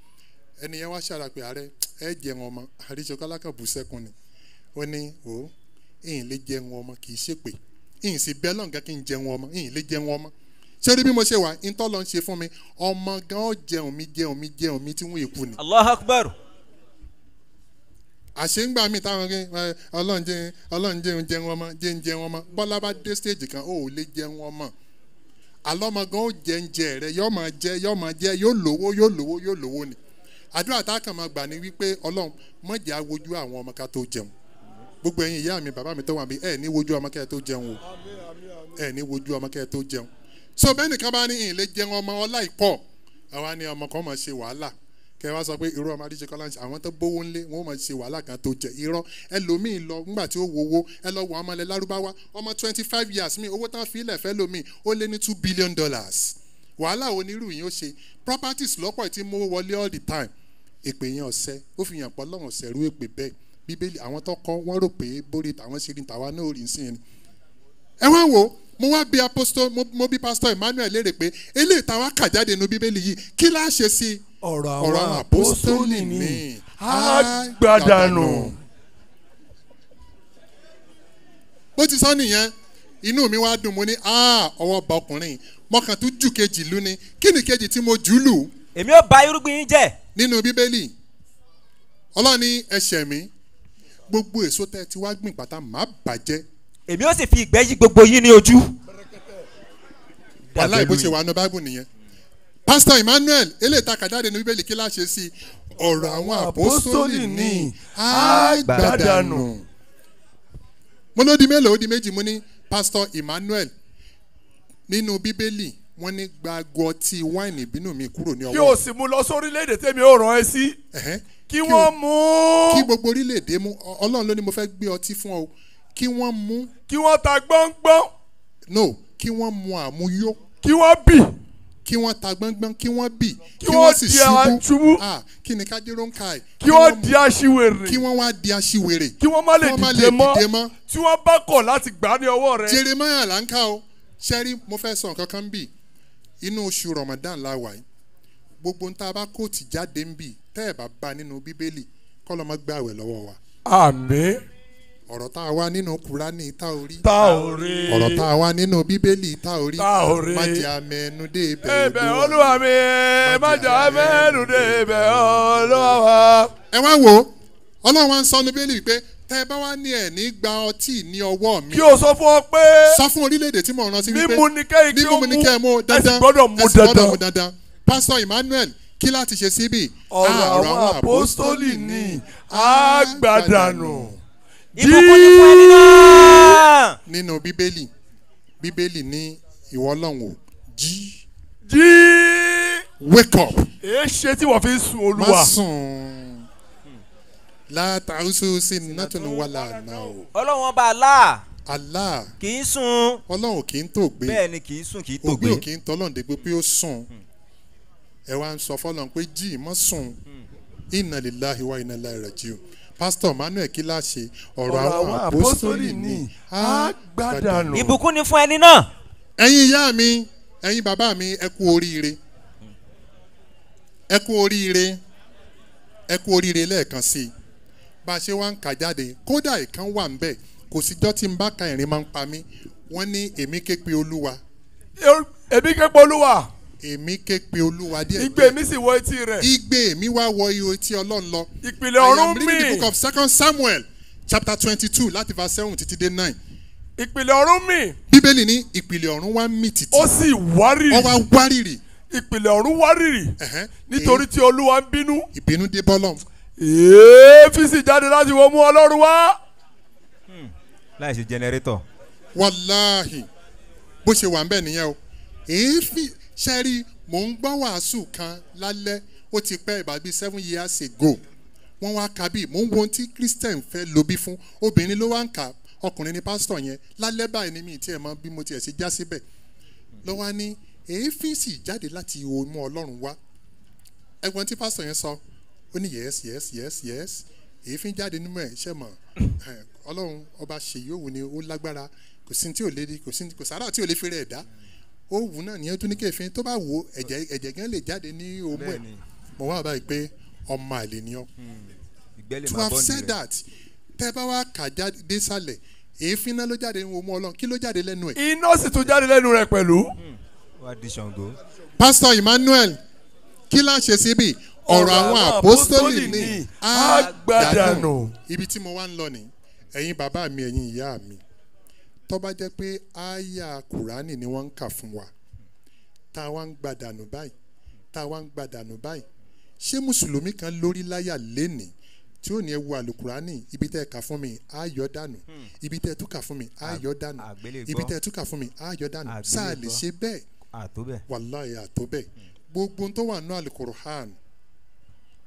ẹni yẹn wá ṣàdúrà pé ààrẹ ẹ jẹun ọmọ. Àríṣe kọ́lá kan bù sẹ́kùn ni. Ó ní o ìyìn lè jẹun ọmọ kì í ṣèpè ìyìn sì bẹ́ẹ̀ lọ́nkà kí n jẹun ọmọ ìyìn lè jẹun ọmọ. Rí bí mo ṣe wà? Ìtọ́ lọ ń ṣe fún mi. Ọmọ gan jẹun mi jẹun mi jẹun mi tí wọ́n èkú ni. Allah akbar. Àṣéǹgbà mi táwọn ọlọ́run jẹun ọlọ́run jẹun jẹun ọmọ jẹun jẹun ọmọ. Bọ́lá bá dé stage kan ó lè jẹun ọmọ. Àlọ́mọ gan ó jẹ rẹ yóò máa jẹ yóò máa jẹ yóò lówó yóò lówó yóò lówó ni àdúrà tá a kàn máa gbà ní wípé ọlọ́run mọ̀jẹ̀ á wojú àwọn ọmọ ká tó jẹun. Gbogbo ẹ̀yin ìyá mi bàbá mi tó wà bí ẹ̀ ní wojú ọmọ kẹ́ ẹ tó jẹun o. Ẹ̀ ní wojú ọmọ kẹ́ ẹ tó jẹun. So bẹ́ẹ̀ nìkan bá ní lè jẹun ọmọ ọlá ìpọ̀ àwa ni ọmọ kan máa ṣe wàhálà. Kẹ wá sọ pé irú ọmọ adíṣe kọ́lá ń àwọn tó gbówó ńlé wọn ó máa ṣe wàhálà kan tó jẹ. Irọ́. Ẹlòmíì lọ nígbà tí ó wowó ẹ lọ wọ ọmọ ilẹ̀ lárúbáwá. Ọmọ twenty five years mi owó tán fi ilẹ̀ fẹ́ lómi ó lé ní two billion dollars. Wàhálà onírú yìí ó ṣe? Properties lọ́pọ̀ tí mú wọlé all the time èpè yẹn ọ̀sẹ́ ó fi hàn pọ̀ lọ́wọ́ sẹ̀rú èpè bẹ́ẹ̀. Bíbélì àwọn tó kọ́ wọ́n rò pé bórí tàwọn ṣe ní tàwa náà ò rí sí ni ẹ wá wo mo wá bí apostol mo, bí pastor emmanuel léèrè pé eléyìí táwa kà jáde nínú bíbélì yìí kí láá ṣe sí i? Ọ̀rọ̀ àwọn apostoli ni ni. á gbàdánù. bó ti sọ nìyẹn inú mi wá dùn mo ní "Ah, ọwọ́ ba ọkùnrin mọ̀kàn tún jù kejì lú ni. Kí ni kejì tí mo jù lù? Èmi ò bà irúgbìn yín jẹ́ nínú bíbélì. Ọlọ́run ní ẹsẹ̀ mi gbogbo èso tẹ́ ti wá gbìn pátá má bàjẹ́. Èmi ò sì fi ìgbẹ́ yí gbogbo yín ní ojú. wàhálà ìbò ṣe wà nù báìbù nìyẹn. Pásítọ̀ emmanuel eléyìí ta kàdáde ní bíbélì kí láṣẹ sí? Ọ̀rọ̀ àwọn àpòsólì ní àgbàdànù mo ló di mélòó? Ó di méjì. Mo ní pásítọ̀ emmanuel nínú bíbélì wọ́n ní gbàgbọ́ ọtí wáìnì ìbínú mi kúrò ní kí o ọwọ́ sì mú lọ sórílẹ̀-èdè tèmi ò rán ẹ sí kí wọ́n mú kí gbogbo orílẹ̀-èdè mú ọlọ́run ló ní mo fẹ́ gbé ọtí fún ọ kí wọ́n mú kí wọ́n ta gbọ́ngbọ́n no kí wọ́n mu àmúyó kí wọ́n bì kí wọ́n ta gbọ́ngbọ́n kí wọ́n bì Kí wọ́n aṣubú. Ah, kí ni kájíró ń ka ẹ̀ kí wọ́n di aṣiwèrè kí wọ́n wá di aṣiwèrè kí wọ́n má lè dìde mọ́ tí wọ́n bá kọ̀ láti gbà á ní ọwọ́ rẹ. jeremiah là ń ká o sẹ́rí mo fẹ́ sọ nǹkan kan bì inú oṣù ramadan la wà yìí. Gbogbo ń tá a bá kóòtù jáde ń bì tẹ́ ẹ̀ bá bá nínú bíbélì kọ́ lọ́ mọ́ gbàwẹ̀ lọ́wọ́ wa. Àmì ọ̀rọ̀ tá a wá nínú kúránì tá ò rí. Tá ò rí. Ọ̀rọ̀ tá a wá nínú bíbélì tá ò rí. Tá ò rí. má jẹ́ amẹ́nu dé ẹbẹ̀ olúwa. Mi má dé ibẹ̀ olúwa. Wa. ẹ wá ó ọlọ́run wa ń sọ ní bíbélì pé tẹ́ ẹ bá wá ní ẹ̀ ní gba ọtí ní ọwọ́ mi. Kí o sọ fún ọ pé sọ fún orílẹ̀-èdè tí mo rán sí wípé mímu ni ni kẹ́ ẹ mú mú ẹ sì dandan. gbọ́dọ̀ mú dandan. pásítọ̀ emmanuel kí láti ṣe síbì ọ̀rọ̀ àwọn apostoli ní àgbàdànù. ìbùkún ni fún ẹni náà. nínú bíbélì bíbélì ní ìwọ ọlọ́run ò jí. Jí. Wake up. Èé ṣe tí wọ́n fi ń sun má olúwa. sùn látàrúsù sí nàtúnú wà lánàá o ọlọ́run ọba àlá. Allah kì í sùn ọlọ́run kì í tó gbé bẹ́ẹ̀ ni kì í sùn kì í ògbé tògbé. ò kì í tọ́lọ́run dé pé ó sùn. Ẹ wá ń sọ fọlọ́run pé jí mọ́ sùn. Iná líláhi wá iná láì rẹ̀ jí o pásítọ̀ manuel kí láṣẹ ọ̀rọ̀ àwọn apostoli ní àgbàdànù. ìbùkún ni fún ẹni náà. ẹ̀yin ìyá mi ẹ̀yin bàbá mi ẹ kú oríire. Ẹ kú oríire. Ẹ kú oríire lẹ́ẹ̀kan sí i bá a ṣe wá ń kà jáde kódà ìkan wà ń bẹ̀ kò síjọ́ tí n bá ka ìrìn máa ń pa mí. Wọ́n ní èmi ké pe olúwa. Èmi ké polúwa èmi ké pe olúwa díẹ̀ igbe mi sì wọ etí rẹ̀. Igbe mi wá wọ ihò tí ọlọ́run lọ. Ìpìlẹ̀ I am ọ̀run reading the mi book of second samuel chapter twenty two láti verse seven títí dé nine. Ìpìlẹ̀ ọ̀run mi bíbélì ní ìpìlẹ̀ ọ̀run wá mì tìtì ó sì wárìrì. Wá wárìrì. Ìpìlẹ̀ ọ̀run wárìrì. Nítorí tí olúwa ń bínú. Ìbínú dé bọ́lọ̀ sì jáde láti wọ́n mú ọlọ́run wá. láì ṣe jẹnẹrétọ̀. wàláhì. Bó ṣe wà ń bẹ̀ nìyẹn o. Èéfì ṣẹ́rí mò ń gbọ́ wàásù kan lálẹ́. Ó ti pẹ́ ìbá bíi seven years ago. Wọ́n wá ka bíi mò ń wo ohun tí christian fẹ́ lo bí fún. Obìnrin ló wá ń kà ọkùnrin ni pásítọ̀ yẹn. Lálẹ́ báyìí ni mi tiẹ̀ mọ bí mo tiẹ̀ ṣe já síbẹ̀. Lọ́wọ́ á ní èéfín sì jáde láti òun ọlọ́run wá. Ẹ̀gbọ́n tí pásítọ̀ yẹn sọ ó ní yes yes yes yes. Èéfín jáde nínú ẹ̀ ṣe mọ̀? Ọlọ́run ọba ṣèyí òwò ni ó lágbára. Kò sí tí ò lè kò sí kò sára tí ò lè fèrè ẹ̀dá ó wù náà nìyẹn tó ní kéfín tó bá wò ẹ̀jẹ̀ ẹ̀jẹ̀ gan lè jáde ní òmù ẹ̀. Mo wá báyìí pé ọmọ àlè ni ọ́. Lè to have said that tẹ́ bá wá kà jáde sálẹ̀ èéfín náà ló jáde ní òmù ọlọ́run. Kí ló jáde lẹ́nu ẹ̀? Iná sì tún jáde lẹ́nu rẹ̀ pẹ̀lú. ṣàngó. pastor emmanuel kí la ṣe síbi ọ̀rọ̀ àwọn àpọ́sítélì ní àgbàdànù ibi tí mo wá ń lọ ní ẹ̀yin bàbá mi ẹ̀yin ìyá mi tó bá jẹ́ pé àyà kùránì ni wọ́n ń kà fún wa tá a wá ń gbàdànù báyìí tá a wá ń gbàdànù báyìí ṣé mùsùlùmí kan lórí láyà lénìí tí ó ní ẹ wo àlùkùránì ibi tẹ́ ẹ kà fún mi á yọ dànù. Ibi tẹ́ ẹ tún kà fún mi á yọ dànù. Ibi tẹ́ ẹ tún kà fún mi á yọ dànù. Sáà lè ṣe bẹ́ẹ̀. Àtó bẹ́ẹ̀. wàláyé àtọ́bẹ̀ gbogbo tó wà nù alukur'an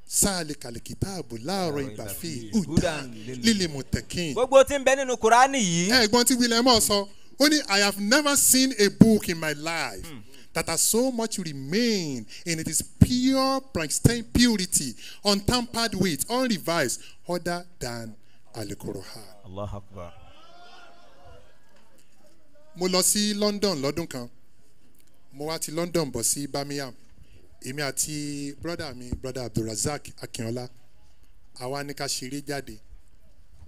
sáàlì kàlìkìtààbù láàárọ̀ ìgbà fi Hudan udan lílì mùtẹ̀kìn. gbogbo tí ń bẹ nínú kuraani yìí. Eh, ẹ̀gbọ́n tí william sọ ó ní i have never seen a book in my life hmm. that has so much remained in its pure pristine purity untampered with unrevised other than alukur'an. allah akbar. mo lọ sí london lọ́dún kan mo wá ti london bọ̀ sí birmingham èmi àti brother mi brother abdulrasaq akínọlá àwa ní ká ṣeré jáde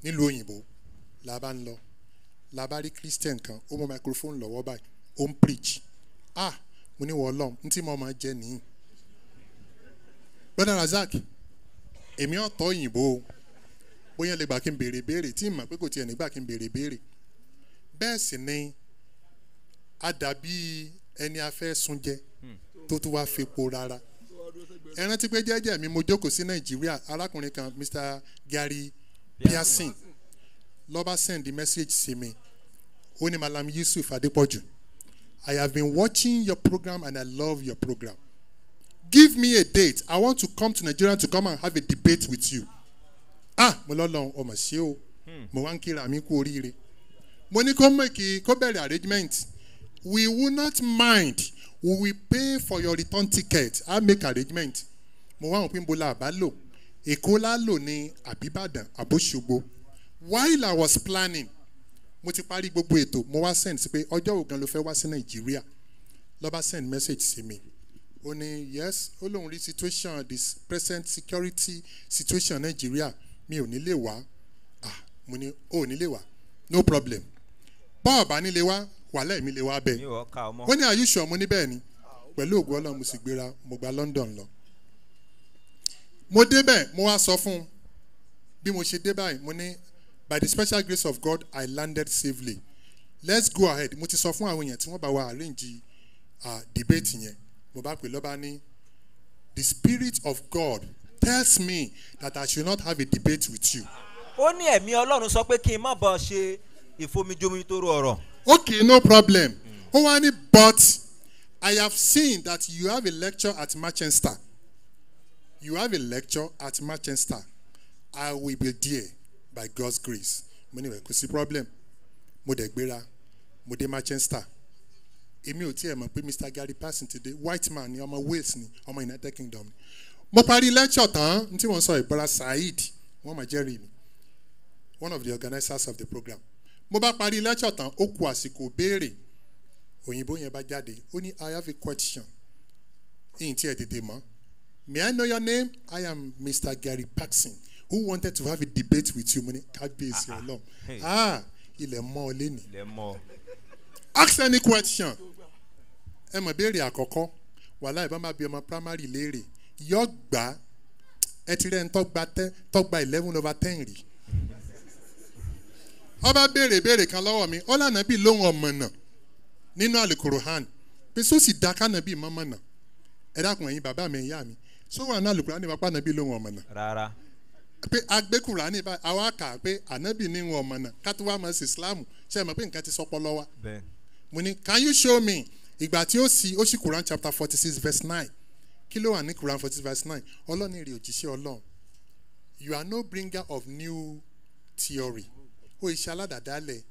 nílùú òyìnbó la bá ń lọ. La bá rí christian kan ó mú microphone lọ́wọ́ báyìí ó ń preach. Ah mo ní wọ́n lọ́m n tí mo máa jẹ nìyí. Brother razak èmi ọ̀tọ̀ òyìnbó o. Bóyá lè gbà kí n béèrè béèrè tí n pé kò tiẹ̀ nígbà kí n béèrè béèrè. Bẹ́ẹ̀ sì ni a dàbí ẹni afẹ́ sunjẹ tó tún wá fepo rárá ẹ rántí pé jẹ́jẹ́ mi mo jókòó sí nàìjíríà arákùnrin kan mr gary pearson lọ́ba send message sí mi. Ó ní malam yusuf adépọ̀jù i have been watching your program and i love your program. Give me a date. I want to come to nigeria to come and have a debate with you. Ah mo lọ́lọ́ ọmọ ṣé o? Mo wá ń kíra mi kú oríire. Mo ní kó mẹ́kì kó bẹ̀rẹ̀ arrangement. We will not mind we will pay for your return ticket. I make arrangement. Mo wá wọn pín bọ́lá àbá lò èkó la lò ní àbíbàdàn àbóṣogbo. While i was planning mo ti parí gbogbo ètò. Mo wá send sí pé ọjọ́ wo gan ló fẹ́ wá sí nàìjíríà? Lọ́ba send message sí mi. Ó ní yes. Ó lóun rí situation this present security situation nàìjíríà. Mi ò ní lè wá. Ah mo ní ó ní lè wá. No problem. Bọ́ọ̀ bá nílé wá wàhálà èmi lè wá ọmọ. ó ní àyùsọ mo ní bẹ́ẹ̀ ni pẹ̀lú ògùn ọlọ́run mo sì gbéra mo gba london lọ. mo débẹ̀ mo wá sọ fún un bí mo ṣe dé báyìí mo ní by the special grace of god i landed safely let's go ahead mo ti sọ fún àwọn èèyàn tí wọ́n bá wa arrange uh, debate yẹn mo bá pè lọ́ba ní the spirit of god tells me that i should not have a debate with you. ó ní ẹ̀mí ọlọ́run sọ pé kí n má bọ̀ ṣe ìfomijomi tó rọ ọ̀rọ̀. Okay no problem. Ó wá ní but i have seen that you have a lecture at manchester. You have a lecture at manchester. I will be there by god's grace. Mo ní ìwẹ̀ kò sí problem. Mo dẹ̀ gbéra. Mo dé manchester. Èmi ò tiẹ̀ mọ̀ pé mr gary passing ti dé. White man ni ọmọ wales ni ọmọ united kingdom ni. Mo parí lecture tán n tí wọ́n sọ ìbára saheed wọ́n máa jẹ́rìí mi one of the organisers of the program mo bá parí lecture tán ó ku àsìkò béèrè òyìnbó yẹn bá jáde ó ní i have a question. Ìyìn tí ẹ tètè mọ́. May i know your name? I am mr gary paxson. Who wanted to have a debate with you? Mo ní kábíyèsí ọlọ́run. Hey. ah ilẹ̀ mọ́ ọ ilẹ̀ mọ́ ask any question. Ẹ mọ̀ béèrè àkọ́kọ́. Wàhálà ìbá máa bí ọmọ primary léèrè. Yọ gbà ẹ ti rẹ́ ń tọ́gba eleven over ten rí ọba béèrè béèrè kan lọ́wọ́ mi ọlànà bíi lóhùn ọ̀mọ̀nà nínú àlùkòrò hàn pé sósì dá kánà bíi mọ́mọ́nà. Ẹ dákun ẹ̀yin bàbá mi ìyá mi àná àlùkòrò ní wàpá nàbí lóhùn ọ̀mọ̀nà. Rárá. pé agbẹ́kùrà ní báyìí àwa kà pé ànábì ní ìwọ̀n ọ̀mọ̀nà kátó wá mọ̀ sí islam. Ṣe mọ̀ pé nǹkan ti sọpọ̀ lọ́wọ́? Mo ní can you show me ìgbà tí ó sì ó sì quran chapter forty six verse nine? Kí ló wà ní quran forty six verse nine? Ọlọ́ni rè òjíṣẹ́ ọlọ́run. You are no bringer of new theory ó iṣẹ́ aládàdálẹ̀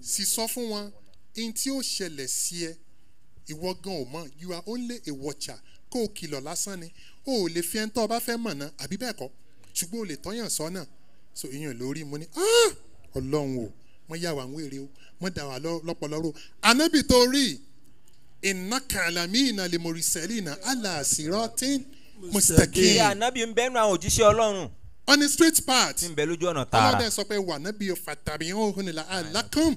sì sọ fún wọn in tí ó ṣẹlẹ̀ sí ẹ ìwọ gan ò mọ̀. You are only a watcher. Kó o kìlọ̀ lásán ni. O ò lè fi ẹni tó o bá fẹ́ mọ̀ náà àbí bẹ́ẹ̀ kọ́? Ṣùgbọ́n o lè tọ́yàn sọ́nà. So ìyẹn lórí. Mo ní "Ah! ọlọ́run o wọ́n yà wá ń wèrè o wọ́n dà wá lọ́- lọ́pọ̀lọ́rọ̀ anábì tó rí iná kàlámì iná lè mọ̀ rìsẹ́lì iná aláàsírọ́tìn kí mustaqim. Anabi ń bẹ́nu àwọn òjíṣẹ́ ọlọ́run on a straight path. Tí ń bẹ lójú ọ̀nà ọlọ́dẹ tààrà sọ pé wà nábì fàtàbí ọ̀hún ni la alákùn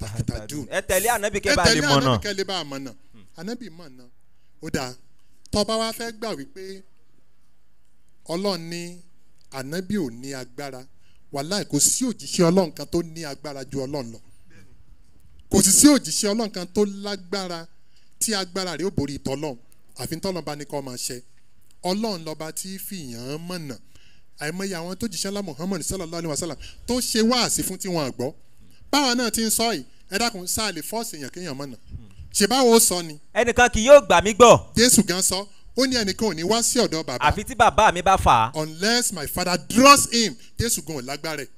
tàkìtàdùn ẹ tẹ̀lé anabi kẹ́ ẹ bá lè tẹ̀lé mọ̀ ànábì náà kẹ́ lè bá mọ̀ náà ànábì mọ̀ náà ó dáa tọ́ba wa fẹ́ gbà wípé ọlọ́run ní ànábì ò ní agbára wàláì kò sí òjíṣẹ́ ọlọ́run kan tó ní agbára ju ọlọ́run lọ. Kò sì sí òjíṣẹ́ ọlọ́run kan tó lágbára tí agbára rẹ̀ ó borí tọ́lọ́run àfi tọ́lọ́run bá ní kọ́ máa ṣe ọlọ́run lọ́ba tí fìyàn mọ̀nà àìmọye àwọn tó jíṣẹ́ lá muhammad sallallahu alayhi wa sallam tó ṣe wáàsí fún tí wọ́n gbọ́ náà ti ń sọ yìí ẹ dákun sáà lè fọ́ọ̀sì èèyàn kéèyàn mọ̀nà. Ṣe báwo sọ ni? Ẹnìkan kì yóò gbà mí gbọ́. Jésù gan sọ ó ní ẹnìkan ò ní wá sí ọ̀dọ̀ bàbá. Àfi tí bàbá mi bá fà á. Unless my father draws him jésù gan ò lágbára ẹ̀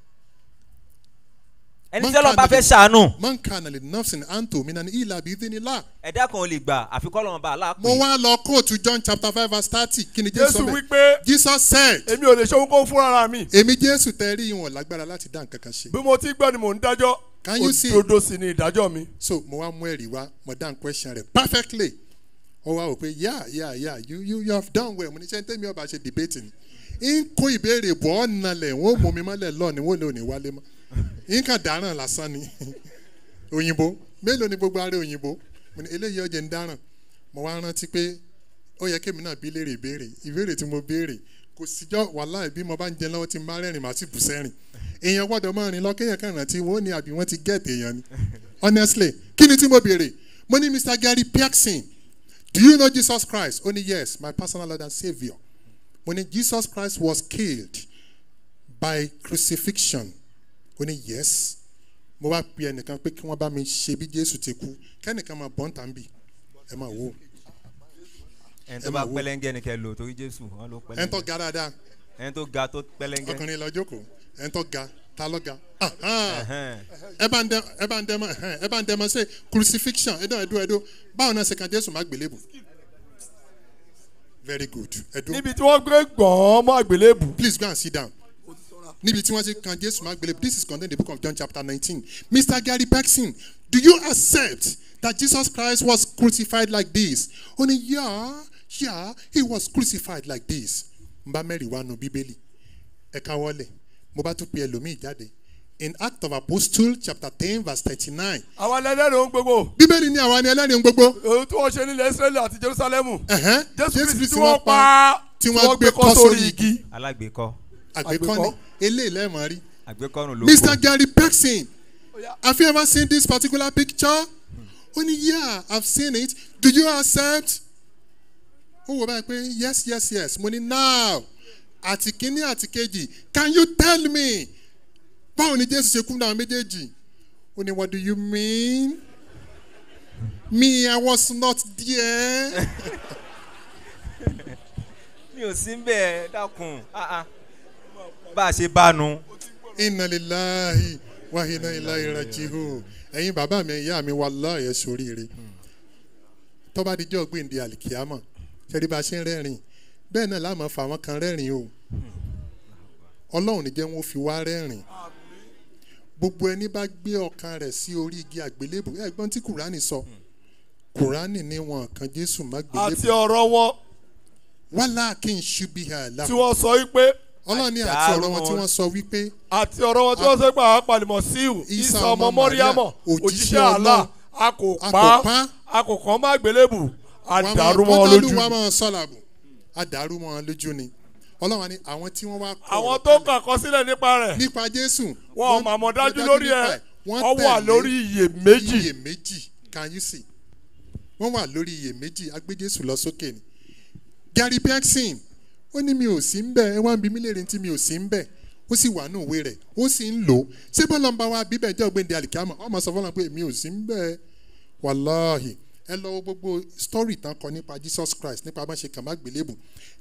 ẹni tí ọlọ́run bá fẹ́ ṣàánú. Man kana li nafsin anto minan ila bi idhnillah. Ẹ̀dá kan ò lè gbà. Àfi kọ́ lọ́run bá a mo láàpẹ́ wá lọ kóòtù john chapter five verse thirty kí ni jésù jésù sọ bẹ́ẹ̀? wípé jesus said èmi ò lè ṣe ohunkóhun fún ara mi. Èmi jésù tẹ rí ìwọ̀n lágbára láti dá nǹkan kan ṣe. Bí mo ti gbọ́ ni mò ń dájọ́. Can you see? òdodo sì ni ìdájọ́ mi. so mo wá mú ẹ̀rí wá mo dá question rẹ̀ perfectly. Ó wá wò pé yá yá yá you you you have done well. Mo ní sẹ́ni tẹ́mi ọba ṣe debate ni? N kó ìbéèrè bọ̀ ọ́ nalẹ̀ wọ́n mú mi mọ́lẹ̀ lọ ni wọ́n lè òní wálé mọ́ n kàn dáràn lásán ni. Òyìnbó mélòó ni gbogbo ara òyìnbó? Eléyìí ọjà ń dáràn. Mo wá rántí pé ó yẹ kémi náà bí léèrè ìbéèrè. Ìbéèrè tí mo béèrè kò síjọ́ wàhálà bí mo bá ń jẹ lọ́wọ́ tí n bá rẹ́rìn màá sì bù sẹ́rìn èèyàn gbọ́dọ̀ máa rìn lọ kan rántí wọ́n ní àbí wọ́n ti gẹ̀ẹ́tì èèyàn ni. Honestly kí ni tí mo béèrè mo ní mr gary pearson do you know jesus christ? Ó ní yes my personal lord and saviour mo ní jesus christ was killed by crucifixion ó ní yes. Mo wá pe ẹnìkan pé kí wọ́n bá mi ṣe bí jésù ti kú. Kẹ́nìkan máa bọ́ǹtà ń bì ẹ máa wò ó. Ẹni tó bá wo. pẹlẹngẹ ni kẹ lò torí jésù wọn ló ẹni tó pẹlẹngẹ ga dáadáa. Ẹni tó ga tó pẹlẹngẹ. Ọkùnrin lọ jókòó. Ẹni tó ga ta ló ga? Ẹ bá ń dẹ ẹ bá ń dẹ mọ ẹhẹ́n, ẹ bá ń dẹ mọ ṣe crucifixion? Ẹdọ ẹdọ ẹdọ. Báwo náà ṣe kan jésù má gbélébù very good. Níbi tí wọ́n gbé gbọ̀n mọ́ àgbélébù. please go and sit down níbi tí wọ́n ṣe kan jésù má gbélébù this is contained in the book of john chapter nineteen. Mr gary Paxson do you accept that jesus christ was crucified like this? Ó ní yeah yeah he was crucified like this. N bá mẹ́rin wá nu bíbélì. Ẹ káwọ́lẹ̀ mo bá tún pe ẹlòmíì jáde. In act of apostle chapter ten verse thirty-nine. Àwọn ẹlẹ́rìí ohun gbogbo. Bíbélì ní àwa ni ẹlẹ́rìí ohun gbogbo. Ohun tí wọ́n ṣe nílẹ̀ israẹli àti jerusalemu. jésù kristi tí wọ́n pa tí wọ́n gbé kọ́ sórí igi. Alágbèékọ́ àgbékọ́ni. Àgbékọ́. eléyìí lẹ́ẹ̀mọ́ rí. Àgbékọ́rùn ló mr. Gary Paxson have you ever seen this particular picture? Ó ní yeah i've seen it. Do you accept? Ó wò báyìí pé yes yes yes. Mo ní now àti kínní àti kejì. Can you tell me? Báwo ni jésù ṣe kú náà méjèèjì? Ó ní what do you mean? Me i was not there. Mi ò sí bẹ́ẹ̀ dákun. Ah, ah. Bá a ṣe bá nu. Inna lillahi wa inna ilayi rajihu ẹ̀yin bàbá mi ìyá mi wallahi ṣoríire tó bá dijọ́ gbèǹde àlìkíyàmọ̀ ṣẹ́rí bá a ṣe ń rẹ́rìn bẹ́ẹ̀ náà láàmú fa àwọn kan rẹ́rìn o. Ọlọ́run ní jẹ́ wọn fi wá rẹ́rìn gbogbo ẹni bá gbé ọkàn rẹ̀ sí orí igi àgbélébù ẹ̀gbọ́n tí kùránì sọ. Kùránì ní wọn kan jésù má àti gbélébù ọ̀rọ̀ wọn. Wàhálà kí n ṣubí hà tí wọ́n sọ wípé ọlọ́run ní àti ọ̀rọ̀ wọn tí wọ́n sọ wípé àti ọ̀rọ̀ wọn tí wọ́n sọ pé àwọn apàlìmọ̀ síù Isa ọmọ Maria, òjíṣẹ́ àlá a kò pa a kò kàn má gbélébù àdàrú wọ́n mọ́ wọn lójú. wọ́n máa sọ́làbù àdàrú mọ́ wọn lójú ni. Ọlọ́run ni àwọn tí wọ́n wá àwọn tó kọ sílẹ̀ nípa rẹ̀ nípa jésù wọn ò màmọ́ dájú lórí ẹ̀. wọ́n wà lórí iye méjì iyèméjì. Can you see? Wọ́n wà lórí iyèméjì agbé jésù lọ sókè ni. Gary Paxson ó ní mi ò sí ń bẹ̀. Ẹ wá ń bi mí léèrè tí mi ò sí ń bẹ̀. Ó sì wà ní òwe rẹ̀. Ó sì ń lò ó. Ṣé bọ́lá ń bá wa bíbẹ̀ jẹ́ ògbéǹde àlìkámọ̀ ọmọ sọ fọlọ́n pé mi ò sí ń bẹ̀. Wàláhì. Ẹ lọ gbogbo story tán kọ nípa jesus christ nípa bá ṣe kàn má gbélébù.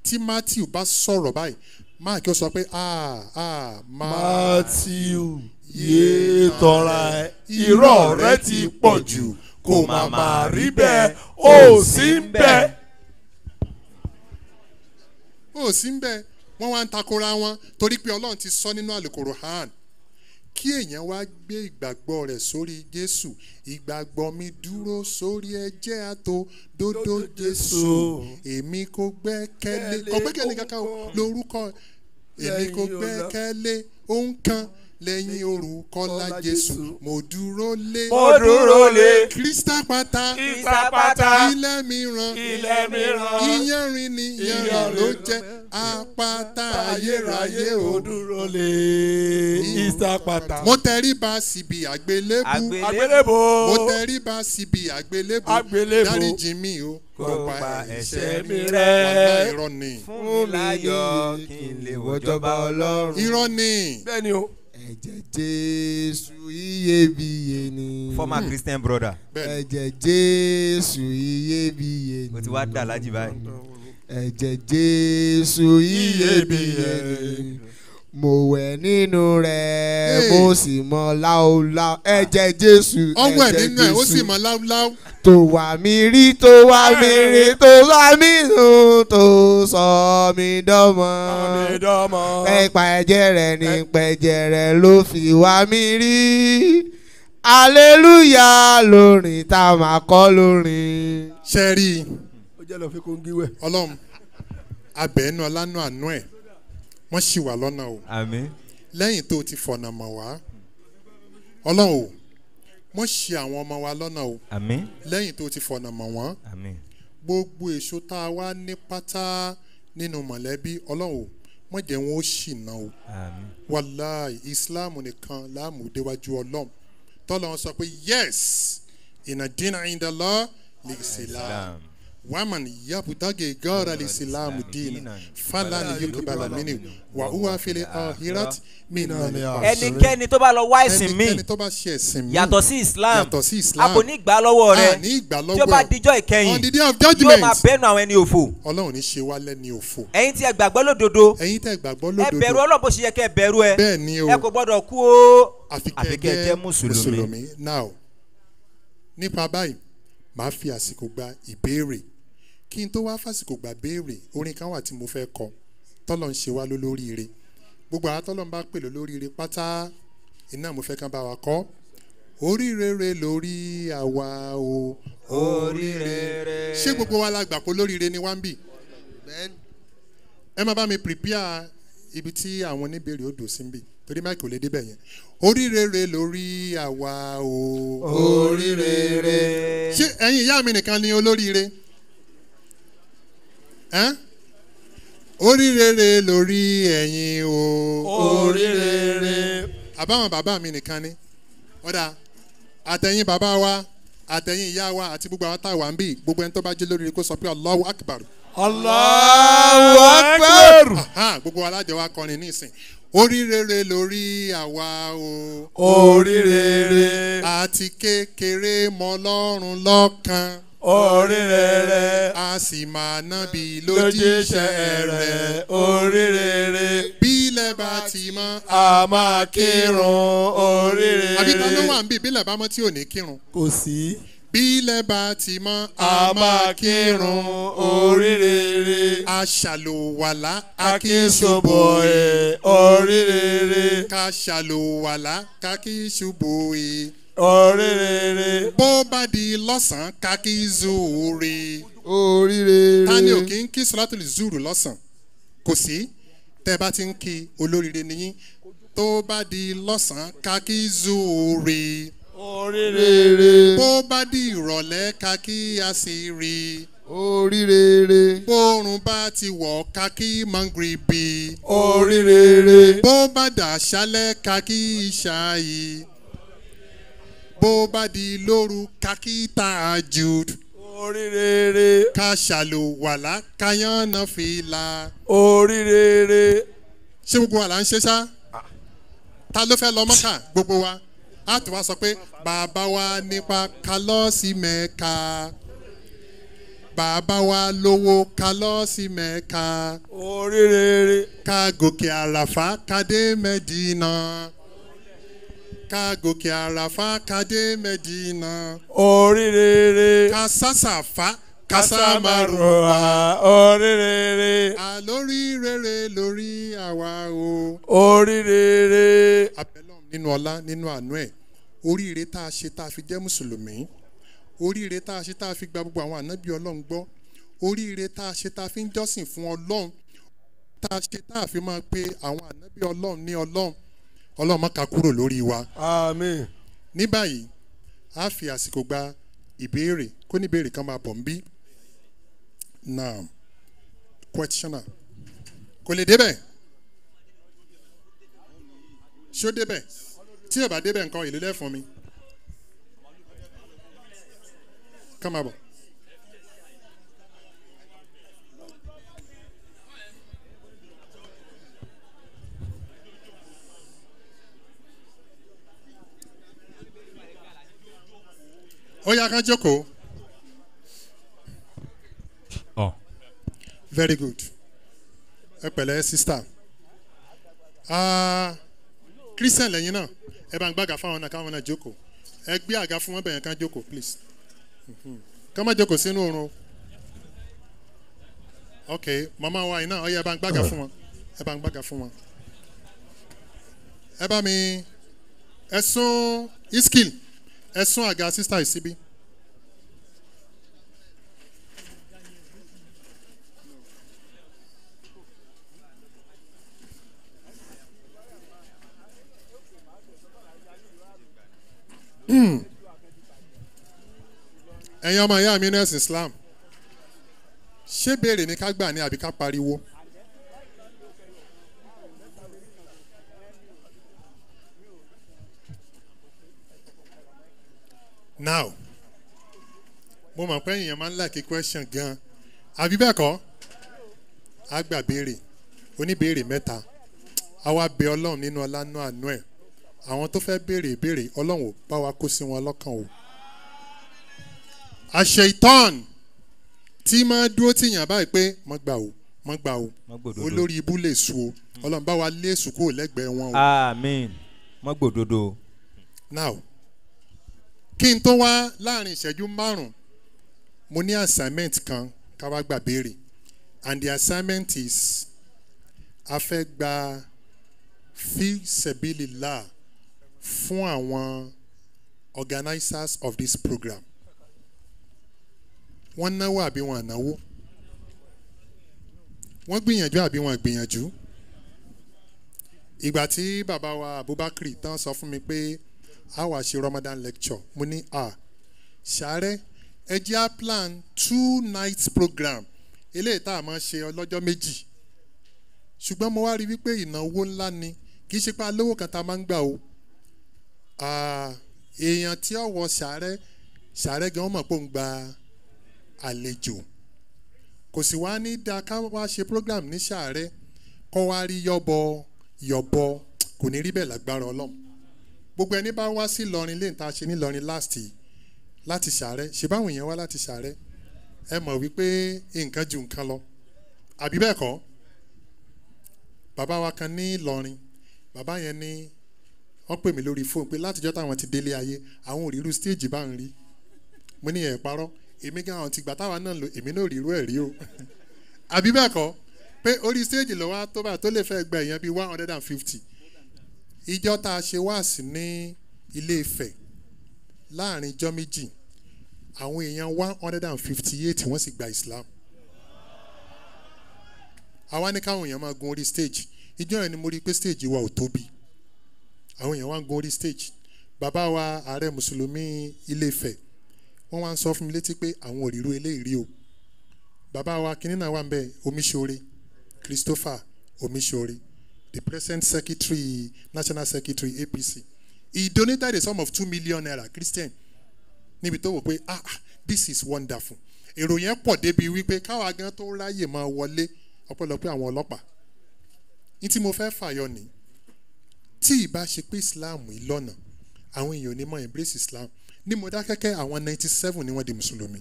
Tí matthew bá sọ̀rọ̀ báyìí mark yóò sọ pé ah ah matthew yéé tọ́ra ẹ. Irọ́ rẹ ti pọ̀ jù. Kò má má rí bẹ́ẹ̀. Ó sì ń bẹ́ẹ̀. Ó sì ń bẹ. Wọn wá ń takora wọn torí pé ọlọ́run ti sọ nínú àlùkòrò hàn kí èèyàn wá gbé ìgbàgbọ́ rẹ̀ sórí jésù ìgbàgbọ́ mi dúró sórí ẹjẹ́ àtò dódó jésù èmi kò gbẹ́kẹ̀lé. Kò gbẹ́kẹ̀lé kankan lórúkọ èmi kò gbẹ́kẹ̀lé. Ohun kan lẹ́yìn orúkọ la jésù. Mo dúró lé. Mo dúró lé. Kírísítà pátá. Ìsapata ilẹ̀ mìíràn. Ilẹ̀ mìíràn. Ìyanrìn ni ìyanrìn ló jẹ́. apáta ayérayé o. mo dúró lé. Ìsapata. mo tẹríba síbi àgbélébù. Àgbélébù. mo tẹríba síbi àgbélébù. Àgbélébù. dáríjì mi o. Kó pa ẹ̀ṣẹ̀ mi wàhálà rẹ́. ni. Fún mi láyọ̀ kí n lè wọjọba ọlọ́run. irọ́ ni. Bẹ́ẹ̀ni o. ẹ̀jẹ̀ jésù iyebíye ni. former christian brother ẹ̀jẹ̀ jésù iyebíye ni. o ti wá dà lájì báyìí. ẹ̀jẹ̀ jésù iyebíye ni. Mo wẹ̀ nínú rẹ̀ mo sì mọ láúláú. Ẹ̀jẹ̀ jésù ẹ̀jẹ̀ Jésù. tó wà mí rí tó wà mí rí tó wà mí nù tó sọ mí dọ́mọ. pẹ́pà ẹ̀jẹ̀ rẹ̀ ní pẹ̀jẹ̀ rẹ̀ ló fi wá mí rí. Aleluya lórin tá a máa kọ́ lórin. ṣe rí? I ó jẹ́ lọ fi kóńgí wẹ̀. ọlọ́run abẹ́ẹ́nu ọlánú àánú ẹ̀ wọ́n ṣì wà lọ́nà o àmì. lẹ́yìn tó ti fọ̀nà mọ̀ wá ọlọ́run o wọ́n ṣì àwọn ọmọ wa lọ́nà o àmì. lẹ́yìn tó ti fọ̀nà mọ̀ wọ́n àmì. gbogbo èso tá a wá ní pátá nínú mọ̀lẹ́bí ọlọ́run o wọ́n jẹ́ wọn ó ṣìnà o àmì. wàláì islam nìkan láàmú déwájú ọlọ́run tọ́lọ́run sọ pé yes ìnà dínà ìdálọ́ lè islam wàmàn lè islam dínà fàlàní yóò kébàlà mínú wà hùwà fìlẹ̀ ọ̀hìrát mínà ní ẹnikẹ́ni tó bá lọ wá ẹ̀sìn míì yàtọ̀ sí islam. a islam. Kò ní gbà lọ́wọ́ rẹ. Tí ó bá ẹ̀ dijọ́ ìkẹyìn yóò máa bẹ́nu àwọn ẹni òfò. Ọlọ́run ní ṣe wá lẹ́ni òfò. Ẹ̀yin tí ẹ gbàgbọ́ lódodo ẹ̀yin tẹ́ gbàgbọ́ ẹ bẹ̀rù lódodo ọlọ́run bó ṣe yẹ kẹ́ ẹ bẹ̀rù ẹ. Bẹ́ẹ̀ ni o. Ẹ kò gbọ́dọ̀ kú o. Àfi àfi kẹ́ ẹ ẹ jẹ́ mùsùlùmí. Now nípa báyìí màá fi àsìkò gba ìbéèrè kí n tó wá fàsìkò gba béèrè orin kan wà tí mo fẹ́ kọ. Tọ́lọ̀ ń ṣe wá lólóríire. Gbogbo àwọn tọ́lọ̀ ń bá pè lólóríire pátá iná mo fẹ́ kán bá wa kọ́. Oríire lórí àwa o. Oríire. Ṣé gbogbo wa la gbà pé olóríire ni wá ń bì? Ẹ má bá mi prepare ibi tí àwọn oníbèrè odò sí ń bì torí máìkì ò lè débẹ̀ yẹn. Oríire lórí àwa o. Oríire. Ṣé ẹ̀yin ìyá mi nìkan ni olóríire? Oríire lórí ẹ̀yin o. Oríire. àbáwọn bàbá mi nìkan ni. Ọ̀dà àtẹ̀yìn bàbá wa àtẹ̀yìn ìyá wa àti gbogbo àwọn táwa ń bì gbogbo ẹni tó bá jẹ́ lóríire kó sọ pé allahu akbar. Allahu Akbar. Gbogbo wa lájọ wa kọrin nísìn oríire lórí àwa o. Oríire. àti kékeré mọ lọ́rùn lọ́kàn Oríire. a sì máa nábì Lójíṣẹ́ rẹ̀ rẹ̀. Oríire. bílẹ̀ bá ti mọ́ A máa kírun. Oríire. àbí ta ló wà ń bí bílẹ̀ bá mọ́ tí ò ní kírun Kò sí. bílẹ̀ bá ti mọ́ A máa kírun. Oríire. a ṣàlùwàlá a kì í ṣubú ẹ̀. Oríire. ká ṣàlùwàlá ká kì í ṣubú ẹ̀. Oríire. bó bá di lọ́sàn-án ká kì í zúure. oríire. ta ni ò kí ń kí sọ́látùlì zúùrù lọ́sàn kò sí tẹ́ bá ti ń kí olóríire nìyí tó bá di lọ́sàn-án ká kí zúure. Oríire. bó bá di ìrọ̀lẹ́ ká kí àṣírí. oríire. bóorùn bá ti wọ̀ ká kí mangribi. Oríire. bó bá dà ṣálẹ̀ ká kí ìṣáyí. Bó bá di lóru ká kí tààjùd. Oríire. ká ṣàlùwàlá ká yànnà fìlà. Oríire. ṣé gbogbo wa là ń ṣe ṣá ta ló fẹ́ lọ mọ́kà gbogbo wa a tún wá sọ pé bàbá wa nípa ká lọ sí mẹ́ka bàbá wa lówó ká lọ sí mẹ́ka oríire ká gòkè àràfá ká dé mẹ́dínà ká gòkè àràfá ká dé mẹ́dínà. Oríire ká sásàfá ká kásámárùá oríire àlórí rere. Lórí àwa o. oríire abẹ́lọ́m nínú ọlá nínú àánú ẹ̀. Oríire tá a ṣe tá a fi jẹ́ mùsùlùmí. Oríire tá a ṣe tá a fi gba gbogbo àwọn ànábì ọlọ́run gbọ́. Oríire tá a ṣe tá a fi ń jọ́sìn fún ọlọ́run. Tá a ṣe tá a fi máa pe àwọn ànábì ọlọ́run ní ọlọ́run ọlọ́run má ka kúrò lórí wa. Àmín. Ní báyìí a fi àsìkò gba ìbéèrè kó ní ìbéèrè kan máa bọ̀ ń bí now questioner. Kò lè débẹ̀ ṣó débẹ̀ tí ò bá débẹ̀ nǹkan ìlú lẹ́fọn mi. Ká máa bọ̀. Ó yá ká jókòó. Ọ̀. very good. Ẹ pẹ̀lẹ́ sista Ah, christian lẹ́yìn náà. Ẹ bá ń gbàgà fáwọn náà káwọn náà jókòó. Ẹ gbé àga fún wọn bẹ̀yẹn ká jókòó please. Ká má jókòó sínú oorun o. ok màmá wa yìí náà ọ yẹ ẹ bá ń gbàgà fún wọn. Ẹ bá ń gbàgà fún wọn. Ẹ bá mi ẹ sún iskil ẹ sún àga sista yìí síbí. ẹ̀yin ọmọ ìyá mi nurse islam ṣé béèrè ní ká gbà ní àbí ká pariwo. Now mo mọ̀ pé èèyàn máa ń like question gan. Àbí bẹ́ẹ̀ kọ́? Á gbà béèrè oníbéèrè mẹ́ta. Á wá bẹ ọlọ́run nínú ọlá nínú àánú ẹ̀. Àwọn tó fẹ́ béèrè ìbéèrè ọlọ́run ò bá wa kó sí wọn lọ́kàn o. Àṣẹ ìtọ́n tí máa dúró tìyàn báyìí pé mọ́ gbà o mọ́ gbà o. Olórí ibú lè su o. Ọlọ́run bá wa lé èsù kúrò lẹ́gbẹ̀ẹ́ wọn o. amen. Mọ́ gbòdodo. now kí n tó wá láàárín ìṣẹ́jú márùn-ún mo ní assignment kan ká wá gbà béèrè. And the assignment is a fẹ́ gba fi sabilillah fún àwọn organisers of this program. Wọ́n náwó àbí wọn ànáwó wọ́n gbìyànjú àbí wọn gbìyànjú? Ìgbà tí bàbá wa abubakar tán sọ fún mi pé a wá ṣe ramadan lecture? Mo ní a ṣàárẹ̀ ẹ jẹ́ á plan two nights program. Eléyìí tá a máa ṣe ọlọ́jọ́ méjì. Ṣùgbọ́n mo wá rí wípé ìnáwó ńlá ni. Kì í ṣe pé alówó kan tá a máa ń gbà o. Ah, èèyàn tí ó wọ ṣàárẹ̀ ṣàárẹ̀ gan mọ̀ pé ó ń gba àlejò. Kò sì wá ní dáa ká wá ṣe program ní ṣàárẹ̀. Kọ́ wá rí yọ̀bọ yọ̀bọ kò ní rí bẹ́ẹ̀ lágbára ọlọ́run gbogbo ẹni bá wá sí lọrin lẹ́yìn tá a ṣe ní lọrin last láti ṣàárẹ̀ ṣe báwọn èèyàn wá láti ṣàárẹ̀ ẹ mọ̀ wípé nǹkan ju nǹkan lọ. Àbí bẹ́ẹ̀ kọ́? Bàbá wa kan ní lọrin bàbá yẹn ní wọ́n pè mí lórí fóònù pé látijọ́ táwọn ti délé ayé àwọn òrìrú stéèjì bá ń rí. Mo ní ẹ̀ parọ́ èmi gan àwọn ti gbà táwa náà lò èmi náà rírú ẹ̀ rí o. Àbí bẹ́ẹ̀ kọ́? Pé orí stéèjì lọ́wọ́ tó bá tó lè fẹ́ gba èèyàn bíi one hundred and fifty ìjọ tá a ṣe wáàsí ní ilé Ifẹ̀ láàárín ijọ́ méjì àwọn èèyàn one hundred and fifty eight wọ́n sì gba Islam. Àwa ní káwọn èèyàn máa gun orí stage. Ìjọ yẹn ni mo rí pé stage wa ò tóbi. Àwọn èèyàn wá gun orí stage. Bàbá wa ààrẹ mùsùlùmí ilé Ifẹ̀ wọ́n wá ń sọ fún mi létí pé àwọn òrìrú eléyìí o. Bàbá wa kìnínní náà wà ń bẹ Omiṣore Christopher Omiṣore the present secretary national secretary APC he donated a sum of two million naira Christian. Níbi tó wò ah ah, this is wonderful. Èrò yẹn pọ̀ débi wípé káwa gan tó ráyè máa wọlé ọpẹ́lọpẹ́ àwọn ọlọ́pàá. Ní tí mo fẹ́ fàyọ ni tí ìbá ṣe pé Islam yìí lọ́nà àwọn èèyàn embrace Islam. Ní Mọdákẹ́kẹ́ àwọn ninety seven ni wọ́n di mùsùlùmí.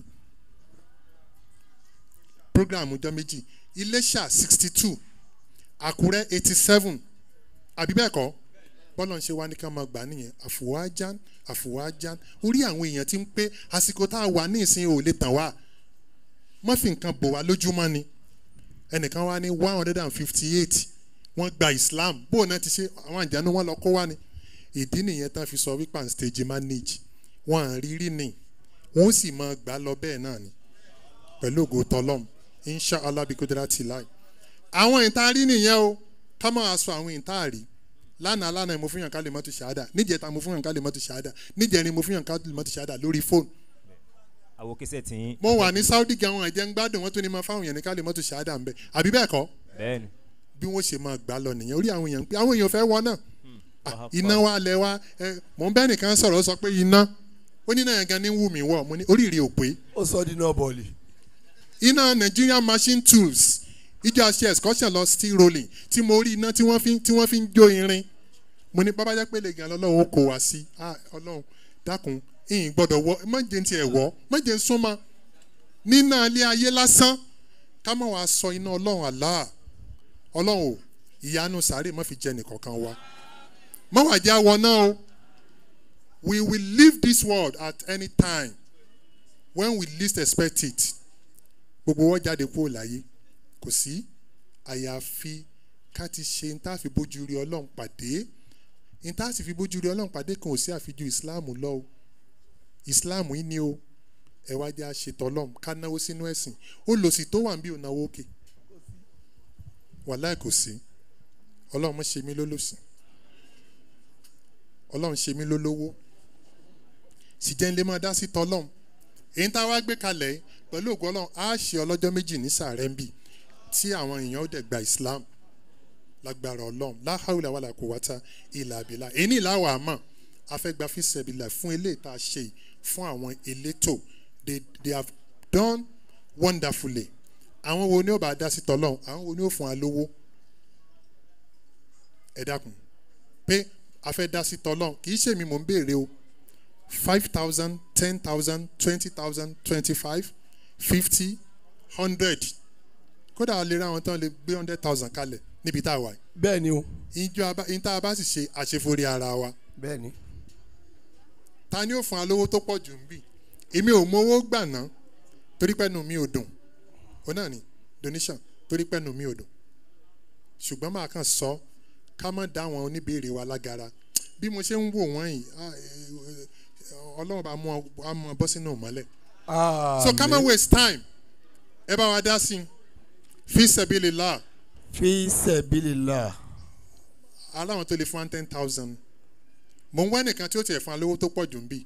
Program ọjọ́ méjì iléṣà sixty àkúrẹ́ eighty seven àbí bẹ́ẹ̀ kọ́? Bọ́lá ń ṣe wá ní ká máa gbà nìyẹn. Àfùwáján àfùwáján. Orí àwọn èèyàn ti ń pé àsìkò tá a wà ní ìsìn ò lè tàn wá. Má fi nǹkan bò wá lójúmọ́ ni. Ẹnìkan wá ní one hundred and fifty eight wọ́n gba islam. Bóun náà ti ṣe àwọn àjànú wọn lọ kó wá ni. Ìdí nìyẹn tán fi sọ wípé à ń stage manage. Wọn à ń rírí ni. Wọn ó sì máa gbà lọ bẹ́ẹ̀ náà ni. Pẹ̀lú ògo tọlọ́m insha bí kúndínlá ti láì. Àwọn ìtaari nìyẹn o. Ká máa sọ àwọn ìtaari lánàá lánàá mo fún yàn ká lè mọ́tò ṣáádà níjẹta mo fún yàn ká lè mọ́tò ṣáádà níjẹrin mo fún yàn ká lè mọ́tò ṣáádà lórí fóònù. àwọn kẹsẹ̀ tí yín. mo wà ní saudi gan àwọn ẹ̀jẹ̀ ń gbádùn wọn tó ní máa fáwọn èèyàn ní ká lè mọ́tò ṣáádà ń bẹ̀. Àbí bẹ́ẹ̀ kọ́? Bẹ́ẹ̀ni. bí wọ́n ṣe máa gbà lọ nìyẹn. Orí àwọn èèyàn pé àwọn èèyàn fẹ́ wọ náà. Ah, iná wa lẹ wa. Ẹ mọ̀ ń bẹ́ nìkan sọ̀rọ̀ sọ pé iná. Ó ní náà yẹn gan ní wù mí wọ̀. Mo ní oríire ò pé. Ó sọ di náà bọ̀ọ̀lì. iná nigerian machine tools ìjọ àṣẹ excursion lọ steel rolling tí mo rí iná tí wọ́n fi tí wọ́n fi ń jó irin. Mo ní bàbá jẹ́ pé lè gan lọ́lọ́run ó kó wá sí. Ọlọ́run dákun ìyìn gbọ́dọ̀ wọ mọ̀jẹ̀ ń tiẹ̀ wọ́ mọ̀jẹ̀ ń súnmọ́. Nínà ilé ayé lásán ká mọ̀ wá sọ iná ọlọ́run àlá ọlọ́run ò ìyanu sàárè má fi jẹ nìkankan wa. Má wàá já wọ náà o. We will leave this world at any time. When we least expect it gbogbo wọn jáde kúrò láyé kò sí. Àyàfi ká ti ṣe ní tá a fi bójú rí ọlọ́run pàdé. Ní tá a sì fi bójú rí ọlọ́run pàdé kan ò sí àfijú islam lọ o. Islam yìí ni o. Ẹ wá jẹ́ àṣetọ̀ ọlọ́run ká náwó sínú ẹ̀sìn. Ó lò sí tó wà ń bí ò náwó òkè. Wàláì kò sí. Ọlọ́run mọ̀ ṣe mí lólòsì ọlọ́run ṣe mí lólówó. Sì jẹ́ lè máa dá sí tọ́lọ́run èyí tá a wá gbé kalẹ̀ pẹ̀lú ògùn ọlọ́run á ṣe ọlọ́jọ́ méjì ní sàárẹ̀ ń bì tí àwọn èèyàn ó dẹ̀ gba islam lágbára ọlọ́run. Láhàúlà wàlà kò wáta ìlà àbílà èyí ní ìlà wàá mọ̀. Afẹ́gbà fíṣẹ̀bìlà fún eléyìí tá a ṣe fún àwọn elétò. They they have done wonderfully. Àwọn wo ni ó bá dá sí tọ́lọ́run? Àwọn wo ni ó fún wa lówó? Ẹ dákun. Pé a fẹ́ dá sí tọ́lọ́run. Kì í ṣèmi mò ń béèrè o. Five thousand ten thousand twenty thousand twenty-five fifty hundred kódà a lè ra àwọn tán lè gbé hundred thousand kalẹ̀ níbi tá a wà bẹ́ẹ̀ ni o. Ìjọ abá ìta abá sì ṣe àṣeforí ara wa. Bẹ́ẹ̀ ni. ta ni ó fún wa lówó tó pọ̀ jù ń bì èmi ò mówó gbà ná torí pẹ́nu mi ò dùn. Ó náà ni donation torí pẹ́nu mi ò dùn. Ṣùgbọ́n màá kàn sọ ká má dá àwọn oníbèrè wa lágara. Bí mo ṣe ń wò wọ́n yìí ọlọ́run bá mú ọ bọ́ sínú ìmọ́lẹ̀. So ká má waste time. Ẹ bá wa dá sí i fi láà fi sẹ́bílì aláwọn tó lè fún one ten thousand. Mò ń wá nìkan tí ó tiẹ̀ fún wa lówó tó pọ̀ jù ń bì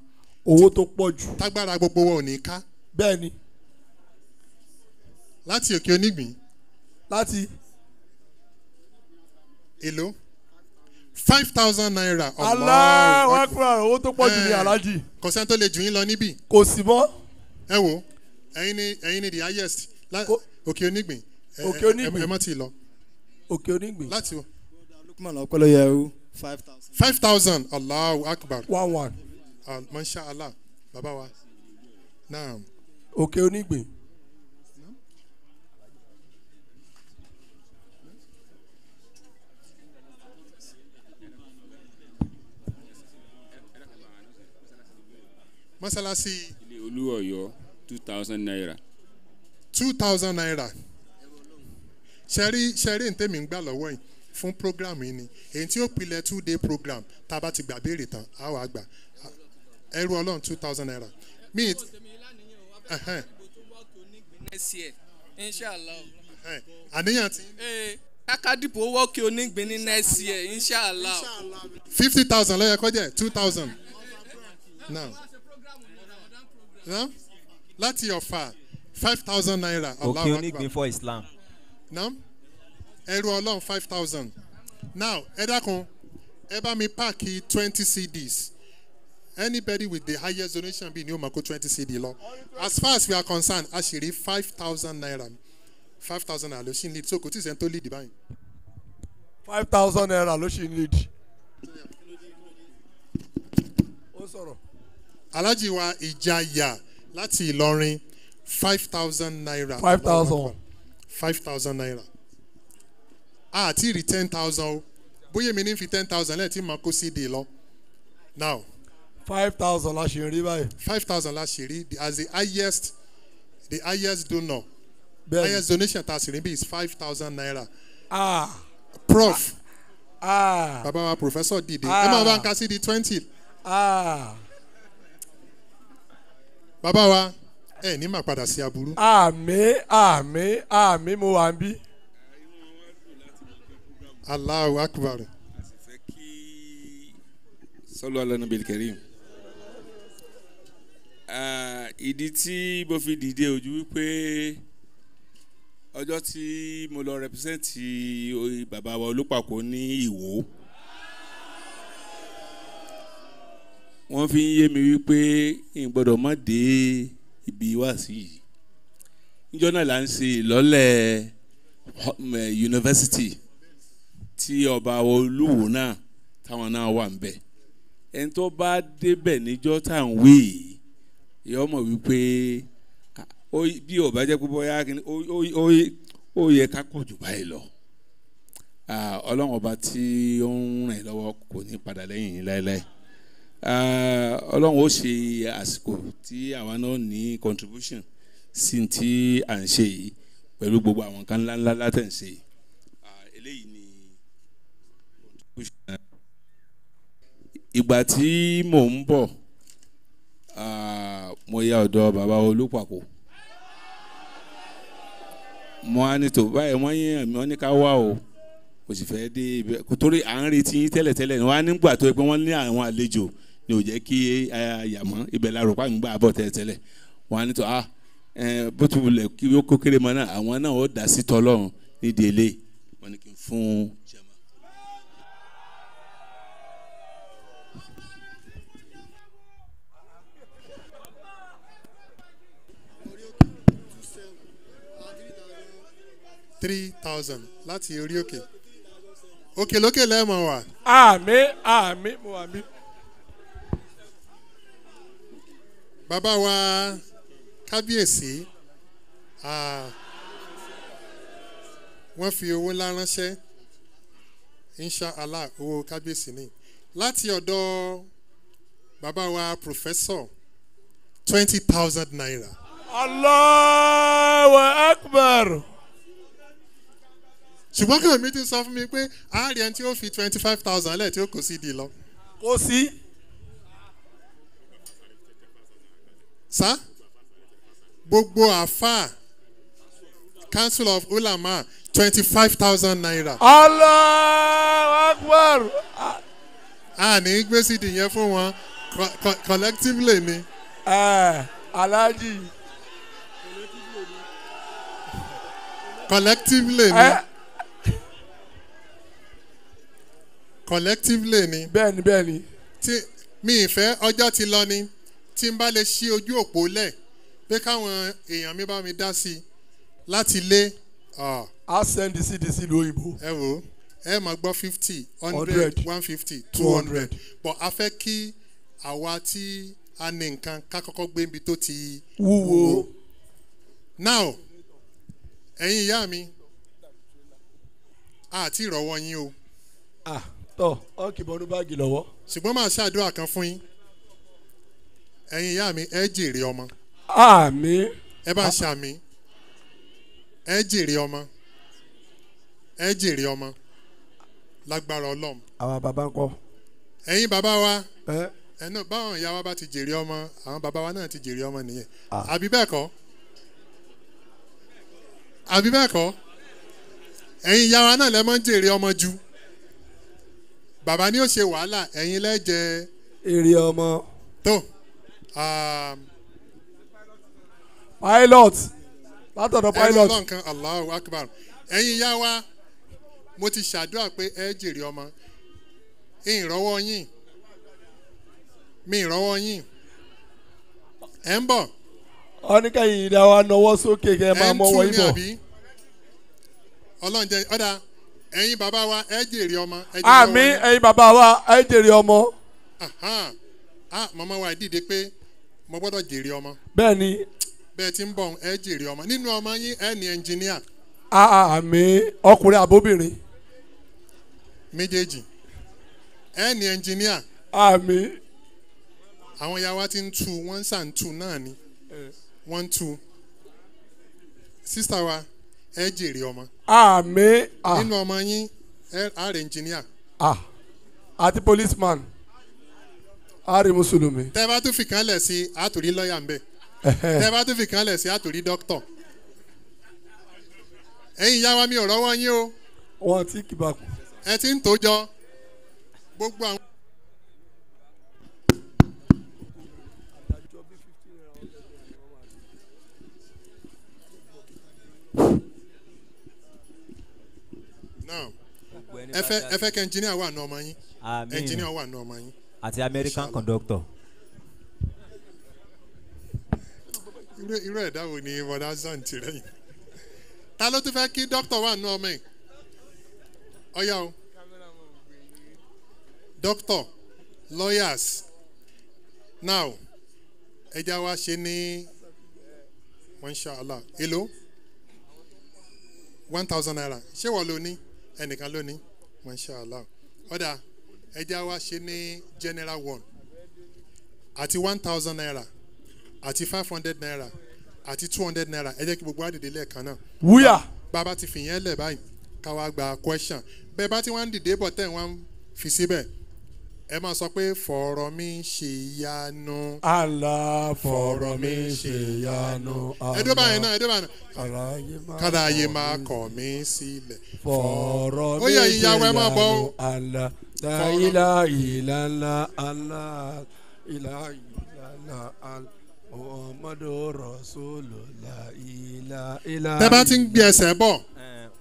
owó tó pọ̀ jù. Tágbára gbogbo wa ò ní ká. Bẹ́ẹ̀ ni. Láti òkè onígbìn láti èlò five thousand naira. Aláwọ̀ Allah akúrò owó tó pọ̀ jù ní Eh. alájì kò sẹ́ni tó lè jù yín lọ níbí. Kò sí mọ́. Ẹ wo ẹ̀yin ni ẹ̀yin ni the highest. Òkè onígbìn Òkè Onígbìn. ẹ má ti lọ. Òkè onígbìn láti wo lukman ọpẹlọyẹrú five thousand. five thousand. Allahu akbar. One one. Ah, masha allah baba wa. Naam. Òkè onígbìn mọ́sálásí ilé olúọ̀yọ́ two thousand naira. two thousand naira ṣẹ́rí ṣẹ́rí ntẹ́mi ń gbà lọ́wọ́ yìí fún program yìí ni. Èyí tí ó pilẹ̀ two day program tá a bá ti gbà béèrè tán a wà gbà. Ẹrú ọlọ́run two thousand naira. Ẹhẹn. àníyàn ti ee kakadipo wọ́ọ̀kì onígbìn ní next year inshallah. Fifty thousand lọ́yẹ kọjá two thousand. Now. Láti ọ̀fà five thousand naira. Òkè onígbìn for islam. Now ẹrú ọlọ́run five thousand. Now ẹ dákun ẹ bá mi páàkì twenty cds anybody with the highest donation bíi ni ó máa kó twenty cd lọ. As far as we are concerned a ṣì rí five thousand naira five thousand naira ló ṣì ń lead. So kò tí ì sẹ́ni tó lead báyìí. Five thousand naira ló ṣì ń lead. ó sọ̀rọ̀. Alhaji wa ìjayà láti ìlọrin five thousand naira. five thousand. Five thousand naira. a ti rí ten thousand o. Bóyá èmi ní fi ten thousand lẹ́yìn tí màá kó cd lọ. now five thousand la ṣe rí báyìí. five thousand la ṣe rí. As the highest the highest donor bẹ́ẹ̀ni. highest donation ta sì rí bí is five thousand naira. ah prof. Ah bàbá wa professor dìde. Ẹ máa bá ń ka cd twenty. Ah bàbá wa ẹ ní máa padà sí aburú. àmì àmì àmì mo wà ń bí. allahu akbar. sọlọ alanabi kẹrin ìdí tí mo fi dìde ojú wípé ọjọ́ tí mo lọ rẹpísẹ́ǹtì bàbá wa olùpàkó ní ìwò wọ́n fi ń yé mi wípé n gbọ́dọ̀ má dé ibi wá sí yìí. Níjọ́ náà là ń ṣe ìlọ́lẹ̀ ho- eh, yunifásitì tí ọba olúwo náà táwọn náà wà ń bẹ ẹni tó bá débẹ̀ níjọ́ tá à ń wí yìí yọ mọ̀ wípé bí ọba jẹ́ pé bóyá ó- yẹ ká pọ̀ jù báyìí lọ. Ọlọ́run ọba tí ó ń rìn lọ́wọ́ kò ní padà lẹ́yìn yín láéláé ọlọ́run ó ṣe àsìkò tí àwa náà ní contribution sí ti à ń ṣe yìí pẹ̀lú gbogbo àwọn kan ńláńlá látẹ̀ ń ṣe yìí. Eléyìí ni ìgbà tí mò ń bọ̀ mo ya ọ̀dọ̀ bàbá olùpàkó mo á ní tó báyìí wọ́n yín wọ́n ní ká wá o. Kò sì fẹ́ dé ibẹ̀. Torí à ń retí yín tẹ́lẹ̀tẹ́lẹ̀. Wọ́n á nígbà tó yẹ pé wọ́n ní àwọn àlejò ni ò jẹ́ kí àyàmọ́ ibẹ̀ la rò pa ń gbà bọ̀ tẹ́lẹ̀tẹ́lẹ̀ wọ́n á ní tó ah ẹ, bó ti wulẹ̀ kí ó kó kéré mọ́ náà àwọn náà ó dá sí tọ́lọ́run nídìí eléyìí wọ́n ní kí n fún jẹ́mọ́. three thousand láti orí òkè. Òkè lókè lẹ́ẹ̀mọ̀ wà. Àmì àmì mo wà bí. Bàbá wa kábíyèsí ah, wọ́n fi owó ńlá ránṣẹ́ inshallah owó kábíyèsí ni láti ọ̀dọ̀ bàbá wa professor twenty thousand naira Allahu akbar. ṣùgbọ́n kàn mí ti sọ fún mi pé àárẹ̀ tí ó fi twenty five thousand lẹ́ẹ̀ tí ó kó sí di lọ. kò sí. Sá gbogbo àáfàá council of ulama twenty five thousand naira. Allahu akbar. a ní gbé sídìí yẹn fún wọn. Co- co- collectively ni. Alhaji. collectively ni. Collectively ni. Bẹ́ẹ̀ni bẹ́ẹ̀ni. tí mi ìfẹ́ ọjọ́ ti lọ ni tí n bá lè ṣí ojú òpó lẹ̀ pé káwọn èèyàn mi bá mi dá sí i láti lé ah, a send cdc lóyìnbó. ẹ ó ẹ máa gbọ́ fifty hundred one fifty two 200. hundred but a fẹ́ kí àwa tí a ní nǹkan ká kọ́kọ́ gbé ibi tó ti wúwo. now ẹ̀yin ìyá mi àti ìrọ̀wọ́ yín o ah tọ ọkì bọnú báàgì lọ́wọ́. ṣùgbọ́n màá ṣàdúrà kan fún yín ẹ̀yin ìyá mi ẹ jèrè ọmọ. Àmì ẹ bá ṣàmì ẹ jèrè ọmọ. Ẹ jèrè ọmọ. Lágbára ọlọ́run. Àwa bàbá ń kọ́. ẹ̀yin bàbá wa. Ẹnu báwọn ìyá wa bá ti jèrè ọmọ àwọn bàbá wa náà ti jèrè ọmọ nìyẹn. Àbí bẹ́ẹ̀ kọ́? Àbí bẹ́ẹ̀ kọ́? Ẹ̀yin ìyá wa náà lẹ́ mọ́ ń jèrè ọmọ ju. Bàbá ni ó ṣe wàhálà ẹ̀yin lẹ́jẹ̀ èrè ọmọ. tó um, pilot látọ̀dọ̀ ẹnu pilot. ọlọ́nkan allahu akbar ẹ̀yin ìyá wa mo ti ṣàdúrà pé ẹ jèrè ọmọ ìrànwọ́ yín mi ìrànwọ́ yín ẹ̀ ń bọ̀ ọ́nìkẹ́yìn ìdá wa nọwọ́ sókè kẹ́ ẹ máa mọ́wọ́ ibọ̀. àbí ọlọ́run jẹ́ ọ̀dà ẹ̀yin bàbá wa ẹ jèrè ọmọ àmì yín. ẹ̀yin bàbá wa ẹ jèrè ọmọ. Ah màmá wa dìde pé mo gbọ́dọ̀ jèrè ọmọ. Bẹ́ẹ̀ ni bẹ́ẹ̀ tí ń bọ̀ ẹ jèrè ọmọ. Nínú ọmọ yín ẹ ní ẹnjìníà àmì ọkùnrin àbóbìnrin. Méjèèjì. Ẹ ní ẹnjìníà àmì. Àwọn ìyá wa ti ń tu wọ́n ń sà ń tu náà ni. Wọ́n ń tu. Sísá wa ẹ jèrè ọmọ. Àmì nínú ọmọ yín ẹ á rẹ ẹnjìníà àti policeman àrí mùsùlùmí. tẹ́ bá tún fi kan lẹ̀ sí àtòrí lọ́ọ̀yà ńbẹ. Tẹ́ bá tún fi kan lẹ̀ sí àtòrí dókítọ̀ ẹ̀yin ìyá wa mi ò rọ́wọ́ yín o. Wọn ti kìbà kù. ẹ ti ń tójọ gbogbo àwọn. now ẹ fẹ́ ẹ fẹ́ kẹ́ ẹnjìníà wà ní ọmọ yín. Ẹnjìníà wà ní ọmọ yín àti american conductor. irú ẹ̀dá wo ni bọ̀dá zan ti rẹ̀ yìí? Ta ló tún fẹ́ kí dókítà wà ní ọmọ yìí? Ọ̀yà o. Dókítà lawyers. Now ẹja wa ṣe ní mọ́ṣáláà èlò one thousand naira. Ṣé wọ́n ló ní? Ẹnìkan ló ní? Mọ́ṣáláà ọ̀dà ẹja wa ṣe ní general one àti one thousand naira àti five hundred naira àti two hundred naira ẹ jẹ́ kí gbogbo àdìdè lẹ́ẹ̀kan náà. wúyà. bàbá ti fìyẹn lẹ̀ báyìí ká wá gba question bẹ́ẹ̀ bá ti wá ń dìde bọ̀ tẹ̀ wọ́n fi síbẹ̀ ẹ máa sọ pé fọ̀rọ̀ mi ṣe yanu. àlà fọ̀rọ̀ mi ṣe yanu. ẹ dó báyìí náà ẹ dó báyìí náà. kára ayé máa kọ̀ mí sílẹ̀. fọ̀rọ̀ mi ṣe yanu. ó. Láyìlá ìlànà àlà ìlà ìlànà àlà muhammadu rasulillah ìlà ìlà. tẹ́ bá ti ń gbé ẹsẹ̀ bọ̀.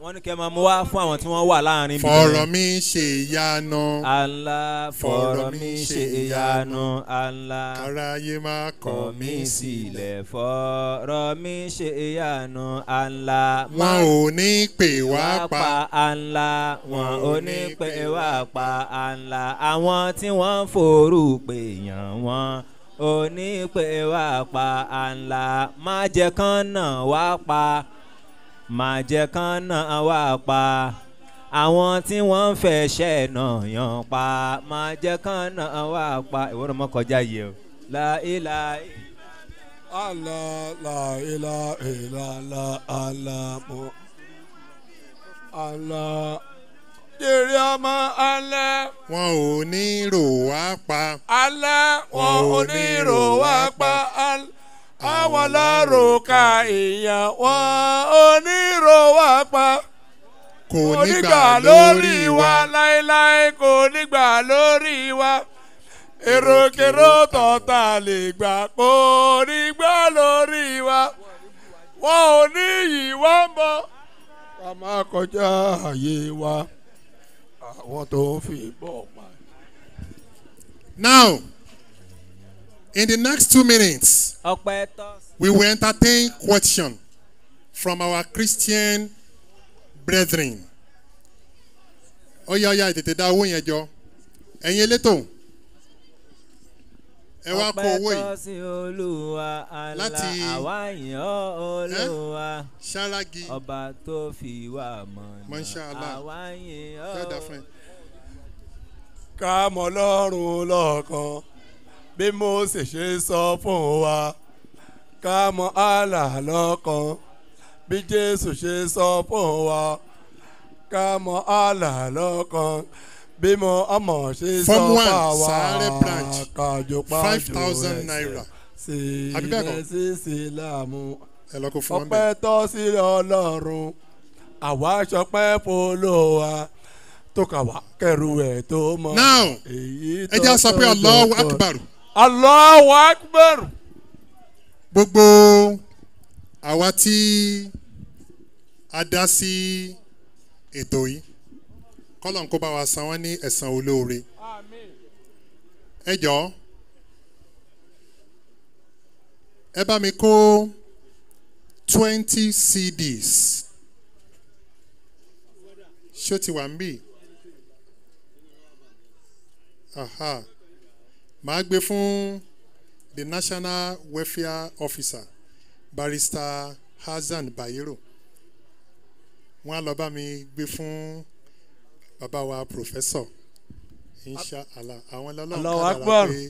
Wọ́n ní kẹ́ máa mú wá fún àwọn tí wọ́n wà láàárín. bí fọ̀rọ̀ mi ṣe yanu. Allah fọ̀rọ̀ mi ṣe ìyanu Allah. kára ayé máa kọ̀ mí sílẹ̀. fọ̀rọ̀ mi ṣe ìyanu Allah. wọn ò ní pè wá pa. Allah wọn ò ní pè wá pa Allah àwọn tí wọ́n ń forúpè yàn wọ́n ò ní pè wá pa Allah má jẹ́ kán náà wá pa má jẹ́ kán náà wá pa àwọn tí wọ́n ń fẹ̀ṣẹ̀ náà yàn pa má jẹ́ kán náà wá pa ìwọ́n náà mọ́ kọjá yìí o láìláì. àlà láyìlá ìlànà àlà mọ. àlà jèrè ọmọ àlà. wọn ò ní rò wá pa. àlà wọn ò ní rò wá pa àlà. Àwọn ka èèyàn wọn ò ní rò wá pa. kò kò ní ní gbà gbà lórí wa. láéláé kò ní gbà lórí wa èròkèrò tọ́ta lè gbà kò ní gbà lórí wa wọn ò ní yìí wá ń bọ̀ ká má kọjá àyè wa àwọn tó fi bọ̀ pa. now in the next two minutes we will entertain question from our christian brethren. ọ̀yà ọ̀yà ètètè dá owó yẹn jọ ẹ̀yin elétò ẹ wá kó owó yìí Láti- ọ́ olúwa ṣáragi ọba tó fi wá mọ̀nà Mashallah. àwa yìn ọ́. ẹ. ká mọ lọ́rùn lọ́kàn bí mose ṣe sọ fún wa ká mọ allah lọ́kàn. Bí jésù ṣe sọ fún wa ká mọ allah lọ́kàn. Bí mo ọmọ ṣe sọ fún wa kájọ thousand naira. sí Àbí bẹ́ẹ̀ kọ́? ilẹ̀ sí sílámù. Ẹ lọ kó fún wọn ọpẹ́ tọ́ sí ọlọ́run àwa sọpẹ́ polo wa tó kà wá kẹrù ẹ̀ tó mọ. now ẹ jẹ́ sọ pé allahu akbar allahu akbar. gbogbo àwa tí a dá sí ètò yìí kọ́lọ́n kó bá wa san wọ́n ní ẹ̀san olóore. ẹ jọ̀ọ́ ẹ bá mi kó twenty cds ṣó ti wà ń bì aha màá gbé fún the national welfare officer barrister hasan bayero wọn á lọ bá mi gbé fún bàbá wa professor insha allah àwọn lọ́lọ́run Akbar. pé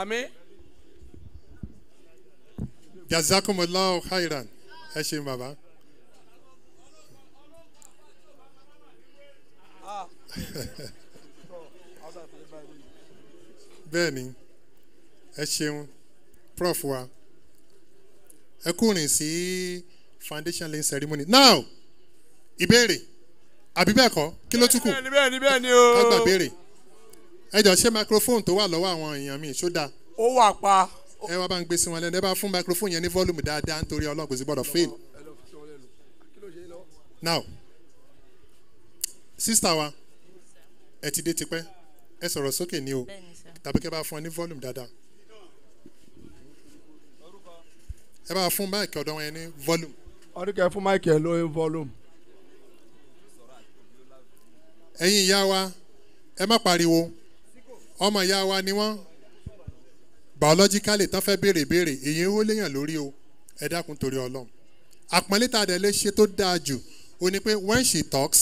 àmì. jazakumullahu khairan ẹ ṣeun bàbá. Bẹ́ẹ̀ ni ẹ ṣeun prof wa. Ẹ kúrin sí foundation laying ceremony. Now ìbéèrè àbí bẹ́ẹ̀ kọ́ kí ló tún kù? Bẹ́ẹ̀ ni bẹ́ẹ̀ ni bẹ́ẹ̀ ni o. ká gbà béèrè ẹ jọ ṣé microphone tó wà lọ́wọ́ àwọn èèyàn mi ṣó dáa? Ó wà pa. ẹ wá bá ń gbé sí wọn lẹ́nu. Ẹ bá fún microphone yẹn ní volume dáadáa nítorí kò sí gbọ́dọ̀ fail. now sista wa ẹ ti dé tipẹ́. Ẹ sọ̀rọ̀ sókè ní o. Tàbí kẹ́ bá fún ẹ ní volume dáadáa. ẹ bá fún máìkì ọ̀dọ́ wọn yẹn ní volume. ọdún kẹ fún máìkì ẹ lóyún volume. ẹ̀yin ìyá wa ẹ má pariwo. Ọmọ ìyá wa ni wọ́n. Biologically tán fẹ́ béèrè béèrè èyí ó léyàn lórí o. Ẹ dákun torí ọlọ́run. Àpọ́nlé tá a dẹ̀ lè ṣe tó dáa jù ó ní pé when she talks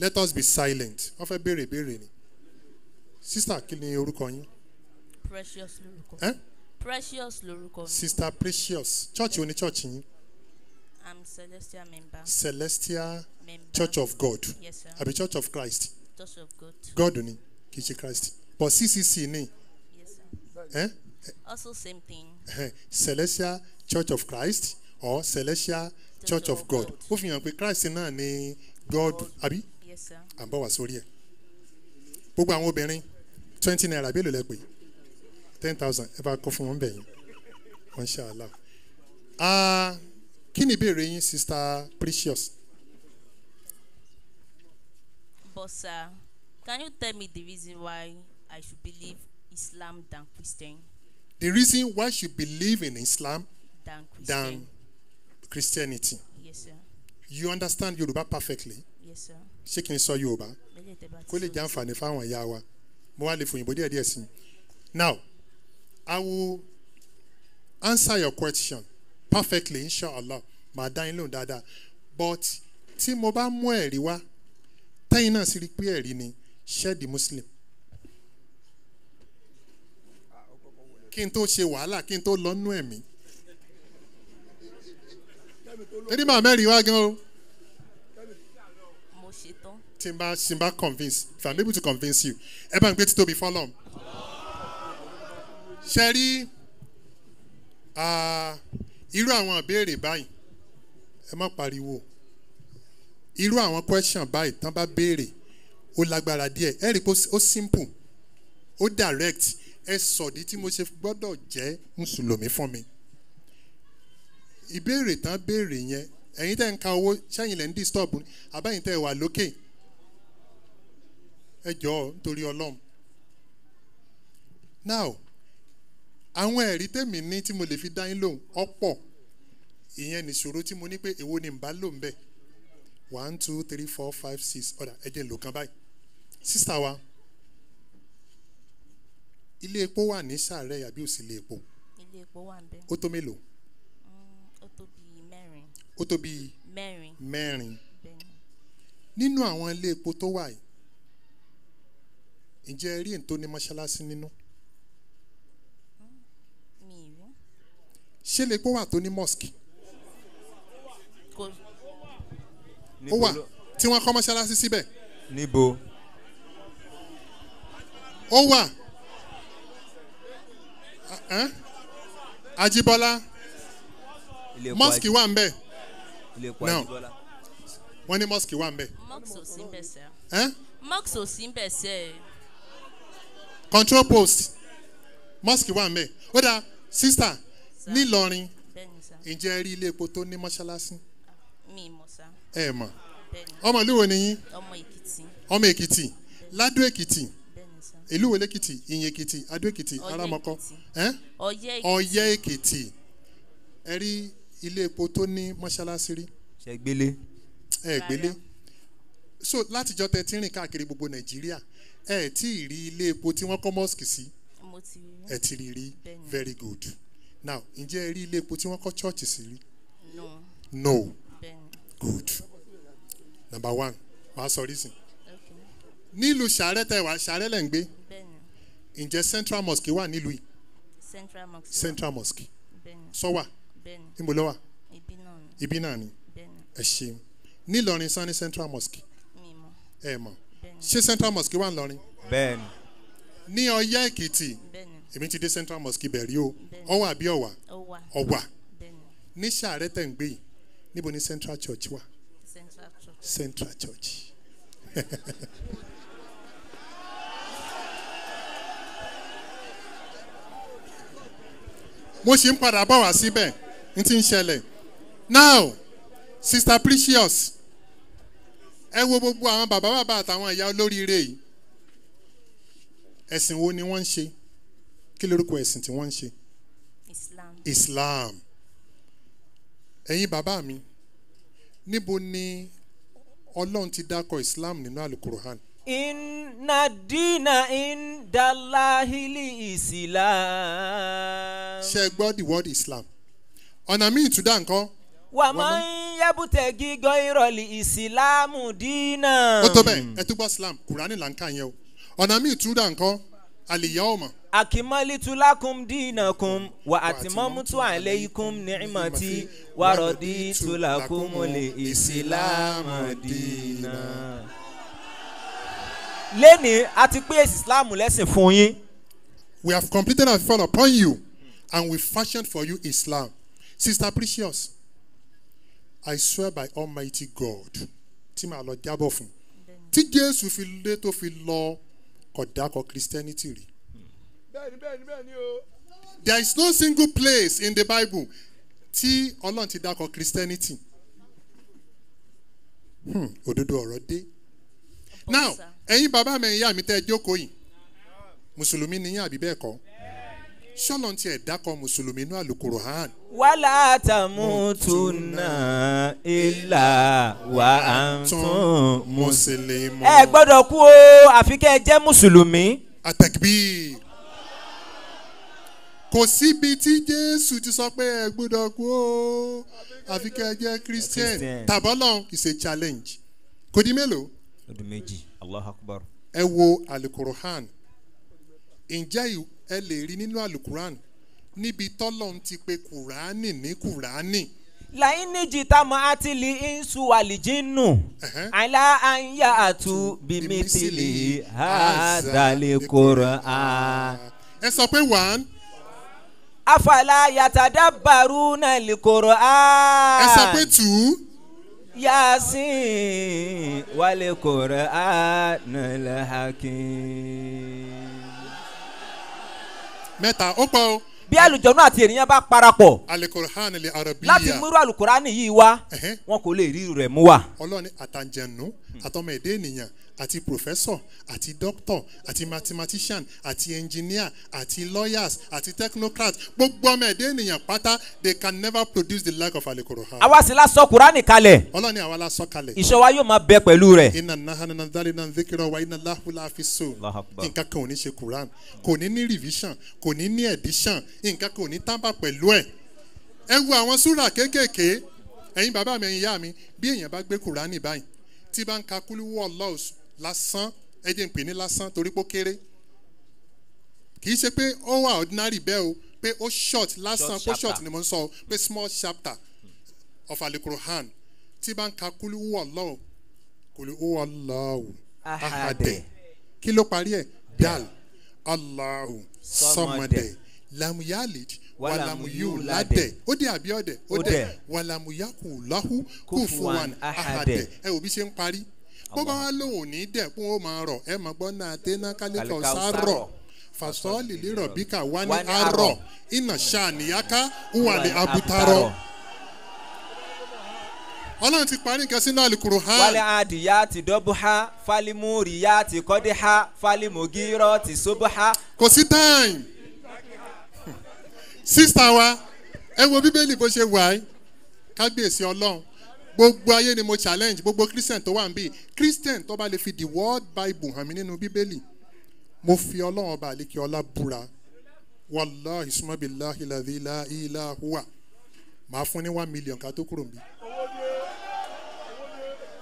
let us be silent. Wọ́n fẹ́ béèrè béèrè ni. Sista kí ni orúkọ yín? Precious lorúkọ. Eh? precious lorúkọ mi. Sista precious. Church oní church yín? I'm celestial member. Celestial member. Church of god. Yes sir. Àbí church of christ? Church of god. God ni kì í ṣe christ. But ccc ni. Yes sir. Eh? also same thing. Eh, celestial church of christ or celestial church of god? Ó fi hàn pé christ náà ni god. àbí à ń bọ̀ wá sórí ẹ̀. Gbogbo àwọn obìnrin twenty naira bí èlò lẹ ten thousand ẹ bá kọ́ fún wọn bẹ̀yìn mọ́ṣáláà ah kí ni ìbéèrè yín sister precious? Sir can you tell me the reason why i should believe islam than christian? The reason why you believe in islam than christian. Than christianity. Yes sir. You understand yorùbá perfectly yes sir. Ṣé kí n sọ yorùbá? Kó lè jẹ́ àǹfààní fáwọn ìyá wa. Mo wá lè fòyìnbó díẹ̀ díẹ̀ sí i. Now i will answer your question perfectly inshallah. Màá dá yín lóhùn dáadáa. But tí mo bá mú ẹ̀rí wá tẹ́yìn náà sì rí pé ẹ̀rí ni shed muslim? Kí n tó ṣe wàhálà kí n tó lọ nú ẹ̀mí. Torí màá mẹ́rin wá gan o tí bá convince if i'm able to convince you ẹ bá ń gbé títóbi fọlọ́m. ṣe rí irú àwọn ìbéèrè báyìí ẹ má pariwo. Irú àwọn question báyìí tán bá béèrè ó lágbára díẹ̀. Ẹ rí i pé simple ó direct. Ẹ sọ̀dí tí mo ṣe gbọ́dọ̀ jẹ́ mùsùlùmí fún mi. Ìbéèrè tán béèrè yẹn ẹ̀yin tẹ́ ń ka owó sẹ́yìn lẹ́ ń disturb ni? Àbáyìn tẹ́ wà lókè ẹ jọ̀ọ́ nítorí ọlọ́run. Now àwọn ẹ̀rí tèmi ní tí mo lè fi dá yín lóhùn ọ̀pọ̀. Ìyẹn nìṣòro tí mo ní pé èwo ni bá lò ń bẹ̀ one two three four five six. Ọ̀dà ẹ jẹ́ n lò kan báyìí. Sísá wa ilé epo wà ní sàárẹ̀ àbí òsì ilé epo? Ilé epo wà ń bẹ ó tó mélòó? Ó tó bíi mẹ́rin. Ó tó bíi mẹ́rin. mẹ́rin. Nínú àwọn ilé epo tó wà yìí ǹjẹ́ ẹ rí èyí tó ní mọ́ṣáláṣí nínú? Ṣé ilé epo wà tó ní mosque? Ó wà. Tí wọ́n kọ́ mọ́ṣáláṣí síbẹ̀. Níbo? Ó wà. Ajibola mosque wà ń bẹ̀. Now. Wọ́n ní mosque wà ń bẹ̀. Mox ò sí ń bẹ̀ sẹ́ Eh? mox ò sí ń bẹ̀ sẹ́ control post. Mosque wà bẹ̀ ó dáa sister nílọrin. Ǹjẹ́ rí ilé epo tó ní mọ́ṣáláṣí? Mi ì mọ̀ sá ẹ mọ̀. Ọmọ ìlú wo ni yín? Ọmọ èkìtì. Ọmọ èkìtì. Ládó èkìtì. Ìlú wo lèkìtì? Ìyìn èkìtì adó èkìtì. Eh? ọyẹ́ èkìtì. Ẹ? Rí ilé epo tó ní mọ́ṣáláṣí rí? Ṣe gbélé? Ẹ gbélé. So látijọ́ tẹ tí ń rìn káàkiri gbogbo nàìjíríà ẹ ẹ̀ tí ì rí ilé epo tí wọ́n kọ́ mosque sí. Ẹ ti rí rí. Very good. Now ǹjẹ́ ẹ rí ilé epo tí wọ́n kọ́ church sí rí? No. No. Bẹ́ẹ̀ni. Good. Number one wàá sọ reason okay. Nílùú sàárẹ̀ tẹ wá sàárẹ̀ lẹ̀ ń gbé. Ǹjẹ́ central mosque wà nílùú yìí? Central mosque. Central mosque. Sọ́wà níbo ló wà? Ibi náà ni. Ẹ ṣeun. Nílọrin ní central mosque? Ẹ mọ̀ ṣé central mosque wà ńlọrin bẹ́ẹ̀ni. Ní ọyẹ́ èkìtì bẹ́ẹ̀ni. èmi ti dé central mosque bẹ̀rí o. Bẹ́ẹ̀ni. ọwọ́ àbí ọ̀wà? Ọ̀wà. Bẹ́ẹ̀ni. Ní sàárẹ̀ tẹ̀ ń gbé yìí níbo ni central church wà? Central church. Central church. mo ṣì ń padà bọ̀ wá síbẹ̀ n ti ń ṣẹlẹ̀. Now sister precious ẹ wo gbogbo àwọn bàbá bàbá àtàwọn ìyá olóríire yìí. Ẹ̀sìn wo ni wọ́n ń ṣe? Kí lórúkọ ẹ̀sìn tí wọ́n ń ṣe? Islam. Islam. Ẹ̀yin bàbá mi níbo ni ọlọ́run ti dákọ̀ islam nínú alukuruhan inna dina indalahili islam. ṣe gbọ́ the word islam? Ọ̀nà míì tún dá nǹkan wà gígọ́ ìrọ̀lì ìsìlámù dínà. ó tó bẹ́ẹ̀ ẹ tún gbọ́ islam kurani là ń kà yẹn o ọ̀nà míì tún dá nǹkan àlìyá ọmọ akimalitu lakum dinakum wa atimamutu aleikum ni'mati wa raditu lakum li islam dina. lẹ́ni a ti pé islam lẹ́sìn fún yín. we have completed our fall upon you and we fashioned for you islam sister precious i swear by almighty god tí màá lọ jábọ̀ fún. Tí jésù fi lé tó fi lọ kọ̀dákọ̀ christianity rí. bẹ́ẹ̀ni bẹ́ẹ̀ni bẹ́ẹ̀ni o. there is no single place in the bible tí ọlọ́run ti dákọ̀ christianity. Hmm, òdodo ọ̀rọ̀ dé. Now ẹ̀yin bàbá mi ìyá mi tẹ́ ẹ jókòó yìí. Mùsùlùmí ni yín àbí bẹ́ẹ̀ kọ́ ṣọ́lọ́n tiẹ̀ dákọ̀ mùsùlùmí inú àlùkòrò hàn wàlá tàmùtùnà ilà wà á tún mùsùlùmí. ẹ gbọ́dọ̀ kú o àfi kẹ́ ẹ jẹ́ mùsùlùmí. àtẹ̀kbí kò síbi tí jésù ti sọ pé ẹ gbọ́dọ̀ kú o àfi kẹ́ ẹ jẹ́ christian. Tàbọ́lọ́ is a challenge. Kò di mélòó? Ọdún méjì. Allah akbar. ẹ wo alukuruhan ǹjẹ́ ì- ẹ lè rí nínú alukuruhan níbi tọ́lọ́n ti pe kùránì ní kùránì láyé níjì táwọn àtìlí ìṣù àlìjínù àlá àyà àtú bímítìlì àdàlẹ́kọ̀rọ̀ à. ẹ sọ pé one afala yàtàdá bàrú náà lẹ́kọ̀rọ̀ à. ẹ sọ pé two yasin wàlẹ́kọ̀rọ̀ à nàlẹ́ hakim. Mẹ́ta ó pọ̀ o. Bí àlùjọ̀nù àti ènìyàn bá parapọ̀ alukuruhan lè arabiya. láti múrú àlùkùránì yìí wá wọn kò lè rí rẹ̀ mú wá. ọlọ́ni àtàjẹ̀nù àtọmọ èdè ènìyàn àti professor àti doctor àti mathematician àti engineer àti lawyers àti technocrat gbogbo ọmọ èdè ènìyàn pátá they can never produce the like of alukuruhan àwa sì la sọ kùránì kalẹ̀. Ọlọ́ni àwa la sọ kalẹ̀. Ìṣọ́ wa yóò máa bẹ pẹ̀lú rẹ̀. iná nahana na dali na zikirọ wa iná lahula fi so nǹkan kan ò ní ṣe quran kò ní ní revision kò ní ní edition nǹkan kan ò ní tábà pẹ̀lú ẹ̀. Ẹ wo àwọn súrà kéékèèké. Ẹ̀yin bàbá mi ẹ̀yin ìyá mi bí èèyàn bá gbé quran báyìí tí bá ń ka kúlúwọ̀ lọ́ọ̀s lásán ẹ jẹ́ ń pè ní lásán torí pé ó kéré. Kì í ṣe pé ó wà ordinary bẹ́ẹ̀ o pé ó short lásán pé short ni mo ń sọ o pé small chapter of alukuruhan tí bá ń ka kúlúwọ̀ lọ́ọ̀ kòlí ó aláwù ahadẹ. kí ló parí ẹ? Dal. Aláwù sọmọdẹ lamuyalid wàlàmuyuladẹ ó dé àbí ọdẹ? Ó dẹ dẹ̀. wàlàmuyakulahu Kufuwan kufuwan ahadẹ. ẹ ò bí ṣe ń parí bó bá wá ò ní dẹ kó o máa rọ. Ẹ máa gbọ́ náà tẹ́ná kálíkà ọ̀sá rọ fasọ́ọ̀lì lérò bíkà wá ní Wá ní arọ iná ṣàníyáká wàlẹ̀ abutarọ ọlọ́run ti parí nǹkan sínú àlùkùrù hàn. wálé adìyá ti dọ́bùhá fálímùrìyá ti kọ́díhá fálímùgírọ́ ti sóbùhá. kò sí time. Sísá wa ẹ wo bíbélì bó ṣe wà á kábíyèsí ọlọ́run gbogbo ayé ni mo challenge gbogbo christian tó wà ń bí christian tó bá lè fi the word bible hàn mí nínú bíbélì mo fi ọlọ́run ọba àlékè ọlá búra. Wàláhi sumabilahi ladila ilà huwa. Màá fún ní one million ká tó kúrò ń bí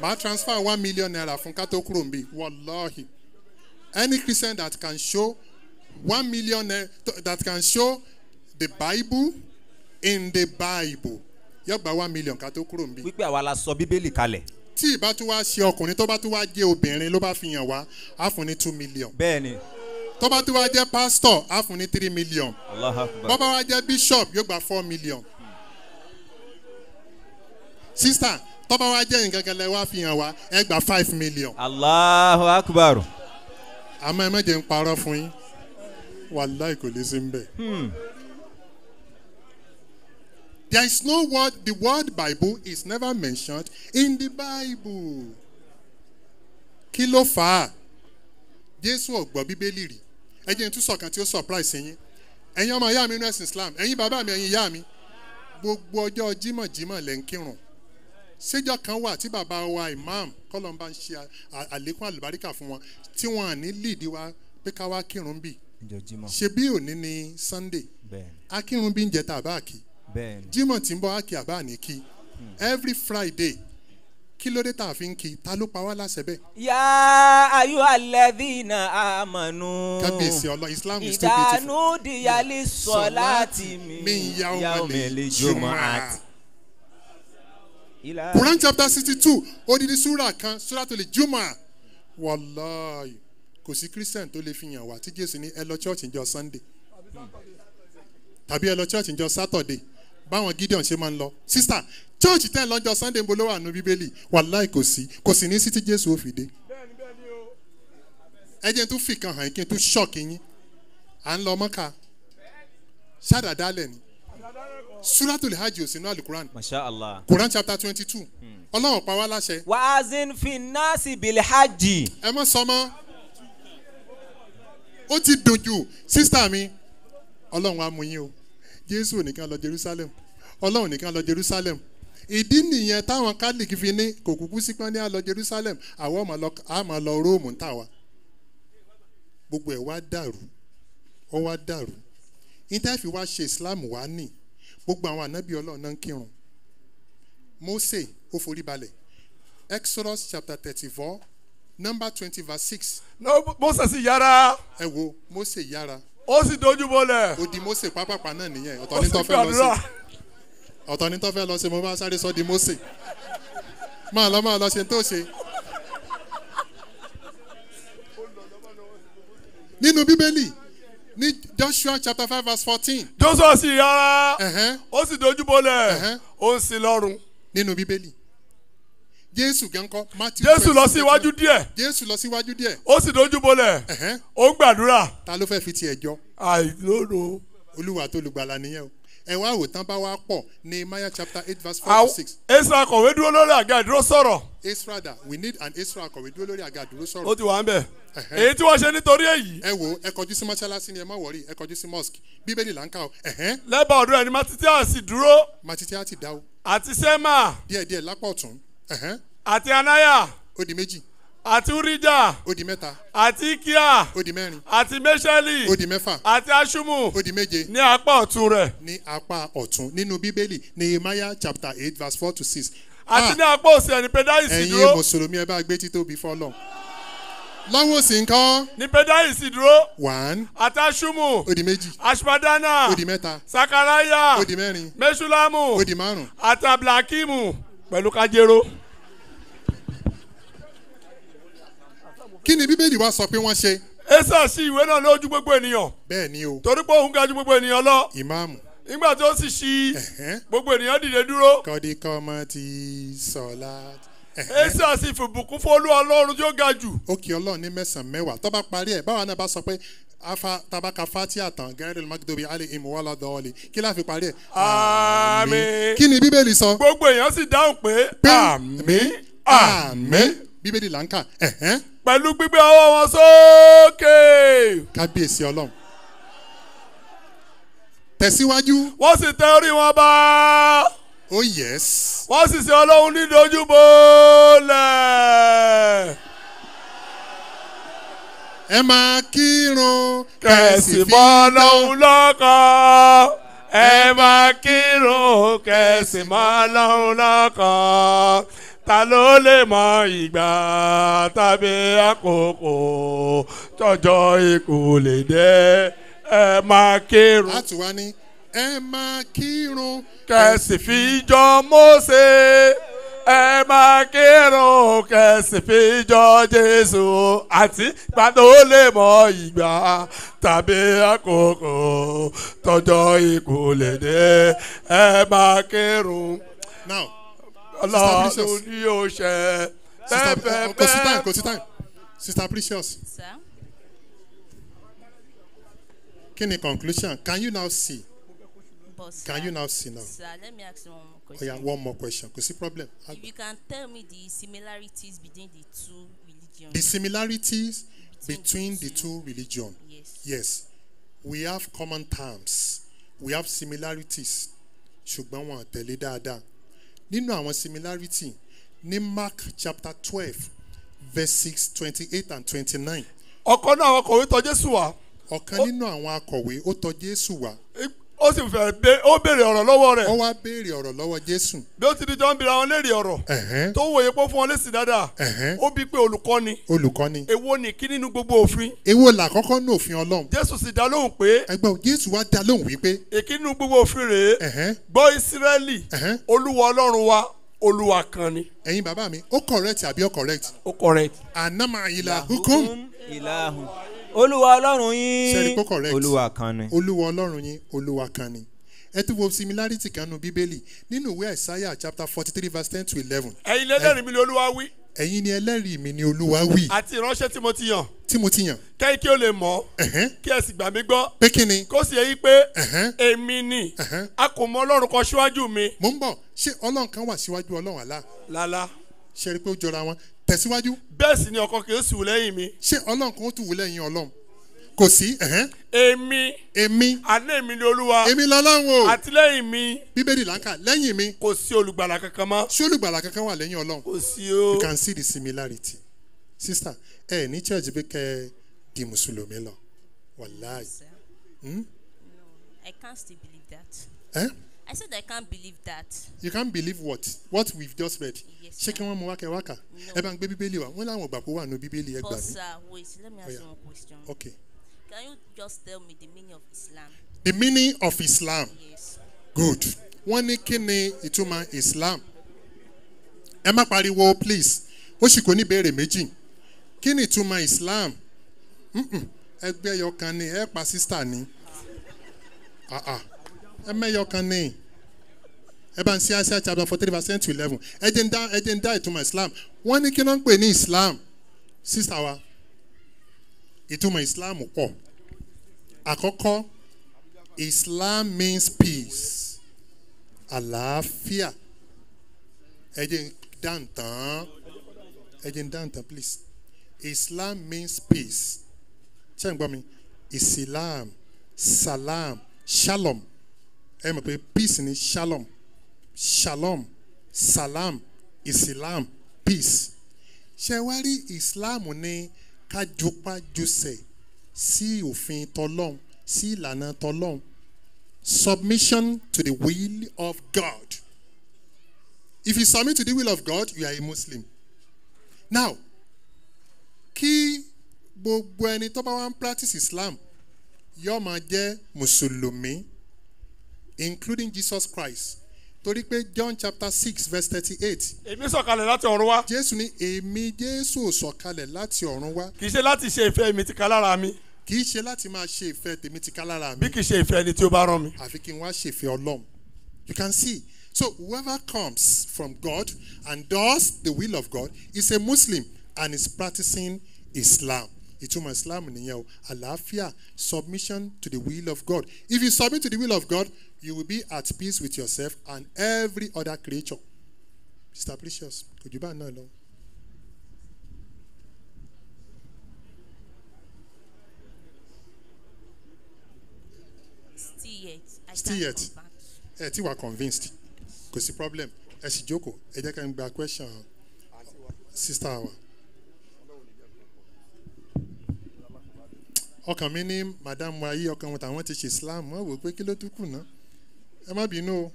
màá transfer one million naira fún ká tó kúrò ń bí wàláhi any christian that can show one million that can show the bible in the bible yóò gba one million ká tó kúrò ń bí wípé àwa la sọ bíbélì kalẹ̀. tí ìbá tún wá ṣe ọkùnrin tó bá tún wá jẹ obìnrin ló bá fi hàn wá á fún ní two million bẹ́ẹ̀ni tó bá tún wá jẹ pastor á fún ní three million allah akbar. bọ́ bá wá jẹ bishop yóò gba four million sister tó bá wá jẹ nǹkan kan lẹ wá fi hàn wá ẹ gba five million allahu akbar. àmọ́ ẹ mẹ́jẹ̀ ń parọ́ fún yín wàláì kò lè sí ń bẹ̀. There is no word, the word Bible is never mentioned in the Bible. Kí ló fà á? Jésù ọ̀gbọ́n Bíbélì rí. Ẹ jẹ́ n tún sọ̀kan tí ó surprise yín. Ẹ̀yin ọmọ ìyá mi nínú ẹ̀sìn Islam, ẹ̀yin bàbá mi, ẹ̀yin ìyá mi. Gbogbo ọjọ́ jímọ̀jímọ̀ lẹ̀ ń kírun. Séjọ́ kan wà tí bàbá wa imam kọ́lọ́ ń ṣe àlékún àlùbáríkà fún wọn tí wọ́n à ní lead wa pé ká wá kírun bì. ìjọjímọ̀. Ṣé bí òní ni Sunday? Akírun bí ń jẹ tàbá kì í bẹ́ẹ̀ni. Jimoh tí ń bọ́ ákì àbá ní kí every friday kí ló dé tá a fi ń kí ta ló pa wá láṣẹ bẹ́ẹ̀. yá ayú alẹ́dínà àmànú. kábíyèsí ọlọ islam is too beautiful. ìdánù díyàlí sọ láti mi. lè omele jùmọ̀ àti. quran chapter sixty two odidi sura kan sura tó lè jùmọ̀ wàláyé kò sí christian tó lè fi hàn wá tí jésù ní ẹ lọ church njọ sunday tàbí ẹ lọ church njọ saturday báwọn gideon ṣe máa ń lọ. Sista church tẹ́ lọ́jọ́ sunday ń bo ló wà nù bíbélì. Wàláì kò sí. Kò sì ní sí tí jésù ó fi dé. ẹ jẹ́ n tún fìkan hàn kí n tún ṣọ́ọ̀kì yín. À ń lọ mọ́ka ṣáàdàdálẹ̀ ni. Suratul hajj ò sínú alukuran masha allah. quran chapter twenty two ọlọ́run pa wá láṣẹ. Wàázín finnasi bilhaji. ẹ mọ. Sọmọ ó ti dùn jù. Sísítà mi ọlọ́run á mú yín o jésù nìkan lọ jerusalem. Ọlọ́run nìkan lọ jerusalem. Ìdí nìyẹn táwọn catholic fi ní kò kúkú sí pọ́n ní àlọ́ jerusalem àwọn lọ àmọ́ lọ róòmù wá. Gbogbo ẹ̀ wá dàrú ó wá dàrú. Intanet wá ṣe islam wá nì gbogbo àwọn ànábì ọlọ́run náà ń kírun. Mose ó forí balẹ̀. Exodus chapter thirty-four number twenty verse six. Mose sì yára. Ẹ wo mose yára ó sì dojú bolẹ̀. Ó di mose pápápá náà nìyẹn. Ọ̀tọ̀ ní tó fẹ́ lọ sí. Ọ̀tọ̀ ní tó fẹ́ lọ sí. Mo bá sáré sọ di mose máa lọ máa lọ ṣe tó ṣe. nínú bíbélì ní joshua chapter five verse fourteen. Joshua sì yára. Ó sì dojú bolẹ̀. Ó ń sin lọ́rùn nínú bíbélì jésù gankọ matthew jésù lọ 26, sí iwájú díẹ̀. Jésù lọ síwájú díẹ̀. Ó sì dojú bolẹ̀. Ó ń gbàdúrà. Ta ló fẹ́ fi tiẹ̀ jọ? Àìlódò olúwa tó lùgbàlà nìyẹn o. Ẹ wá wò tán bá wá pọ̀ ní maya chapter eight verse four to six. Ezra kọ̀wé dúró lórí àga ìdúró sọ̀rọ̀. Esrada we need an esra kọ̀wé dúró lórí àga àdúró ó sọ̀rọ̀. ti wà ń bẹ̀. Èyí tí wọ́n ṣe nítorí èyí. Ẹ wo ẹ kọjú sí mọ́ṣáláṣí ni ẹ má wọrí ẹ kọjú sí mosque. Bíbélì là ń kà ó lẹ́bàá ọdún ẹni matitias sì dúró. Matiti á ti dá o. Àti sẹ́mà díẹ̀díẹ̀ lápá ọ̀tún àti anaya. Ó di méjì. Àti urija. Ó di mẹ́ta. Àti ikia. Ó di mẹ́rin. Àti mẹ́sẹ̀lì ó di mẹ́fà. Àti ashumu. Ó di méje. Ní apá ọ̀tún rẹ̀. Ní apá ọ̀tún. Nínú bíbélì nehemiah chapter eight verse four to six. àti ní apá òsì ẹni pedayi sì ẹ̀yin dúró. Mùsùlùmí ẹ bá gbé títóbi fọlọ́ lọ́wọ́ òsì nǹkan ní pedayi sì dúró. One àti ashumu. Ó di méjì. Ashpadana ó di mẹ́ta. Sakaraya ó di mẹ́rin. Mesulamu ó di márùn àti abdulhakimu pẹ̀lú kajero. kí ni bíbélì wa sọ pé wọ́n ṣe. esa sí ìwé náà lójú gbogbo ènìyàn bẹ́ẹ̀ ni o torí pé òun ga ju gbogbo ènìyàn lọ ìmáàmù nígbà tí ó sì ṣí gbogbo ènìyàn dìde dúró kọ́dí kọ́mọ ti sọ̀la. Esa sì fìbùkún fún olú ọlọ́run ó ga jù ó kí ọlọ́run ní mẹ́sàn-án mẹ́wàá tó bá parí ẹ̀ báwa náà bá sọ pé afa tabaka fatia tán gẹ́rẹ́ magdobi ali imuwala dọ́ọ̀lì kí láfi parí ẹ̀. àmì kí ni bíbélì sọ. gbogbo èèyàn sì dáhùn pé àmì àmì bíbélì là ń kà pẹ̀lú gbígbé ọwọ́ wọn sókè. kábíyèsí ọlọ́run. tẹ̀síwájú. wọ́n sì tẹ orí wọn bá. Oh yes. wọ́n sì ṣe ọlọ́run ní dojúbọ́lẹ̀. ẹ máa kírun kẹ̀sì mọ́ lọ́hún lọ́kàn. ẹ máa kírun kẹ̀sì mọ́ lọ́hún lọ́kàn. ta ló lè mọ ìgbà tàbí àkókò tọjọ́ ikú lè dé ẹ máa kírun. láti wá ní ẹ máa kírun. Kẹ̀sì fi jọ Mósè. Ẹ máa kírun. Kẹ̀sì fi jọ Jésù. Àti gbàdó lè mọ ìgbà tàbí àkókò tọjọ́ ikú lè dé. Ẹ máa kírun. Now ọlọ́run ní o ṣe bẹ́ẹ̀ kò sí time bẹ́ẹ̀ kò sí time sister precious. Sir, kí ni conclusion? Can you now see but sir, can you now see now? Sir, let me ask you one more oh question. yeah one more question. Kò sí problem. If you can tell me the similarities between the two religions. the similarities between the two. religions Yes. yes. We have common terms. We have similarities. Ṣùgbọ́n wọn ò tẹ̀lé dáadáa. Nínú àwọn similarity ní mark chapter twelve verses twenty-eight and twenty-nine. Ọkọ náà àwọn kọ̀wé tọ Jésù wá. Ọ̀kan nínú àwọn akọ̀wé ó tọ jésù wá ó sì fẹ́ bẹ ó béèrè ọ̀rọ̀ lọ́wọ́ ó rẹ̀ wá béèrè ọ̀rọ̀ lọ́wọ́ jésù. Bí ó ti di jọ ń bira wọn léèrè ọ̀rọ̀. Tó wòye pé ó fún wọn lésì dáadáa. Ó bí pé olùkọ́ni. Olùkọ́ni. Èwo ni kí nínú gbogbo òfin? Èwo làkọ́kọ́ ní òfin ọlọ́run? Jésù sì dá lóhùn pé ẹgbẹ́ o, jésù wá dá lóhùn wípé èkí nínú gbogbo òfin rèé. Gbọ́ Ísírẹ́lì. Ẹ̀hẹ́n, olúwa ọlọ́run wa olúwa kan ni. Ẹ̀yin bàbá mi ó correct àbí ó correct? Ó correct. anama ilà hukum ìlàhùn olúwa ọlọ́run yín. Pé correct. olúwa kan ni. olúwa ọlọ́run yín olúwa kan ni. Ẹ tún wo similarity kan nu bíbélì. Nínú ìwé àìsáyà chapter forty three verse ten to eleven. Ẹ̀yin lẹ́lẹ́rìí mi ni olúwa wí. Ẹ̀yin ni ẹlẹ́rìí mi ni olúwa wí. Àti ìránṣẹ́ tí mo ti yàn. Tí mo ti yàn. Kẹ́yìn kí o lè mọ̀. Kí ẹ sì gbà mí gbọ́. Pé kí ni? Kó sì yẹ yí pé èmi ni. A kò mọ ọlọ́run kan síwájú mi. mo ń bọ̀. Ṣé ọlọ́run kan wà síwájú ọlọ́run àlá lálá. Ṣe rí i pé ó jọra wọn tẹ̀síwájú. Bẹ́ẹ̀ sì ni ọkọ kì sùn lẹ́yìn mi. ṣé ọlọ́run kan ó tù wú lẹ́yìn ọlọ́run? Kò sí èmi. Èmi. Àná èmi ni olúwa. Èmi lọ́lọ́run o. Àtìlẹ́yìn mi. Bíbélì là ń kà. Lẹ́yìn mi. Kò sí olùgbàlà kankan mọ́. Ṣé olùgbàlà kankan wà lẹ́yìn ọlọ́run? Kò sí o. you can see the similarity. Sister ẹ ní church bí kẹ ẹ di mùsùlùmí lọ. Wàláì. Hmm? I can't still believe that. Eh? I said I can't believe that. you can't believe what? What we've just read. Yes, ṣé kí wọ́n mú wákẹ́ wákà? No. ẹ bá ń gbé bíbélì wa wọ́n láwọn ògbà kó wà nù bíbélì ẹ gbà But mí sir, wait, let me ask Oh, yeah. you one question. okay Can you just tell me the meaning of Islam? the meaning of islam. Yes. good. Wọ́n ní kí ni ìtumọ̀ islam? Ẹ má pariwo please. Ó sì kò ní béèrè méjì. Kí ni ìtumọ̀ islam? Ẹgbẹ́ ẹyọkan ni. Ẹ pa sísítà ni. Ah, ah. Ẹ mẹ́yọkan ni. Ẹ bá ń ṣe àṣà chapter forty three verse ten to eleven. Ẹ jẹ́ ń dá ẹ jẹ́ ń dá ìtumọ̀ islam. Wọ́n ní kí ló ń pè ní islam? Sísítà wa ìtumọ̀ islam pọ̀. Àkọ́kọ́ islam means peace àlàáfíà. Ẹ jẹ́ ń dá ǹtàn ẹ jẹ́ dá ǹtàn please. Islam means peace. Ṣé ń gbọ́ mi? Islam salam shalom ẹ mọ̀ pé peace ni shalom. Shalom salam islam peace. Ṣe wá rí islam ní kájúpájúṣe sí òfin tọlọ́hun sí ìlànà tọlọ́hun submission to the will of God. If you submit to the will of God you are a Muslim. Now kí gbogbo ẹni tó bá wá ń practice Islam yóò máa jẹ́ mùsùlùmí including Jesus Christ. Torí pé John chapter six verse thirty-eight. Èmi sọ̀kalẹ̀ láti ọ̀run wá. Jésù ní èmi Jésù sọ̀kalẹ̀ láti ọ̀run wá. Kì í ṣe láti ṣe ìfẹ́ mi ti ká lára mi. Kì í ṣe láti máa ṣe ìfẹ́ tèmi ti ká lára mi. Bí kì í ṣe ìfẹ́ ẹni tí ó bá rán mi. àfi kí n wá ṣèfẹ́ ọlọ́run. You can see. So whoever comes from God and does the will of God is a Muslim and is practicing Islam ìtumọ̀ Islam nìyẹn o àlàáfíà submission to the will of God if you submit to the will of God you will be at peace with yourself and every other creature Mr. Precious kò jù bá náà lọ. Still yet. I Still yet. convert. ẹ ti wà convinced kò sí problem ẹ sì jókòó ẹ jẹ́ ká ń gba question sister wa. Ọkàn mi ní madam wa yí ọkàn wọn tàwọn ti ṣe islam wọn wò pé kí ló tún kù ná. Ẹ má bínú o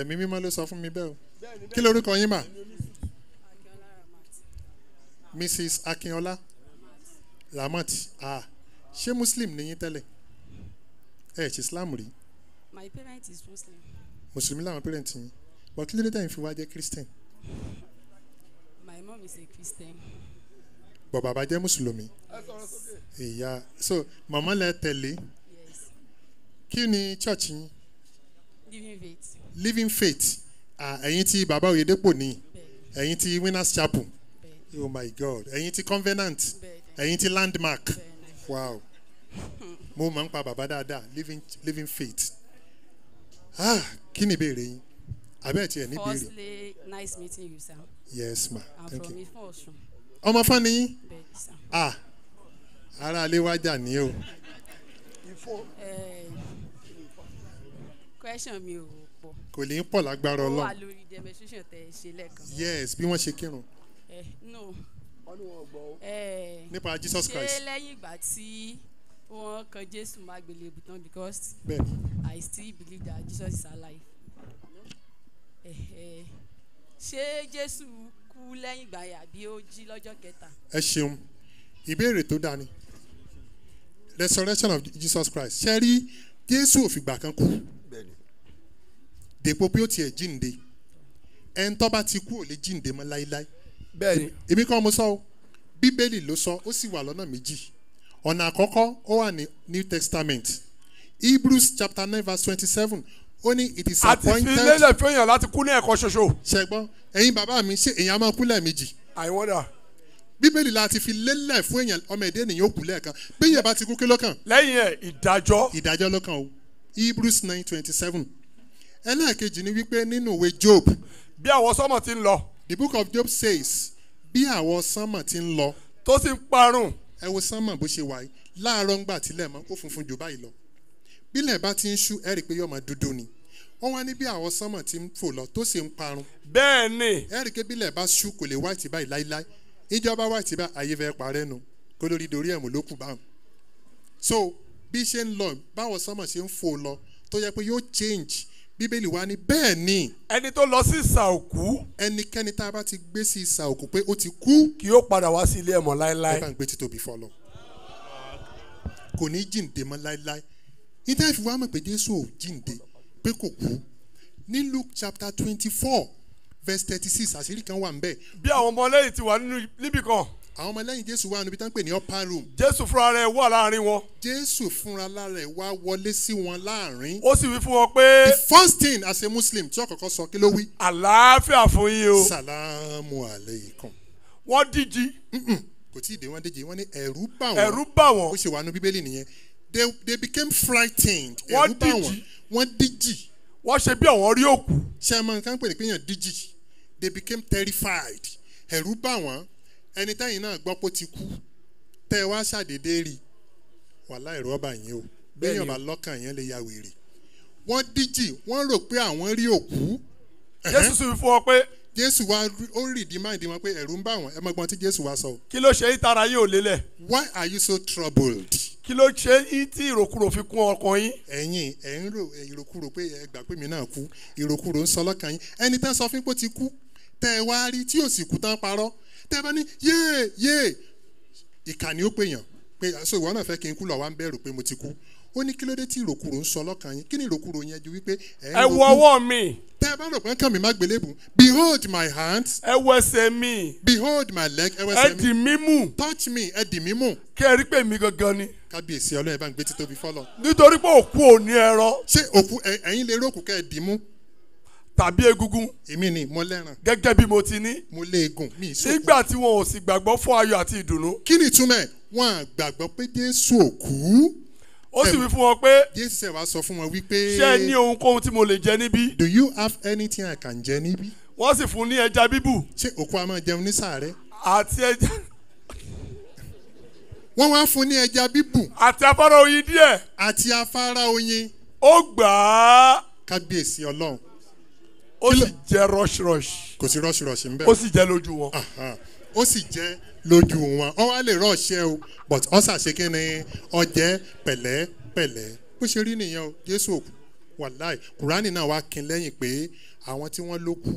ẹ̀mí mímọ́ ló sọ fún mi bẹ́ẹ̀ o. Kí lorúkọ yín mà? Mrs akínọlá ramat ah ṣé muslim ni yín tẹ́lẹ̀? Ẹ ṣe islam rí. My parent is Muslim. mùsùlùmí làwọn parent yín. But kí ló dé tẹ̀yìn fi wá jẹ́ christian? My mom is a Christian. Bọ̀ bàbá jẹ́ mùsùlùmí. Ìyá. So màmá lẹ tẹ̀lé. Yes. kí ni church yín? Living faith. living faith. Ẹ̀yin tí bàbá òyedepo ní ẹ̀yin tí winners chapel. Oh my god. Ẹ̀yin tí covenant. Ẹ̀yin tí landmark. Wow. Mo máa ń pa bàbá dáadáa. Living living faith. Ah kí ni ìbéèrè yín? Abẹ́ tí ẹ̀ ní ìbéèrè. Firstly, nice meeting you, sir. yes ma. I'm thank from you. Ifon Osun. Ọmọ fún ni yín? Ah ara alẹ́ wájà ní o. Eh, question mi ò pọ̀. kò ní pọ̀ lágbára Ó wà ọlọ́run. lórí demonstration tẹ ẹ ṣe lẹ́ẹ̀kan. yes bí wọ́n ṣe kírun. Eh, no. Eh, nípa jesus ṣé christ. lẹ́yìn ìgbà tí wọ́n kan Jésù má gbélébùú tán? Because I still believe that Jesus is alive. Eh, eh, ṣé Jésù kú lẹ́yìn ìgbà yẹn àbí ó jí lọ́jọ́ kẹta? ẹ ṣeun. Ìbéèrè tó dáa ni. Resurrection of jesus christ. Ṣe rí jésù ò fìgbà kan kú? Dèpo pé ó tiẹ̀ jíǹde. Ẹn tó bá ti kú ò lè jíǹde mọ́ láíláí. Bẹ́ẹ̀ni. Èmi kọ́ mo sọ o. Bíbélì ló sọ ó sì wà lọ́nà méjì. Ọ̀nà àkọ́kọ́ ó wà ní new testament. Hebrews chapter nine verse twenty-seven ó ní it is a ti fi appointed lélẹ̀ fún èèyàn láti kú ní ẹ̀kọ́ ṣoṣo. Ṣẹgbọ́n ẹ̀yin bàbá mi ṣé èèyàn máa kú lẹ́ẹ̀mejì? Àìwọ́dà bíbélì la ti fi lélẹ̀ fún èèyàn ọmọ èdè ènìyàn ó kú lẹ́ẹ̀kan. Bí èèyàn bá ti kú kí ló kàn? Lẹ́yìn ẹ̀ ìdájọ́. Ìdájọ́ ló kàn o. Hebrews nine twenty-seven. Ẹlẹ́ẹ̀kejì ni wípé nínú ìwé job bí àwọn sọ́mọ̀ ti ń lọ. the book of job says bí àwọn sánmọ̀ ti ń lọ. Tó sì ń parun. Ẹ wo sánmọ̀ bó ṣe wà yìí. Láàárọ̀ ńgbà tílẹ̀ mọ́ ó funfun jù báyìí lọ. Bílẹ̀ bá ti ń ṣú ẹ rí i pé yóò máa dúdú ni wọ́n wá ní bí àwọn sánmọ̀ ti ń fò lọ tó sì ń parun. Bẹ́ẹ̀ ni. Ẹ rí i pé bílẹ̀ bá ṣú kò lè white báyìí láíláí. Ìjọba white bá ayé fẹ́ parẹ́ nu. Kó lórí dorí ẹ̀mú ló kù báwọn. so bí ṣe ń lọ báwọn sánmọ̀ ṣe ń fò lọ tó yẹ pé yóò change. Bíbélì wa ní bẹ́ẹ̀ ni. Ẹni tó lọ sí ìsà òkú. Ẹnikẹ́ni tá a bá ti gbé sí ìsà òkú pé ó ti kú kì yóò padà wá sí ilé ẹ̀mọ́ ẹ láéláé bá ń gbé títóbi fọlọ kò ní jíǹde mọ́ láéláé níta ìfi wá mọ̀ pé jésù ò jíǹde pé kò kú. Ní luke chapter twenty four verse thirty six àṣírí kan wà ń bẹ̀ bí àwọn ọmọlẹ́yìn ti wà nínú níbì kan. Àwọn ọmọlẹ́yìn jésù wà níbi tá ń pè ní upper room. Jésù fúnra rẹ̀ wà láàárín wọn. Jésù fúnra lára ẹ̀ wá wọlé sí wọn láàárín. Ó sì wí fún wọn pé the first thing as a muslim tí ọkọ̀ọ̀kan sọ kí ló wí? Àlàáfíà fún yín o. Salamu aleikum wọ́n díjí kò tí ì dé wọn déje wọn ní ẹ̀rú bà wọ́n. Ẹ̀rú bà ó wọ́n ṣe wà nù bíbélì nìyẹn they they became frightened. Wọ́n díjì. wọ́n. Díjì wọ́n ṣe bí àwọn rí òkú. Ṣé ẹ mọ nǹkan pè ní pé èèyàn díjì they became terrified. Ẹ̀rú bà wọ́n. Ẹni táyìn náà gbọ́ pé ó ti kú. Tẹ́ ẹ wá ṣàdédé rí. Wàhálà ẹ̀rọ ọba yẹn o. Bẹ́ẹ̀ni bẹ́ẹ̀yàn o. bá lọ́kàn yẹn lè ya wèrè. Wọ́n díjì wọ́n rò pé àwọn rí òkú. Jésù sì fún wọn pé jésù wa rí- ó rì dí máìdí wọn pé ẹ̀rù ń bà wọ́n. Ẹ mọ gbọ́n tí jésù wa sọ. Kí ló ṣe ìtara yín ò lélẹ̀? Why are you so troubled kí ló ṣe yín tí ìròkúrò fi kún ọkàn yín? Ẹ̀yin ẹ̀ ń rò ẹ̀, ìròkúrò pé ẹ gbà pé mi náà kú. Ìròkúrò ń sọ lọ́kàn yín. Ẹni tán sọ fún pé ó ti kú tẹ́ ẹ wá rí tí ò sì kú tán parọ́ tẹ́ bá ní yéè yéè ìkànnì ó pèèyàn pé aṣọ ìwọ náà fẹ́ kí n kú lọ wá ń bẹ̀rù pé mo ti kú ó ní kí ló dé tí ìròkúrò ń sọ lọ́kàn yín? Kí ni ìròkúrò yẹn ju wípé ẹ̀ ẹ wo ọwọ́ mi. Tẹ́ ẹ bá rò pé kàn mí má gbélébù behold my hands. Ẹ wo ẹsẹ̀ mi. Behold my leg. Ẹ ẹ wẹ́sẹ̀ dì mi mí mú. Touch me. Ẹ dì mí mú. Kí ẹ rí pé mi gangan ni. Kábíyèsí ọlọ́run ẹ bá ń gbé títóbi fọ́lọ́ nítorí pé òkú ò ní ẹran. Ṣé òkú ẹ- ẹ̀yin lè rókù kẹ́ ẹ dì mú? Tàbí egungun. Èmi ni mo lẹ́ràn gẹ́gẹ́ bí mo ti ní. Mo lé egun mi ìsòkù. nígbà tí wọn ò sì gbàgbọ́ fún ayọ̀ àti ìdùnnú. Kí ni ìtumọ̀ ẹ̀? Wọ́n á gbàgbọ́ pé jésù ò kú. Ó sì wí fún wọn pé jésù ṣe wá sọ fún wọn wípé. ṣé ẹ ní ohunkóhun tí mo lè jẹ níbí do you have anything I can jẹ níbí. wọ́n sì fún ní ẹja bíbù ṣé òkú a máa jẹun ní sàárẹ̀. àti ẹja wọ́n wá fún ní ẹja bíbù àti afárá oyin díẹ̀ àti afárá oyin ó gbà á kábíyèsí ọlọ́run. ó sì jẹ́ rush rush kò sí rush rush ń bẹ̀. ó sì jẹ́ lójú wọn. Ó sì jẹ́ lójú wọn. Ọ wá lè rọ̀ṣẹ́ o but ọ ṣàṣe kí ni? Ọjẹ́ pẹ̀lẹ́pẹ̀lẹ́ bó ṣe rí nìyẹn o jésù òkú wàláì. Kùránì náà wá kin lẹ́yìn pé àwọn tí wọ́n ló kú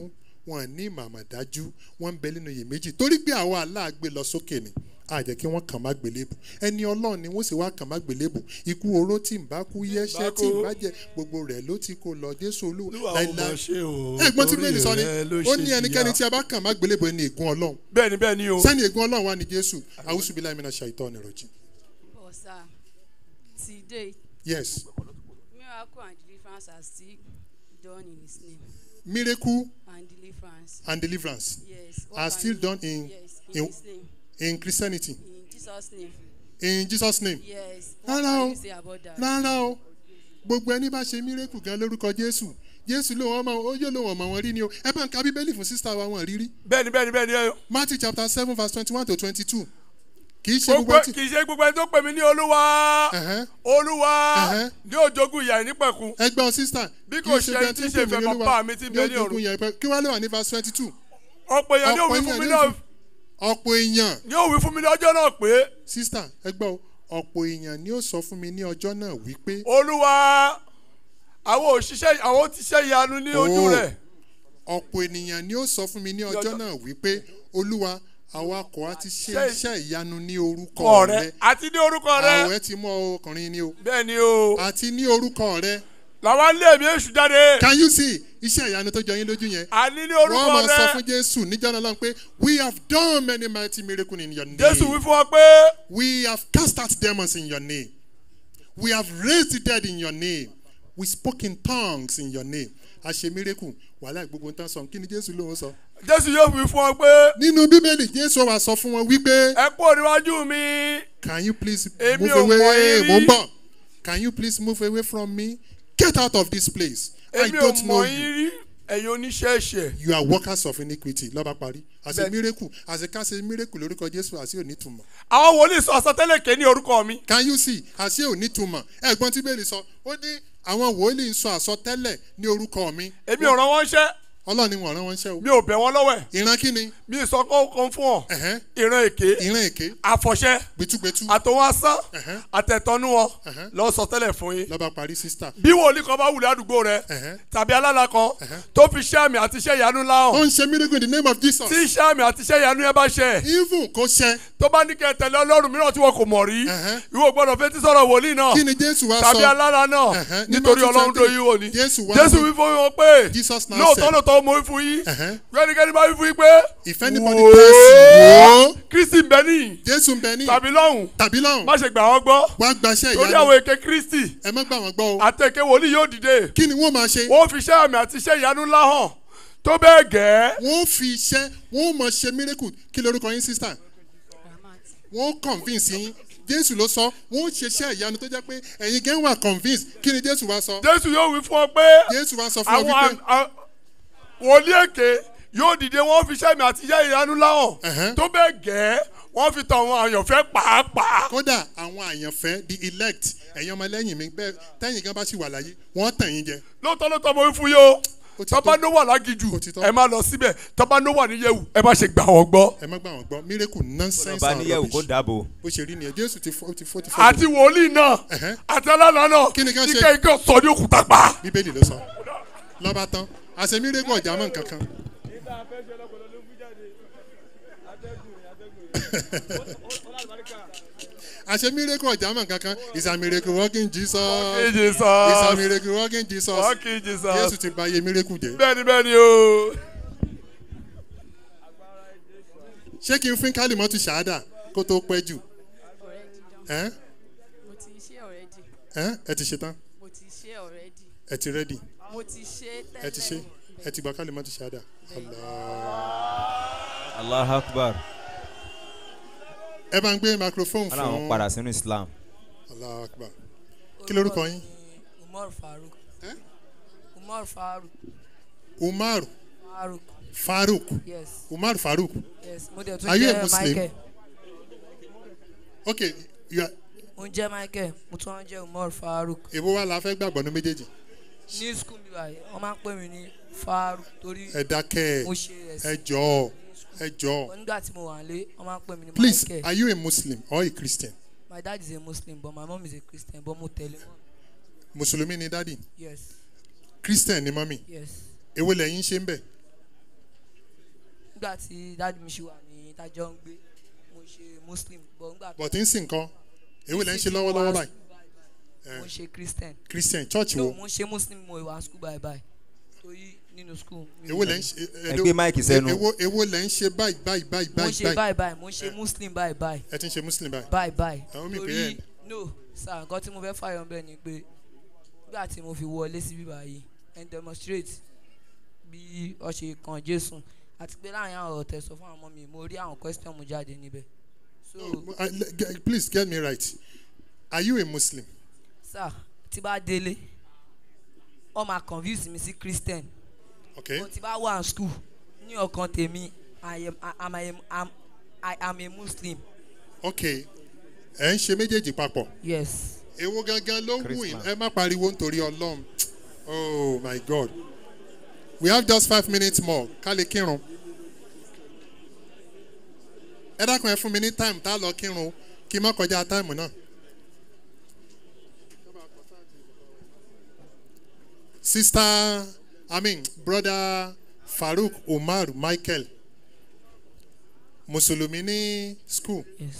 wọn ní ìmàmà dájú wọ́n ń bẹ nínú iyèméjì. Torí pé àwọn aláàgbé lọ sókè ni a jẹ́ kí wọ́n kàn má gbélébù ẹni ọlọ́run ni wọ́n sì wá kàn má gbélébù ikú oró tí ń bá kú yẹ́ṣẹ́ tí ń bá jẹ gbogbo rẹ̀ ló ti kó lọ. Jésù olúwa o, ẹ̀gbọ́n tí bẹ́ẹ̀ ni sọ ni ó ní ẹnikẹ́ni tí a bá kàn má gbélébù ẹni ègún ọlọ́run. Bẹ́ẹ̀ni bẹ́ẹ̀ni o. sẹ́ni ègún ọlọ́run wà ní jésù. Àwùsùbílà ìmìnà ṣàìtọ́ nìrọ̀jì. ọ̀sà today. Yes. Miracle and deliverance are still done in his name. Miracle and deliverance. and deliverance yes. What are still done in yes in, in, his name in christianity? In jesus name. In jesus name. yes. What rárá can o. you say about that? Rárá o. Gbogbo ẹni bá ṣe miracle gan lórúkọ jésù. Jésù ló wọn mọ ó yóò ló wọn mọ wọn rí ni o. Ẹ bá ń ka bíbélì fún sísá wa wọn rírí. bẹ́ẹ̀ni bẹ́ẹ̀ni bẹ́ẹ̀ni ẹ. matthew chapter seven verse twenty-one to twenty-two. Kì í ṣe gbogbo ẹtì. kì í ṣe gbogbo ẹni tó pè mí ní olúwa. Olúwa. Ní òjogún ìyá ìnípẹ̀kun. Ẹgbẹ́ sísá bí kò ṣe ẹni tí ń ṣe ìfẹ́ bàbá mi tí ń bẹ ní ọ̀run ọ̀run. kí wọ́n lè wà ní verse twenty-two. ọ̀pọ̀ èèyàn ní òwe fún mi náà ọ̀pọ̀ èèyàn. ní òwe fún mi ní ọjọ́ náà pé. sísá ẹgbẹ́ o ọ̀pọ̀ èèyàn ni ó sọ fún mi ní ọjọ́ náà wípé. olúwa àwọn òṣìṣẹ́ àwọn òtíṣẹ́ ìyanu ní ojú Oh. rẹ̀ ọ̀pọ̀ ènìyàn ni ó sọ fún mi ní ọjọ́ náà wípé olúwa awakọ̀ á ti ṣe iṣẹ́ ìyanu ní orúkọ kọ rẹ rẹ àti ní orúkọ rẹ àwẹ̀ ti mọ ọkùnrin ni o bẹ́ẹ̀ ni o àti ní orúkọ rẹ. Làwọn lé mi èṣù jáde. can you see iṣẹ́ ìyanu tó jọ yín lójú yẹn. àní ní wọ́n orúkọ máa sọ rẹ fún jésù níjọ́ náà lọ́n pé we have done many mighty miracles in your name. jésù wí fún ọ pé we have cast out demons in your name. we have raised the dead in your name. we spoke in tongues in your name. a ṣe miracle wàhálà gbogbo nǹkan sọ kí ni jésù lóun sọ. jésù yóò wí fún ọ pé nínú bíbélì jésù wà sọ fún wọn wípé. ẹ kú níwájú mi can you please Èmi move away mo ń bọ̀ can you please move away from me get out of this place. I don't know you. ẹ̀yin oníṣẹ́ ẹ̀ṣẹ̀ you are workers of iniquity. Lọ́ba parí. Àṣẹ Bẹ́ẹ̀. miracle àṣẹ ká ṣe miracle lórúkọ jésù àṣẹ ò ní túmọ̀ àwọn wòlíì sọ àsọtẹ́lẹ̀ ké ní orúkọ mi. Can you see? Àṣẹ ò ní túmọ̀ ẹ̀gbọ́n tí bẹ́ẹ̀ sọ ó ní àwọn wòlíì sọ àsọtẹ́lẹ̀ ní orúkọ mi. Èmi ò rán wọn ṣẹ́ ọlọ́ọ̀ni wọn rán wọn ṣẹ́ o. Mi ò bẹ̀ wọn lọ́wọ́ ẹ̀. Ìran kí ni? Mi sọ kọ́kọ́ fún ọ ìran èké. Ìran èké. Àfọ̀ṣẹ́. Gbẹtugbẹtu àtòwọn asán. Àtẹ̀tọ́nú wọn. Lọ sọ tẹ́lẹ̀ fún yín. Lọ́ba parí sísítà. Bí wòlíì kan bá wùlẹ̀ àdúgbò rẹ tàbí alála kan tó fi iṣẹ́ àmì àti iṣẹ́ ìyanu ó láhàn ń ṣe miracle in the name of jesus. Tí iṣẹ́ àmì àti iṣẹ́ ìyanu yẹn bá ṣẹ. Even kò ṣẹ. Tó bá ní kẹ́ tẹ̀lé ọlọ́run mìíràn tí wọn kò mọ̀ rí ìwọ gbọ́dọ̀ fetí sọ̀rọ̀ wòlíì náà. Kí ni jésù wá sọ? tàbí alára náà. Nítorí ọlọ́run tó 23, yí wò ni. Jésù wá jésù sẹ- wí fún wọn pé Jesus now lóòótọ́ said- lóòótọ́ mo wí fún yín. Gbẹ́nikẹ́ni bá wí fún yín pé if anybody tells ó you kristi ń bẹ níyìn jésù ń bẹ ní tàbí lọ́hùn tàbí lọ́hùn má ṣe gbà wọ́n gbọ́. Wá gbaṣẹ́ torí ìyanu. àwọn èké kristi. Ẹ má gbà wọ́n gbọ́ o. Àtẹ̀kẹ́ wòlíì yóò dìde. Kí ni wọ́n máa ṣe? Wọ́n fi iṣẹ́ àmì àti iṣẹ́ ìyanu ńlá hàn. Tó bẹ́ẹ̀ gẹ́. Wọ́n fi iṣẹ́ wọ́n mọ̀ ṣe miracle. Kí lorúkọ yín sísítà wọ́n convince yín. Jésù ló sọ wọ́n ṣe iṣẹ́ ìyanu tó jẹ́ pé ẹ̀yin gẹ́ wà convince kí ni jésù wá sọ? Jésù yóò wí fún ọ pé àwọn wòlíì èké yóò dìde wọ́n fi àmì àti iṣẹ́ ìyanu ńlá hàn tó bẹ́ẹ̀ gẹ́ wọ́n fi tọ̀ àwọn àyànfẹ́ pàápàá. Kódà àwọn àyànfẹ́ the elect ẹ̀yin ọmọ lẹ́yìn mi bẹ́ẹ̀ tẹ́yìn gan bá sì wà láyé wọ́n tàn yín jẹ. Lóòótọ́ lóòótọ́ mo fún yín o. Tọ́ba ló wà lágìjù ẹ má lọ síbẹ̀. Tọ́ba ló wà níyẹ̀wù ẹ má ṣe gbà wọ́n gbọ́. ẹ má gbà wọ́n gbọ́. Miracle nonsense and rubbish kó dáàbò. bó ṣe rí nìyẹn jésù ti fọ́ ti fọ́ ti fọ́ àti wòlíì náà àti alála náà Kí ni ká ṣe? kíkẹ́ ikẹ́ sọ ní òkúta pa. bíbélì ló sọ. Lọ́ba tán miracle ọ̀jà mọ̀ nǹkan kan. Miracle ọ̀jà mọ̀ nǹkan kan. Is a miracle working jesus is a miracle working jesus jésù ti ba iye miracle jẹ. Bẹ́ẹ̀ni bẹ́ẹ̀ni o. ṣé kí n fún kálí mọ́tò ṣáádà kó tó pẹ́ jù? Ẹ́ mo ti ṣe ẹ́ ti ṣe tán. Mo ti ṣe already ẹ ti rẹ́dì mo ti ṣe tẹ́lẹ̀. Ẹ ti ṣe ẹ ti gba kálí mọ́tò ṣáádà allah akbar. ẹ bá ń gbé microphone fún padà sínú islam. allah akbar. Kí lorúkọ yín? umar faruk umar faruk umar faruk faruk yes. Umar faruk yes mo dẹ̀ tún are you a muslim? Michael. Okay you are mo jẹ́ michael mo tún jẹ́ umar faruk èwo wa la fẹ́ gbàgbọ́ ní méjèèjì ní skul mi báyìí wọ́n máa ń pè mí ní faru torí ẹ dákẹ́. ṣe ẹ jọ̀ọ́ ẹ jọ̀ọ́. Nígbà tí mo wà lé wọ́n máa ń pè mí ní please michael. are you a muslim or a christian? My dad is a muslim but my mom is a christian but mo tẹ̀lé wọn. Mùsùlùmí ni dádì? Yes. Christian ni mọ́mì yes. Èwo lẹ́yìn ṣe ń bẹ̀? Nígbà tí dad mi ṣì wà ní tájọ́ ń gbé mo ṣe muslim but nígbà tó but ń sìn kan èwo lẹ́yìn ṣe lọ́wọ́lọ́wọ́ báyìí mo ṣe christian. Christian church no wo? mo ṣe muslim mo wà school bye bye torí nínú school èwo lọ. lẹ́yìn ṣe Ẹ gbé máìkì sẹ́nu. èwo èwo lẹ́yìn ṣe báyìí báyìí báyìí mo ṣe báyìí? bye bye mo ṣe muslim bye bye ẹ ti ń ṣe muslim báyìí? Bye bye é torí no sir nǹkan tí mo fẹ́ fàyọ̀ bẹ́ẹ̀ ni pé nígbà tí mo fi wọlé sí bíbá yìí and demonstrate bí ọ ṣe kan jésù. Àti pé láàárín àwọn ọ̀tẹ̀ sọ fún àwọn ọmọ mi mo rí àwọn question mu jáde níbẹ̀. So ge- please get me right. Are you a muslim sir tí bá délé ọ máa confuse mi sí christian. Okay but tí bá wà school ní ọkàn tèmi i am I am I am I am a muslim. Okay ẹ ń ṣe méjèèjì papọ̀. Yes. Èwo gangan ló wù yín? Ẹ má pariwo nítorí ọlọ́run. Oh my god. We have just five minutes more. Ká lè kírun. Ẹ dákun ẹ fún mi ní time tá a lọ kírun. Kí n má kọjá time náà. Sister i mean brother farouk umar michael mùsùlùmí ní school yes.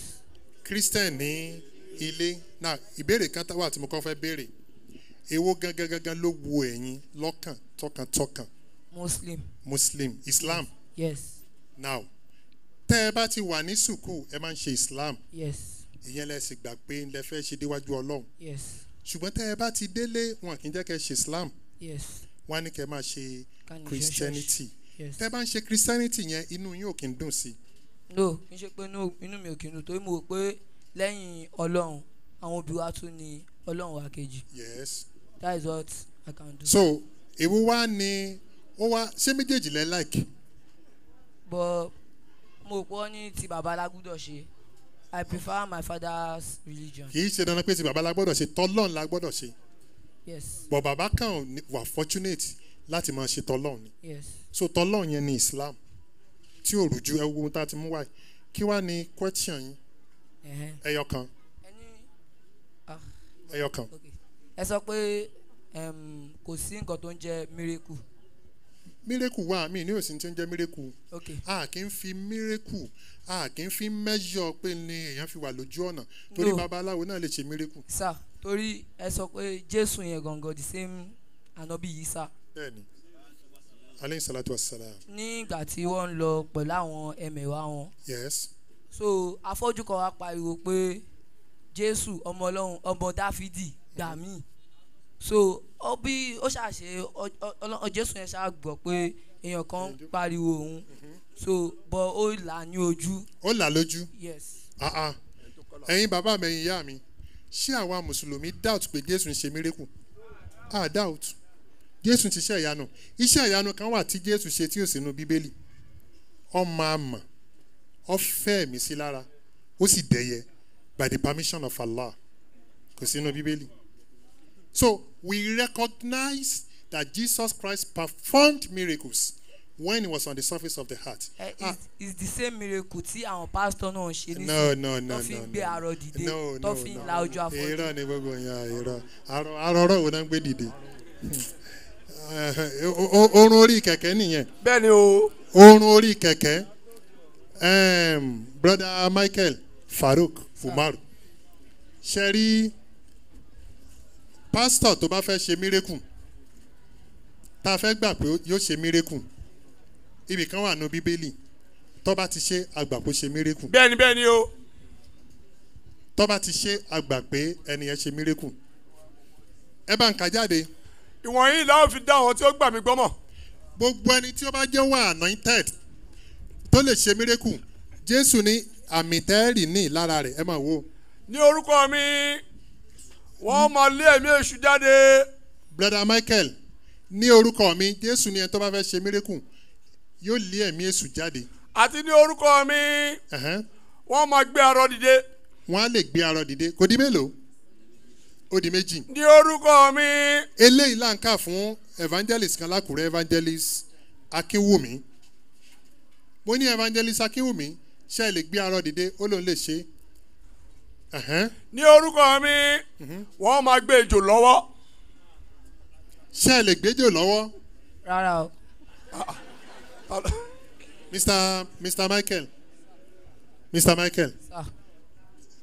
Christian ní ilé. Náà ìbéèrè kan wà tí mo kọ́ fẹ́ béèrè. Èwo gangan gangan ló wo ẹ̀yin lọ́kàn tọkàntọkàn muslim. Muslim. Islam. Yes. Now tẹ́ ẹ bá ti wà ní sùkúù ẹ máa ń ṣe islam. Yes. Ìyẹn lẹ sì gbà pé lẹ fẹ́ ṣe déwájú ọlọ́run. Yes. Ṣùgbọ́n tẹ́ ẹ bá ti délé wọn kì í jẹ́ kẹ́ ṣe islam. yes wọn á ní kẹ́ máa ṣe christianity? tẹ́ bá ń ṣe christianity yẹn inú yín ò kí ń dùn sí. No í ṣe pé inú mi ò kì í dùn torí mo rò pé lẹ́yìn ọlọ́run àwọn òbí wa tún ní ọlọ́run wa kejì. Yes. That is what i can do. so èwo wá ni ó wá ṣé méjèèjì lẹ like? But mo pọ́ ní ti bàbá alágúdọ̀ ṣe. I prefer my father's religion. Kì í ṣe dandan pé ti bàbá la gbọ́dọ̀ ṣe tọ́lọ́n la gbọ́dọ̀ ṣe yes. Bọ̀ bàbá kan wà fortunate láti máa ṣe tọ́lọ́n ni. Yes. So tọ́lọ́n yẹn ni islam tí ò rújú ẹ wo ohun tá a ti mú wáyé kí wá ní question yín? Ẹyọ kan. Ah. Ẹyọ kan. Ẹ sọ pé kò sí nǹkan tó ń jẹ́ miracle mírèkù wà mí ní òsín tí ó ń jẹ́ mírèkù okay. A kì í fi mírèkù a kì í fi measure pé ní èèyàn fi wà lójú ọ̀nà. Torí babaláwo náà lè ṣe mírèkù sir torí ẹ sọ pé jésù yẹn gangan the same anabi yìí sá bẹ́ẹ̀ni. Aleyhi salatu wa salam nígbà tí wọ́n ń lọ pẹ̀lú àwọn ẹmẹ̀wá wọn. Yes. So afọ́jú kan wá pariwo pé jésù ọmọ ọlọ́run ọmọ dáfídì gbà mí. So ó bí ó ṣàṣe jésù yẹn ṣáà gbọ́ pé èèyàn kan ń pariwo òun. So bọ́ ó là ní ojú. Ó là lójú. Yes. Ah ah. Ẹ̀yin bàbá mi ẹ̀yin ìyá mi ṣé àwa mùsùlùmí doubt pé jésù ń ṣe mírèkù ah doubt. Jésù ti ṣe ìyanu. Iṣẹ́ ìyanu kan wà tí jésù ṣe tí ò sínú bíbélì. Ọmọ àmọ̀ ọfẹ́ mi sí lára ó sì dẹ̀yẹ by the permission of allah. Kò sínú bíbélì. So we recognize that jesus christ performed miracles when he was on the surface of the heart. Eh, ah. it's, it's the same miracle tí àwọn pásítọ̀ náà ṣe no no tó fi no ń gbé no. arọ dìde no tó no fi ń no. la ojú afọ́jú. Irọ́ ni gbogbo yẹn irọ́. Arọ ọ̀rọ̀ wo náà ń gbé dìde? Eh, orun orí kẹ̀kẹ́ nìyẹn. Bẹ́ẹ̀ ni o. Orun orí kẹ̀kẹ́. Um, brother michael farouk umar. Ṣe rí pásítọ̀ tó bá fẹ́ ṣe mírèkù tá a fẹ́ gbà pé yóò ṣe mírèkù ibì kan wà nù bíbélì. Tó bá ti ṣe àgbà kó ṣe mírèkù bẹ́ẹ̀ ni bẹ́ẹ̀ ni o. Tó bá ti ṣe àgbà pé ẹni yẹn ṣe mírèkù ẹ bá ń ka jáde. Ìwọ̀nyí làwọn fi dá àwọn tí ó gbà mí gbọ́mọ̀ gbogbo ẹni tí ó bá jẹ́ wà anointed tó lè ṣe mírèkù jésù ní àmì tẹ́ẹ̀rì ní lára rẹ̀. Ẹ máa wo. Ní orúkọ mi wọ́n máa lé ẹ̀mí èṣù jáde. Brother michael ní orúkọ mi jésù ní ẹni tó bá fẹ́ ṣe mírèkù yóò lé ẹ̀mí èṣù jáde. Àti ní orúkọ mi wọ́n máa gbé arọ dìde. Wọ́n á lè gbé arọ dìde. Kò di mélòó? Ó di méjì. ní orúkọ mi. eléyìí là ń kà fún evangelist kan lákùrẹ́ evangelist akínwùmí. Mo ní evangelist akínwùmí ṣe lè gbé arọ dìde? Ó lóun lè ṣe. Ní orúkọ mi. wọ́n máa gbé ejò lọ́wọ́. ṣe lè gbẹ́jọ́ lọ́wọ́? Rárá o. mr mr michael mr michael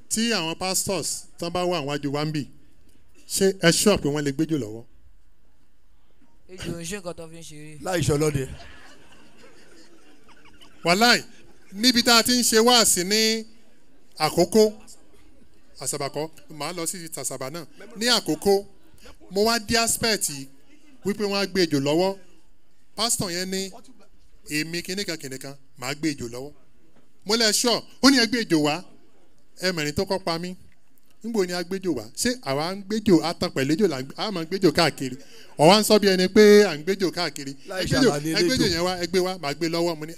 tí àwọn pastors tán bá wà wájú wa ń bì ṣé ẹ ṣọ́ pé wọ́n lè gbẹ́jọ́ lọ́wọ́. ejò ń ṣe nǹkan tó fi ń ṣeré. láì ṣọlọ́dẹ. wàláì níbi tá a ti ń ṣe wáàsí ní àkókò àṣàbàkọ màá lọ sí tàṣàbà náà ní àkókò mo wá dí aspect wípé wọ́n á gbé ejò lọ́wọ́ pásítọ̀ yẹn ní èmi kìnìkan kìnìkan màá gbé ejò lọ́wọ́. Mo lẹ ṣọ́ ó ní ẹ gbé ejò wá. Ẹ mẹ̀rin tó kọ́ pa mí. Níbo ni a gbẹ́jò wá? Ṣé àwa ń gbẹ́jò atan pẹ̀lú ejò là a máa gbẹ́jò káàkiri? Ọ̀wá ń sọ bí ẹni pé à ń gbẹ́jò káàkiri. Láì ẹ gbẹ́jò- ṣàlàyé ẹ gbẹ́jò eléjò. yẹn wá ẹ gbé wá màá gbé lọ́wọ́. Mo ní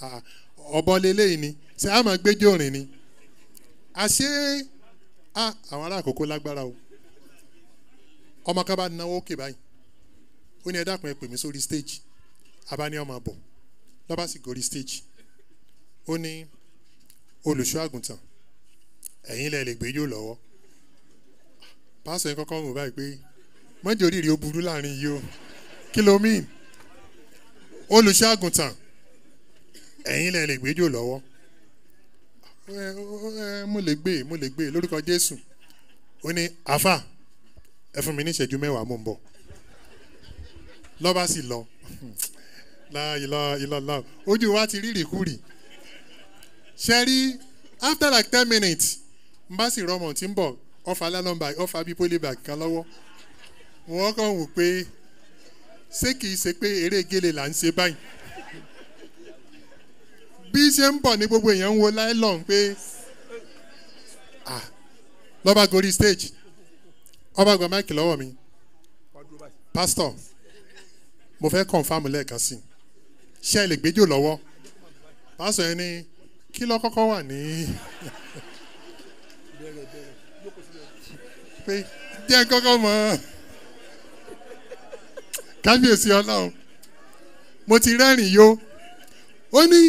ọ̀bọ lélẹ́yìn ni. Ṣé a máa gbẹ́jò rìn ni? Àṣé àwọn ará àkókò lágbára o. Ọmọ kan bá náwó òkè báyìí. Ó ní ẹ dákun ẹ pè mí sórí stage. Abá ní ọmọ bọ̀ lọ́ba sì gorí stage ó ní olùṣọ́ àgùntàn ẹ̀yin lẹ lè gbẹ́jọ́ lọ́wọ́. Pásọ̀ yẹn kọ́kọ́ mọ̀ báyìí pé mọ́jọ́ oríire ó burú láàárín yìí o. Kí ló mean? Olùṣọ́ àgùntàn ẹ̀yin lẹ lè gbẹ́jọ́ lọ́wọ́. Ẹ ẹ mo lè gbé mo lè gbé lórúkọ jésù. Ó ní àfà ẹ fún mi ní ìṣẹ́jú mẹ́wàá mò ń bọ̀. Lọ́ba sì lọ láàyè lọ lọ ojú wa ti rí ìrìkúrì. Ṣe rí after like ten minutes n bá sì rọmọ tí ń bọ̀ ọfà lánàmbà ọfà bíi polybag kan lọ́wọ́. Wọ́n kàn wò pé ṣé kìí ṣe pé eré gele là ń ṣe báyìí? Bí ṣe ń bọ̀ ní gbogbo èèyàn ń wo nylon pé lọ́ba gorí stage. Ọba gba máìkì lọ́wọ́ mi. Pastor mo fẹ́ confam lẹ́ẹ̀kan sí i ẹ lè gbẹ́jọ́ lọ́wọ́. Yẹn ní kí lọ́ kọ́kọ́ wà ní pé jẹ́ kọ́kọ́ mọ́. Kábíyèsí ọlọ́run mo ti rẹ́rìn yó. Ó ní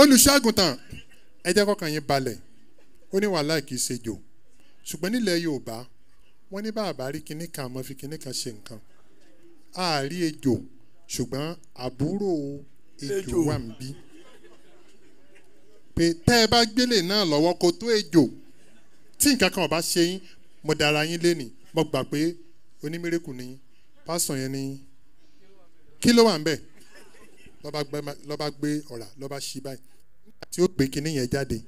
olùṣàgùntàn ẹ jẹ́ kọ́kàn yín balẹ̀. Ó ní wàhálà kìí ṣe jò. Ṣùgbọ́n nílẹ̀ yorùbá wọ́n ní bàbá rí kinní kan àmọ́ fi kinní kan ṣe nǹkan. Àárí ejò ṣùgbọ́n àbúrò ejò. Wà ń bí pé tẹ́ ẹ bá gbélé náà lọ́wọ́ kó tó ejò tí nǹkan kan bá ṣe yín mo dára yín lénìí. Mo gbà pé onímírèkù ni pásítọ̀ yẹn ni kí ló wà ń bẹ̀? Lọ́ba gbé ma- lọ́ba ṣí báyìí. Tí ó gbé kinní yẹn jáde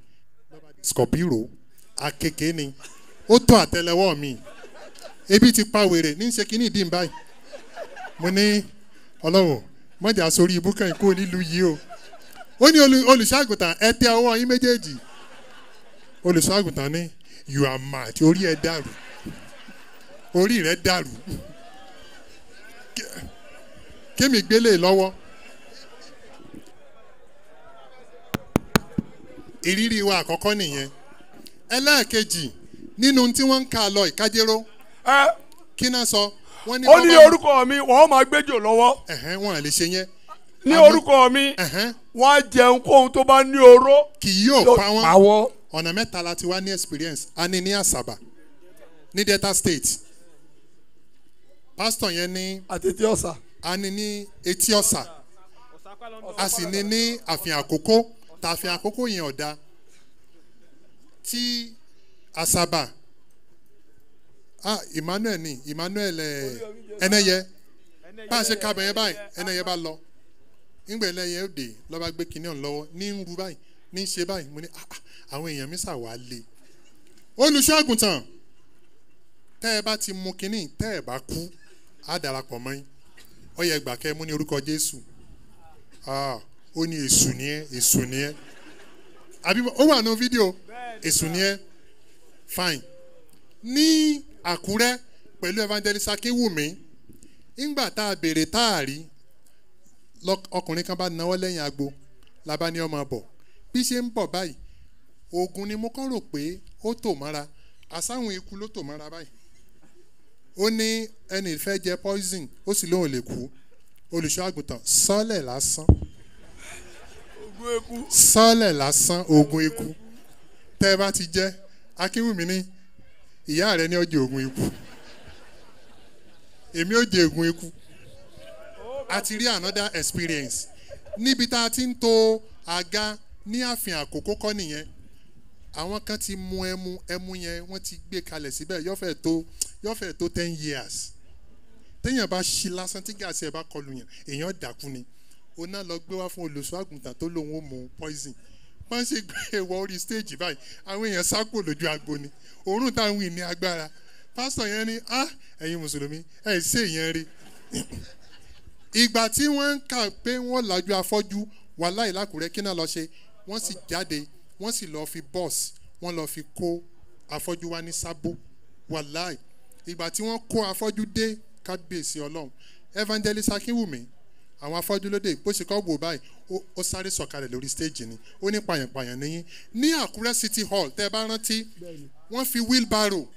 scorpiro akeke ni. Ó tó àtẹlẹwọ́ mi. Ebi ti pa wèrè ní í ṣe kinní ìdí báyìí. Mo ní ọlọ́run mọ̀jà sórí ibú kan kó nílùú yìí o. Ó ní olù- olùṣọ́àgùntàn ẹ tẹ ọwọ́ yín méjèèjì. Olùṣọ́àgùntàn ní you are mad orí ẹ dàrú. Orí rẹ dàrú. Ké- kémi gbélé lọ́wọ́? Ìrírí wa àkọ́kọ́ nìyẹn. Ẹlẹ́ẹ̀kejì nínú tí wọ́n ń kà lọ ìkájéró. Kí náà sọ? ní ó ní orúkọ mi wọ́n máa gbẹ́jò lọ́wọ́. wọn à lè ṣe yẹn ní orúkọ mi wọ́n á jẹun kóhun tó bá ní oró. kì yóò pa wọ́n. ọ̀nà mẹ́ta la ti wá ní experience a ní ní àṣàbà ní delta state pastor yẹn ní. àti etí ọ̀sà. a ní ní etí ọ̀sà a sì ní ní àfihàn àkókò tàfihàn àkókò yẹn ọ̀dà tí àṣàbà ah emmanuel ni emmanuel ẹ ẹnẹyẹ. Bá a ṣe kábẹ̀ yẹn báyìí ẹnẹyẹ bá lọ. Nígbà ẹnẹyẹ dé lọ́ba gbé kinní ọ̀hún lọ́wọ́ ní ń ru báyìí ní ń ṣe báyìí. Mo ní ah ah, àwọn èèyàn mi sà wá lé olùṣọ́ àgùntàn tẹ́ ẹ bá ti mu kinní tẹ́ ẹ bá kú á darapọ̀ mọ́ yín. Ó yẹ gbà kẹ́ ẹ mú ní orúkọ jésù. Ah ó ní èṣù ni ẹ èṣù ni ẹ. Àbí ó wà ní fídíò? Èṣù ni ẹ. Fine. Ní àkúrẹ́ pẹ̀lú evangelist akéwùmí ńgbà tá a béèrè tá a rí ọkùnrin kan bá náwó lẹ́yìn agbo la bá ní ọmọ bọ̀. Bí ṣe ń bọ̀ báyìí oògùn ni mo kọ́ rò pé ó tò mọ́ra. Àsáwọn eku ló tò mọ́ra báyìí. Ó ní ẹni fẹ́ jẹ poison ó sì lóun lè kú. Olùṣọ́ àgùntàn sọ́ọ̀lẹ̀ lásán. Sọ́ọ̀lẹ̀ lásán oògùn ikú tẹ́ ẹ bá ti jẹ́ akínwùmí ní ìyá rẹ ní ọjọ́ oògùn ikú. Èmi ò jẹ oògùn ikú. A rí another experience. Níbi tá a ti ń to àga ní ààfin àkókò kọ́ nìyẹn. Àwọn kan ti mu ẹmu ẹmu yẹn wọ́n ti gbé kalẹ̀ síbẹ̀. Yọ́fẹ̀ tó yọ́fẹ̀ tó ten years. Téèyàn bá ṣí lásán tí gàásì ẹ̀ bá kọlu yàn èèyàn dàkú ni. Ó náà lọ gbé wá fún olùṣọ́ àgùntàn tó lóun ó mu poison wọ́n ṣe gbé wọ orí stage báyìí. Àwọn èèyàn sápò lójú agbo ni. Òórùn táwọn ìní agbára. Pásítọ̀ yẹn ni ah ẹ̀yin mùsùlùmí ẹ̀ ṣe ìyẹn rí. Ìgbà tí wọ́n ń kà pé wọ́n làjú afọ́jú wàhálà ìlàkùrẹ́ kí náà lọ ṣe? Wọ́n sì jáde wọ́n sì lọ́ọ́ fi bọ́ọ̀sì wọ́n lọ́ọ́ fi kó afọ́jú wá ní sábó. Wàhálà ìgbà tí wọ́n kó afọ́jú dé kábíyèsí ọlọ́run. Evangelist akínwùmí àwọn afọ́jú lóde bó ṣe kọ́ wò báyìí ó- sáré sọ̀kalẹ̀ lórí stage ni. Ó ní pààyàn-pààyàn níyìn ní àkúrẹ́ city hall tẹ́ ẹ bá rántí wọ́n fi wheelbarrow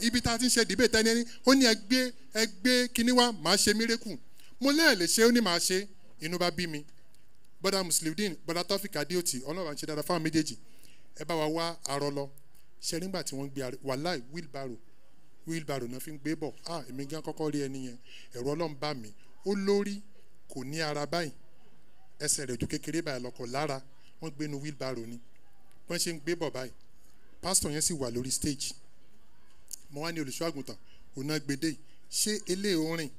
ibi tá a ti ń ṣe debate ẹni ẹni ó ní ẹgbẹ́ ẹgbẹ́ kíní wá màá ṣe mírèkù mo lẹ́ẹ̀ lè ṣe ó ní màá ṣe. Inú bá bí mi. Bọ́dà muslimudin bọ́dà tọ́fìk adéòtì ọlọ́run àti dáadáa fáwọn méjèèjì. Ẹ bá wa wá arọ lọ. Ṣe nígbà tí wọ́n gbé wàláì wheelbarrow. Wheelbarrow náà fi ń gbé bọ̀. Ah èmi gan kọ́kọ́ rí ẹni yẹn. Ẹ̀rọ ọlọ́run bá mi ó lórí kò ní ara báyìí. Ẹsẹ̀ rẹ̀ ju kékeré báyìí lọ kò lára. Wọ́n gbé nu wheelbarrow ni. Wọ́n ṣe ń gbé bọ̀ báyìí pásítọ̀ yẹn sì wà lórí stage. Mo wá ní olùṣọ́ àgùntàn òun náà gbédè ṣé elé orin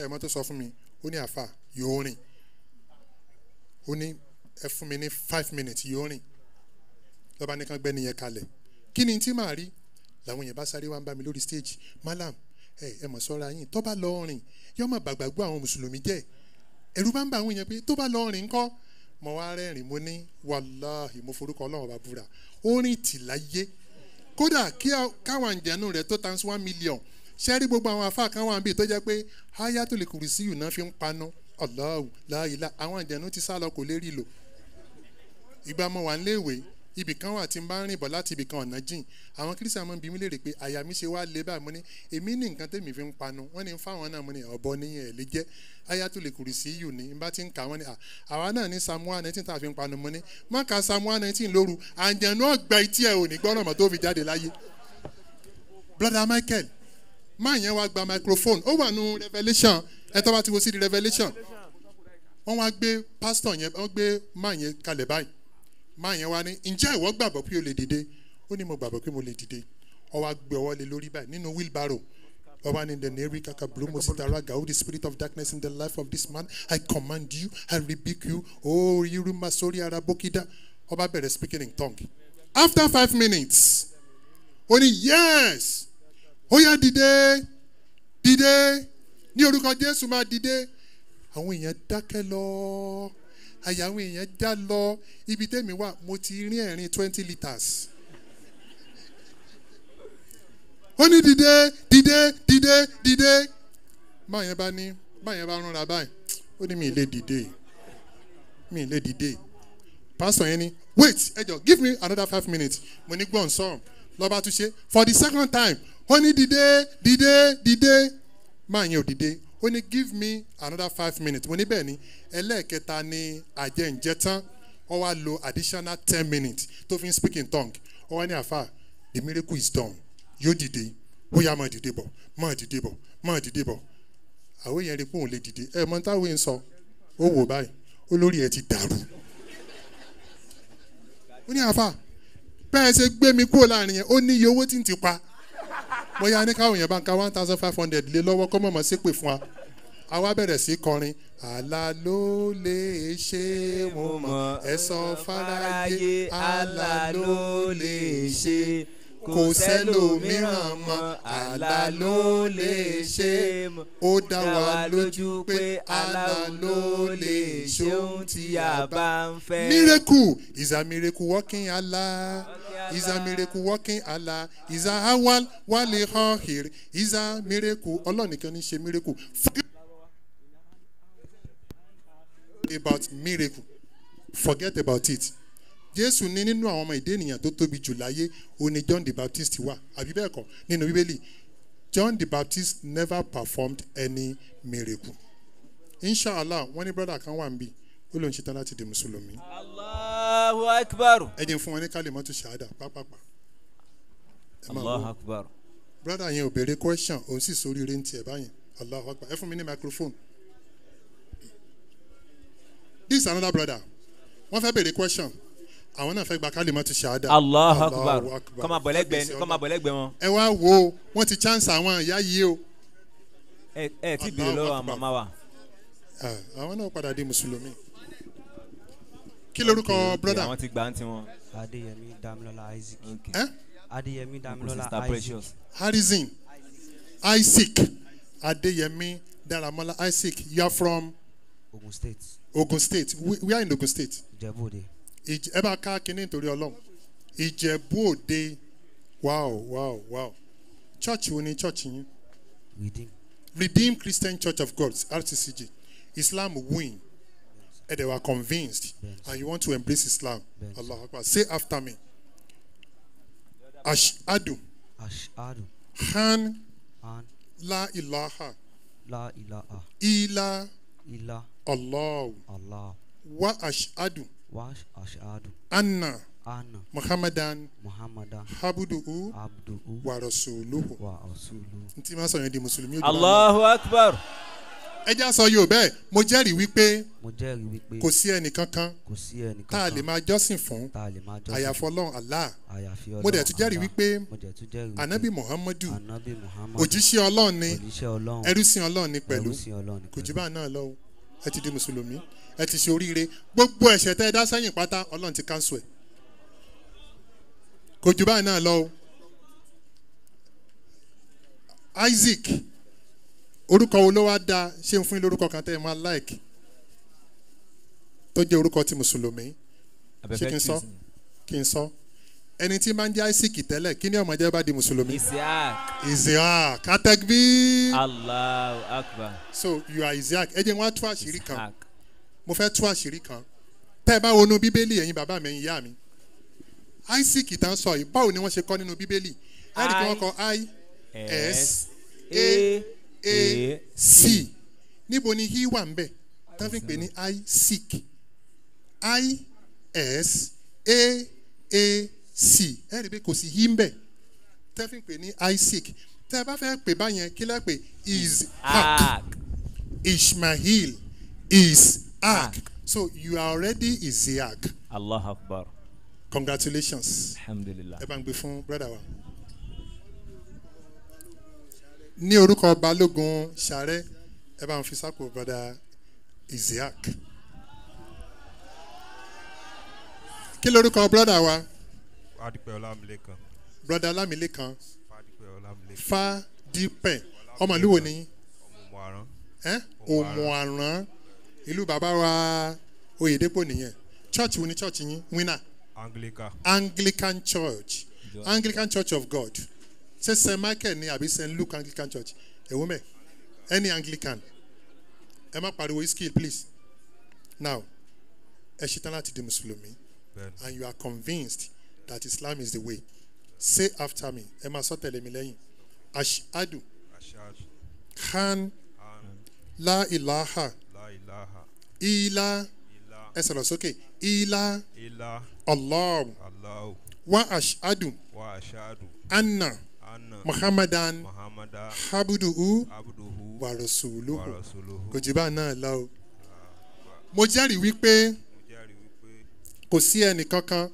ẹ̀ mọ́ tó sọ fún mi. Ó ní àfà yóò rìn. Ó ní ẹ fún mi ní five minutes yóò rìn. Lọ́ba ní gbẹ́ni yẹn kalẹ̀. Kí ni tí màá rí? Làwọn yẹn bá sáré wá ń bá mi lórí stage. Malam ẹ ẹ mọ̀ sọ́ra yín. Tó bá lọ rìn yóò má bàgbàgbọ́ àwọn mùsùlùmí jẹ́ ẹ̀rù bá ń bá àwọn yẹn pé tó bá lọ rìn ńkọ́? Mo wá rẹ́rìn mo ní wàláhì mo forúkọ ọlọ́run bá búra. Ó rìn tì láyé. Kódà kí káwọn àǹjẹ̀nu rẹ̀ tó times one million. Ṣẹ́rí gbogbo àwọn afá kan wà ń bì tó jẹ́ pé ayatul kùrìsíyù náà fi ń paná? Ọlọ́run láàyè àwọn àǹjẹ̀nu ti sá lọ kò lè rí lò. Ìgbà mo wà níléèwé ibì kan wà tí n bá ń rìn bọ̀ láti ibì kan ọ̀nà jìn. Àwọn kírísítà máa ń bi mí léèrè pé àyà mi ṣe wá lé báyìí? Mo ní èmi ní nǹkan tèmi fi ń panu. Wọ́n ní fáwọn náà. Mo ní ọ̀bọ níyẹn ẹ̀ lè jẹ́. Ayatul kùrìsíyù ní n bá ti ń kà wọ́n ní "À, àwa náà ní samuel nineteen tá a fi ń panu. Mo ní má ka samuel nineteen lóru. Àǹjẹ̀nu ọ̀gbà etí ẹ̀ ò ní gbọ́dọ̀ mọ̀ tó fi jáde láyé. Brother michael máa yẹn wá gba microphone. Ó wà nù revolution ẹ tó bá ti wo sí di revolution wọ́n wá gbé pastor yẹn wọ́n gbé máa yẹn kalẹ̀ báyìí máa yẹn wá ní ǹjẹ́ ìwọ gbàgbọ́ pé o lè dìde? Ó ní mo gbàgbọ́ pé mo lè dìde. Ọ wá ọwọ́ lé lórí báyìí nínú wheelbarrow. Ọba ní the neri kaka bromo sitara gaudi the spirit of darkness in the life of this man. I command you i rebuke you. Oh yiru masori arabokida ọba bẹ̀rẹ̀ speaking in tongue. After five minutes ó ní yes ó yá dìde dìde. Ní orúkọ jésù máa dìde. Àwọn èèyàn dákẹ́ lọ àyà àwọn èèyàn já lọ. Ibi tẹ́mi wà mo ti rí ẹ̀rín twenty litres. ó ní dìde dìde dìde dìde. Máa yẹn bá ní máa yẹn bá rúnra báyìí ó ní mi ì lè dìde. Mi lè dìde. Pastor yẹn ni wait ẹ give me another five minutes. Mo ní gbọ́n sọ̀rọ̀ lọ́ba tún ṣe for the second time. Ó ní dìde dìde dìde. Máa ò dìde ó ní give me another five minutes. Mo ní bẹ́ẹ̀ ni ẹlẹ́ẹ̀kẹta ni àjẹǹjẹ tán. Ó wá lo additional ten minutes tó fi ń speak in tongue. Ó wá ní àfà the miracle is done. Yóò dìde. Ó yá máa dìde bọ̀ máa dìde bọ̀ máa dìde bọ̀. Àwọn èèyàn rí pé òun lè dìde. Ẹ mọ táwọn ń sọ. Ó wò báyìí. Olórí ẹ ti dàrú. Ó ní àfà bẹ́ẹ̀ ṣe gbé mi kúrò láàárín yẹn ó ní iye owó tí ń ti pa bóyá ní káwọn èèyàn bá ń ka one thousand five hundred lé lọ́wọ́ kọ́ mọ̀mọ́ sí pè fún wa. Àwa bẹ̀rẹ̀ sí kọrin àlà ló lè ṣe mo mọ̀ ẹ sọ fáráyé àlà ló lè ṣe kò sẹ́lòmíràn mọ́ àlà ló lè ṣe ó dá wa lójú pé àlà ló lè ṣe ohun tí a bá ń fẹ́. miracle is a miracle working allah is a miracle working allah is a awal wale hahir is a miracle. Ọlọ́nìkan ní ṣe miracle. about miracle. Forget about it jésù ní nínú àwọn ọmọ ìdí ènìyàn tó tóbi jù láyé òní john the baptist wà. Àbí bẹ́ẹ̀ kọ́? Nínú bíbélì john the baptist never performed any miracle. Inshallah wọ́n ní brother kan wà níbí ó lóun ṣetán láti di mùsùlùmí. Allahu akbar. Ẹ jẹ́ fún wọn ní kálí mọ́tò ṣáádà pápápá allahu akbar. Brother yẹn ò béèrè question òun sì sórí ire ń tiẹ̀ báyìí allahu akbar. Ẹ fún mi ní microphone. This is another brother. Wọ́n fẹ́ béèrè question àwọn náà fẹ́ gba kálí mọ́tò ṣáádà allahu akbar. Kọ́ máa bọ̀ lẹ́gbẹ̀ẹ́ kọ́ máa bọ̀ lẹ́gbẹ̀ẹ́ wọn. ẹ wá wo wọ́n ti chance àwọn ìyá yìí o. Ẹ ẹ tí bèrè lọ́wọ́ àwọn màmá wa. Àwọn náà padà di mùsùlùmí. Kí lorúkọ brother? àwọn ti gbà ń tiwọn. adeyemi damilola isaac. Eh? adeyemi damilola isaac. harrison. Isaac. Adeyemi daramola isaac. You are from? Ogun state. Ogun state. We, we are in ogun state. Ìjẹ́bú-òde. Ìj- ẹ bá ká kínní nítorí ọlọ́run. Ìjẹ̀bú òde. Wow wow wow. Church wo ni church yín? Redeem. redeemed christian church of god rccg islam win. And they were convinced. And you want to embrace islam? Allah akbar. Say after me. Ashadu ashadu han an la ilaha. La ilaha. Ila illa allah. Allah. Wa ashadu anna. Anna. Muhammadan. Muhammadan. Habuduhu abduhu. Wa rasuluhu. Wa rasuluhu. n tí ma sọ yẹn di mùsùlùmí allahu akbar. ẹ já sọ yóò bẹ́ẹ̀. Mo jẹ́rìí wípé mo jẹ́rìí wípé kò sí ẹnìkankan kò sí ẹnìkan tá a lè máa jọ́sìn fún. tá a lè máa jọ́sìn àyàfọ́ ọlọ́run allah. Àyàfi mo dẹ̀ tún jẹ́rìí Allah. wípé mo dẹ̀ tún jẹ́rìí wípé anabi muhammadu. Anabi muhammad òjíṣẹ́ ọlọ́run ni. Òjíṣẹ́ ọlọ́run. Ẹrúsìn ọlọ́run ni pẹ̀lú. Ẹrúsìn ọlọ́run ni kò jù bá náà lọ o ẹ ti di mùsùlùmí ẹ ti ṣe oríire. Gbogbo ẹ̀ṣẹ̀ tẹ́ ẹ dá sẹ́yìn pátá ọlọ́run ti káńsù ẹ̀. Kò jù bá náà lọ o. Isaac orúkọ wo ló wá da ṣé n fún yín lórúkọ kan tẹ́ ẹ máa like? Tó jẹ́ orúkọ ti mùsùlùmí. Ṣé kí n sọ? Kí n sọ. Ẹni tí máa ń jẹ́ isaac tẹ́lẹ̀ kí ni ọmọdé bá di mùsùlùmí? Isiaq. isaac. Atẹ́gbí. allahu akbar. so you are isaac. Ẹ jẹ́ wọ́n á tú àṣírí kan mo fẹ́ tú àṣírí kan. Tẹ́ ẹ bá wọnú bíbélì ẹ̀yin bàbá mi ẹ̀yin ìyá mi. Isaac tán sọ yìí báwo ni wọ́n ṣe kọ́ nínú bíbélì? Ẹ̀rí kí wọ́n kọ i s a a c. Níbo ni he wà ń bẹ̀ tán fi ń pè ní isaac. I s a a c. Ẹ̀rí pé kò sí he ń bẹ̀ tán fi ń pè ní isaac. Tẹ́ ẹ bá fẹ́ pè báyẹn kí lẹ́ pè? Isaac ishmael isaac so you are already isaac allahu akbar. congratulations alhamdulilah. ẹ bá ń gbé fún brother wa. ní orúkọ balógun sàrẹ́ ẹ bá ń fi sápò brother isaac. kí lorúkọ brother wa Fadipẹ Ọlámilékan. brother lámìlẹ́kan Fadipẹ Ọlámilékan. fadipẹ ọmọ ìlú wo ni Ọmọ àrán. ẹ òmùàrán ìlú bàbá wa oyèdèpọ̀ nìyẹn. Church wo ni church yín? Winner. Anglican. anglican church. Anglican church of god. Ṣé st michael ni àbí st luke anglican church? Èwo mẹ. Any anglican. Ẹ má pariwo iskil please. Now ẹ ṣetán láti di mùsùlùmí. And you are convinced that islam is the way. Say after me. Ẹ máa sọ tẹ̀lé mi lẹ́yìn. Ashadu. khan. La ilaha Ila. ẹ sọ̀rọ̀ sókè. Allah Allahu. wa ashadu. Anna. Muhammadan. Muhammada. habuduhu wa rasuluhu. Kò jù bá náà lọ o. Mo jẹ́rìí wípé kò sí ẹnì kankan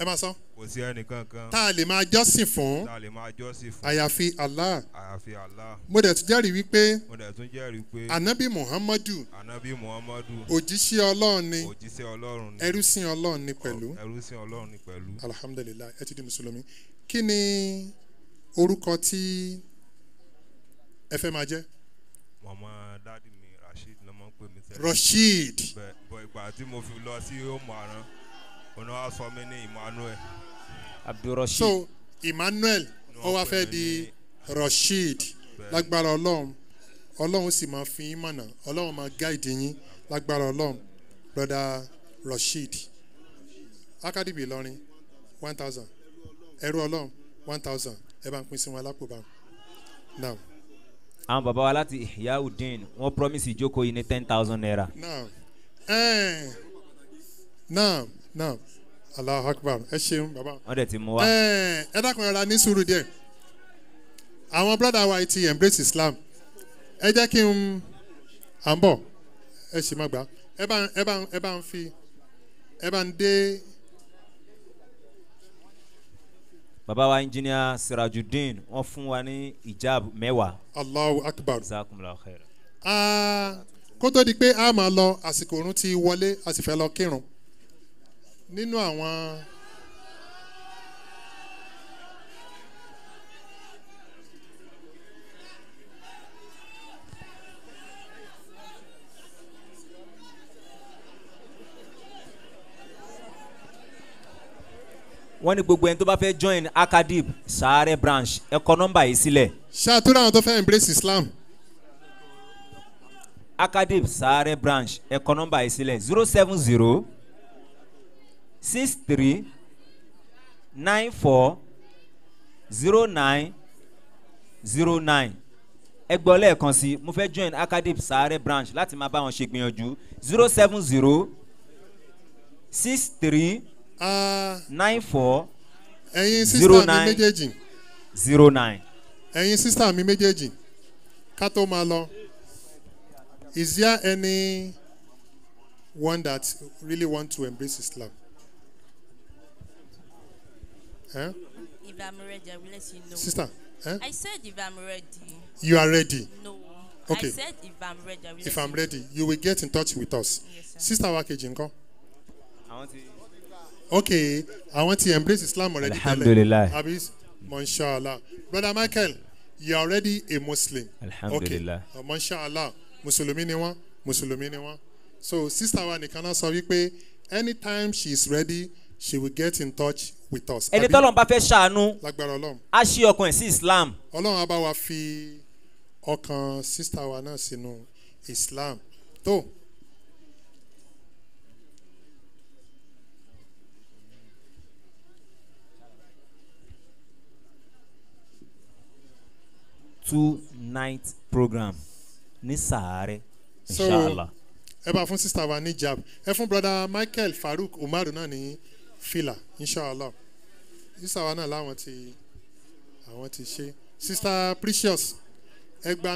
ẹ máa sọ kò sí ẹnìkankan. tá a lè máa jọ́sìn fún tá a lè máa jọ́sìn fún. àyàfi allah àyàfi Allah. mo dẹ̀ tún jẹ́rìí wípé mo dẹ̀ tún jẹ́rìí pé. anabi muhammadu anabi muhammadu. òjíṣẹ́ ọlọ́run ni òjíṣẹ́ ọlọ́run ni. ẹrúsìn ọlọ́run ni pẹ̀lú ẹrúsìn ọlọ́run ni pẹ̀lú. alhamdulilayi ẹ ti di mùsùlùmí kí ni orúkọ tí ẹ fẹ́ máa jẹ́ mọ̀mọ́ dádì mi rasheed ló máa ń pè mí tẹ́lẹ̀. Rasheed. bẹ́ẹ̀ bọ̀ ìgbà tí mo fi lọ sí ọmọ àrán òun náà sọ mí ní emmanuel. Abdulrasheed. so emmanuel ó wá fẹ́ di rasheed. Lágbára ọlọ́run ọlọ́run sì máa fi yín mọ̀nà. Ọlọ́run máa gáìdì yín lágbára ọlọ́run broda rasheed. Akadibi ìlọrin one thousand. Ẹrú ọlọ́run one thousand. Ẹ bá ń pín sí wọn alápò bá now. Àwọn bàbá wa láti ìyáwùdín wọ́n promise ìjókòó yìí ní ten thousand naira. now. Eh, now now allah akbar ẹ ṣeun baba. wọ́n dẹ̀ ti mú wa. ẹ dákun ẹra ní sùúrù díẹ̀ àwọn brother wa ti embrace islam ẹ jẹ́ kí n à ń bọ̀ ẹ sì má gbà ẹ bá ẹ bá ẹ bá ń fi ẹ bá ń dé bàbá wa engineer sirajudeen wọ́n fún wa ní ìjáàb mẹ́wàá. allahu akbar. jazakumullahu khair. Ah, kó tó di pé a máa lọ àsìkò òrun ti wọlé a sì fẹ́ lọ kírun nínú àwọn. wọ́n ní gbogbo ẹni tó bá fẹ́ join acadip sàárẹ̀ branch ẹ kọ nọ́mbà yìí sílẹ̀. ṣàtúrò àwọn tó fẹ́ embrace islam acadip sàárẹ̀ branch ẹ kọ nọ́mbà yìí sílẹ̀ zero seven zero six three nine four zero nine zero nine ẹ gbọ́ lẹ́ẹ̀kan sí mo fẹ́ join acadip sàárẹ̀ branch láti máa bá wọn ṣe gbìyànjú zero seven zero six three nine four zero nine zero nine. ẹ̀yin sísá mi méjèèjì ká tó máa lọ is there any one that really want to embrace islam? Eh? If I'm ready, I will let you know. Sister, eh? I said if I'm ready. You are ready. No. Okay. I said if I'm ready, I will If let I'm you ready, you will get in touch with us. Yes, sir. Sister wa kejì ńkọ́? àwọn ti. Okay, I want to embrace Islam already. Alhamdulillah. Abi, Mashallah. Brother Michael, you are already a Muslim. Alhamdulillah. Okay. Uh, Mashallah. Mùsùlùmí ni wọ́n. Mùsùlùmí ni wọ́n. So sister wa nìkan náà sọ wípé anytime she is ready, she will get in touch with us. ẹni tọ́lọ́n bá fẹ́ ṣàánú Lágbára Ọlọ́run. á ṣí ọkàn ẹ̀ sí islam. Ọlọ́run á bá wa fi ọkàn sister wa náà sínú Islam. Tó. two night program ní sàárẹ̀ inshallah. ẹ bá fún sista wa ní jab ẹ fún broda michael farouk umaru náà ní fila inshallah sista wa náà láwọn ti àwọn ti ṣe sista precious ẹ gba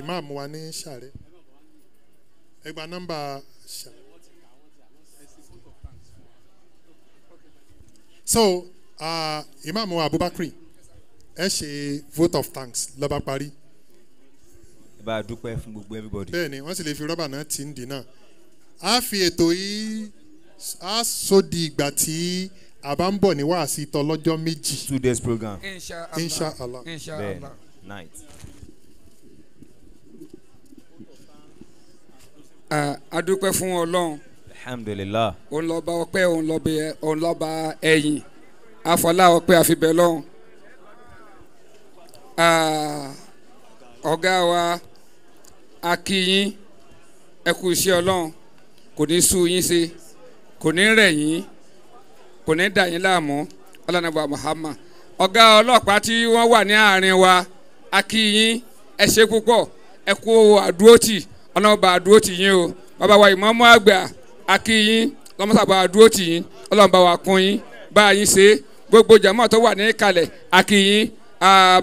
imam wa ní sàrẹ ẹ gba nọmba ṣà. so uh, imam wa abubakar ẹ ṣe vote of thanks lọ́ba parí ẹ bá a dúpẹ́ fún gbogbo everybody. bẹ́ẹ̀ ni wọ́n sì lè fi rọ́bà náà tì ń dì náà a fi ètò yìí a so di ìgbà tí a bá ń bọ̀ ní wàásì tọ́ lọ́jọ́ méjì. two days program. Inshallah. Inshallah. bẹ́ẹ̀ night. Ah, a dúpẹ́ fún ọlọ́run alhamdulilah. òun lọ́ba ọpẹ́ òun òun lọ́ba ẹ̀yìn àfọlá ọpẹ́ àfibẹ̀ lọ́hùn. Ah, ọ̀gá wa akíyín ẹ kú iṣẹ́ ọlọ́run kò ní sú yín sí kò ní rẹ̀ yín kò ní dà yín láàmú ọlọ́nàbà muhammad. Ọ̀gá ọlọ́pàá tí wọ́n wà ní àárín wa ẹ ṣe púpọ̀ ẹ kú àdúrótì ọlọ́mọba àdúrótì yín o. Bàbá wa ìmọ̀ọ́mọ́ àgbà akíyín lọ́mọ́sàbà àdúrótì yín ọlọ́mọba wa kún yín bá ṣe. Gbogbo jàmọ́ tó wà ní kalẹ̀ ah,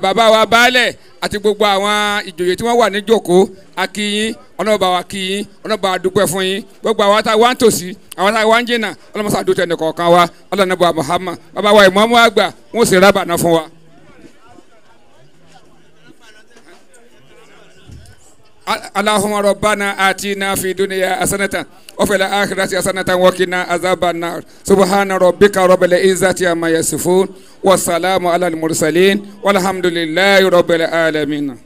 bàbá wa baálẹ̀ àti gbogbo àwọn ìjòyè tí wọ́n wà ní jòkó akíyín ọlọ́mọba wa kíyín ọlọ́mọba àdúpẹ́ fún yín. Gbogbo àwọn tá a wá ń tòsí àwọn tá a wá ń jìnnà ọlọ́mọsá àdúpẹ́ nìkọ̀ọ̀kan wa. Ọlọ́mọba muhammad. Bàbá wa ìmọ̀ọ́mọ́ àgbà wọ́n sì rábànà fún wa. اللهم ربنا آتنا في الدنيا حسنة وفي الآخرة حسنة وقنا عذاب النار سبحان ربك رب العزة عما يصفون والسلام على المرسلين والحمد لله رب العالمين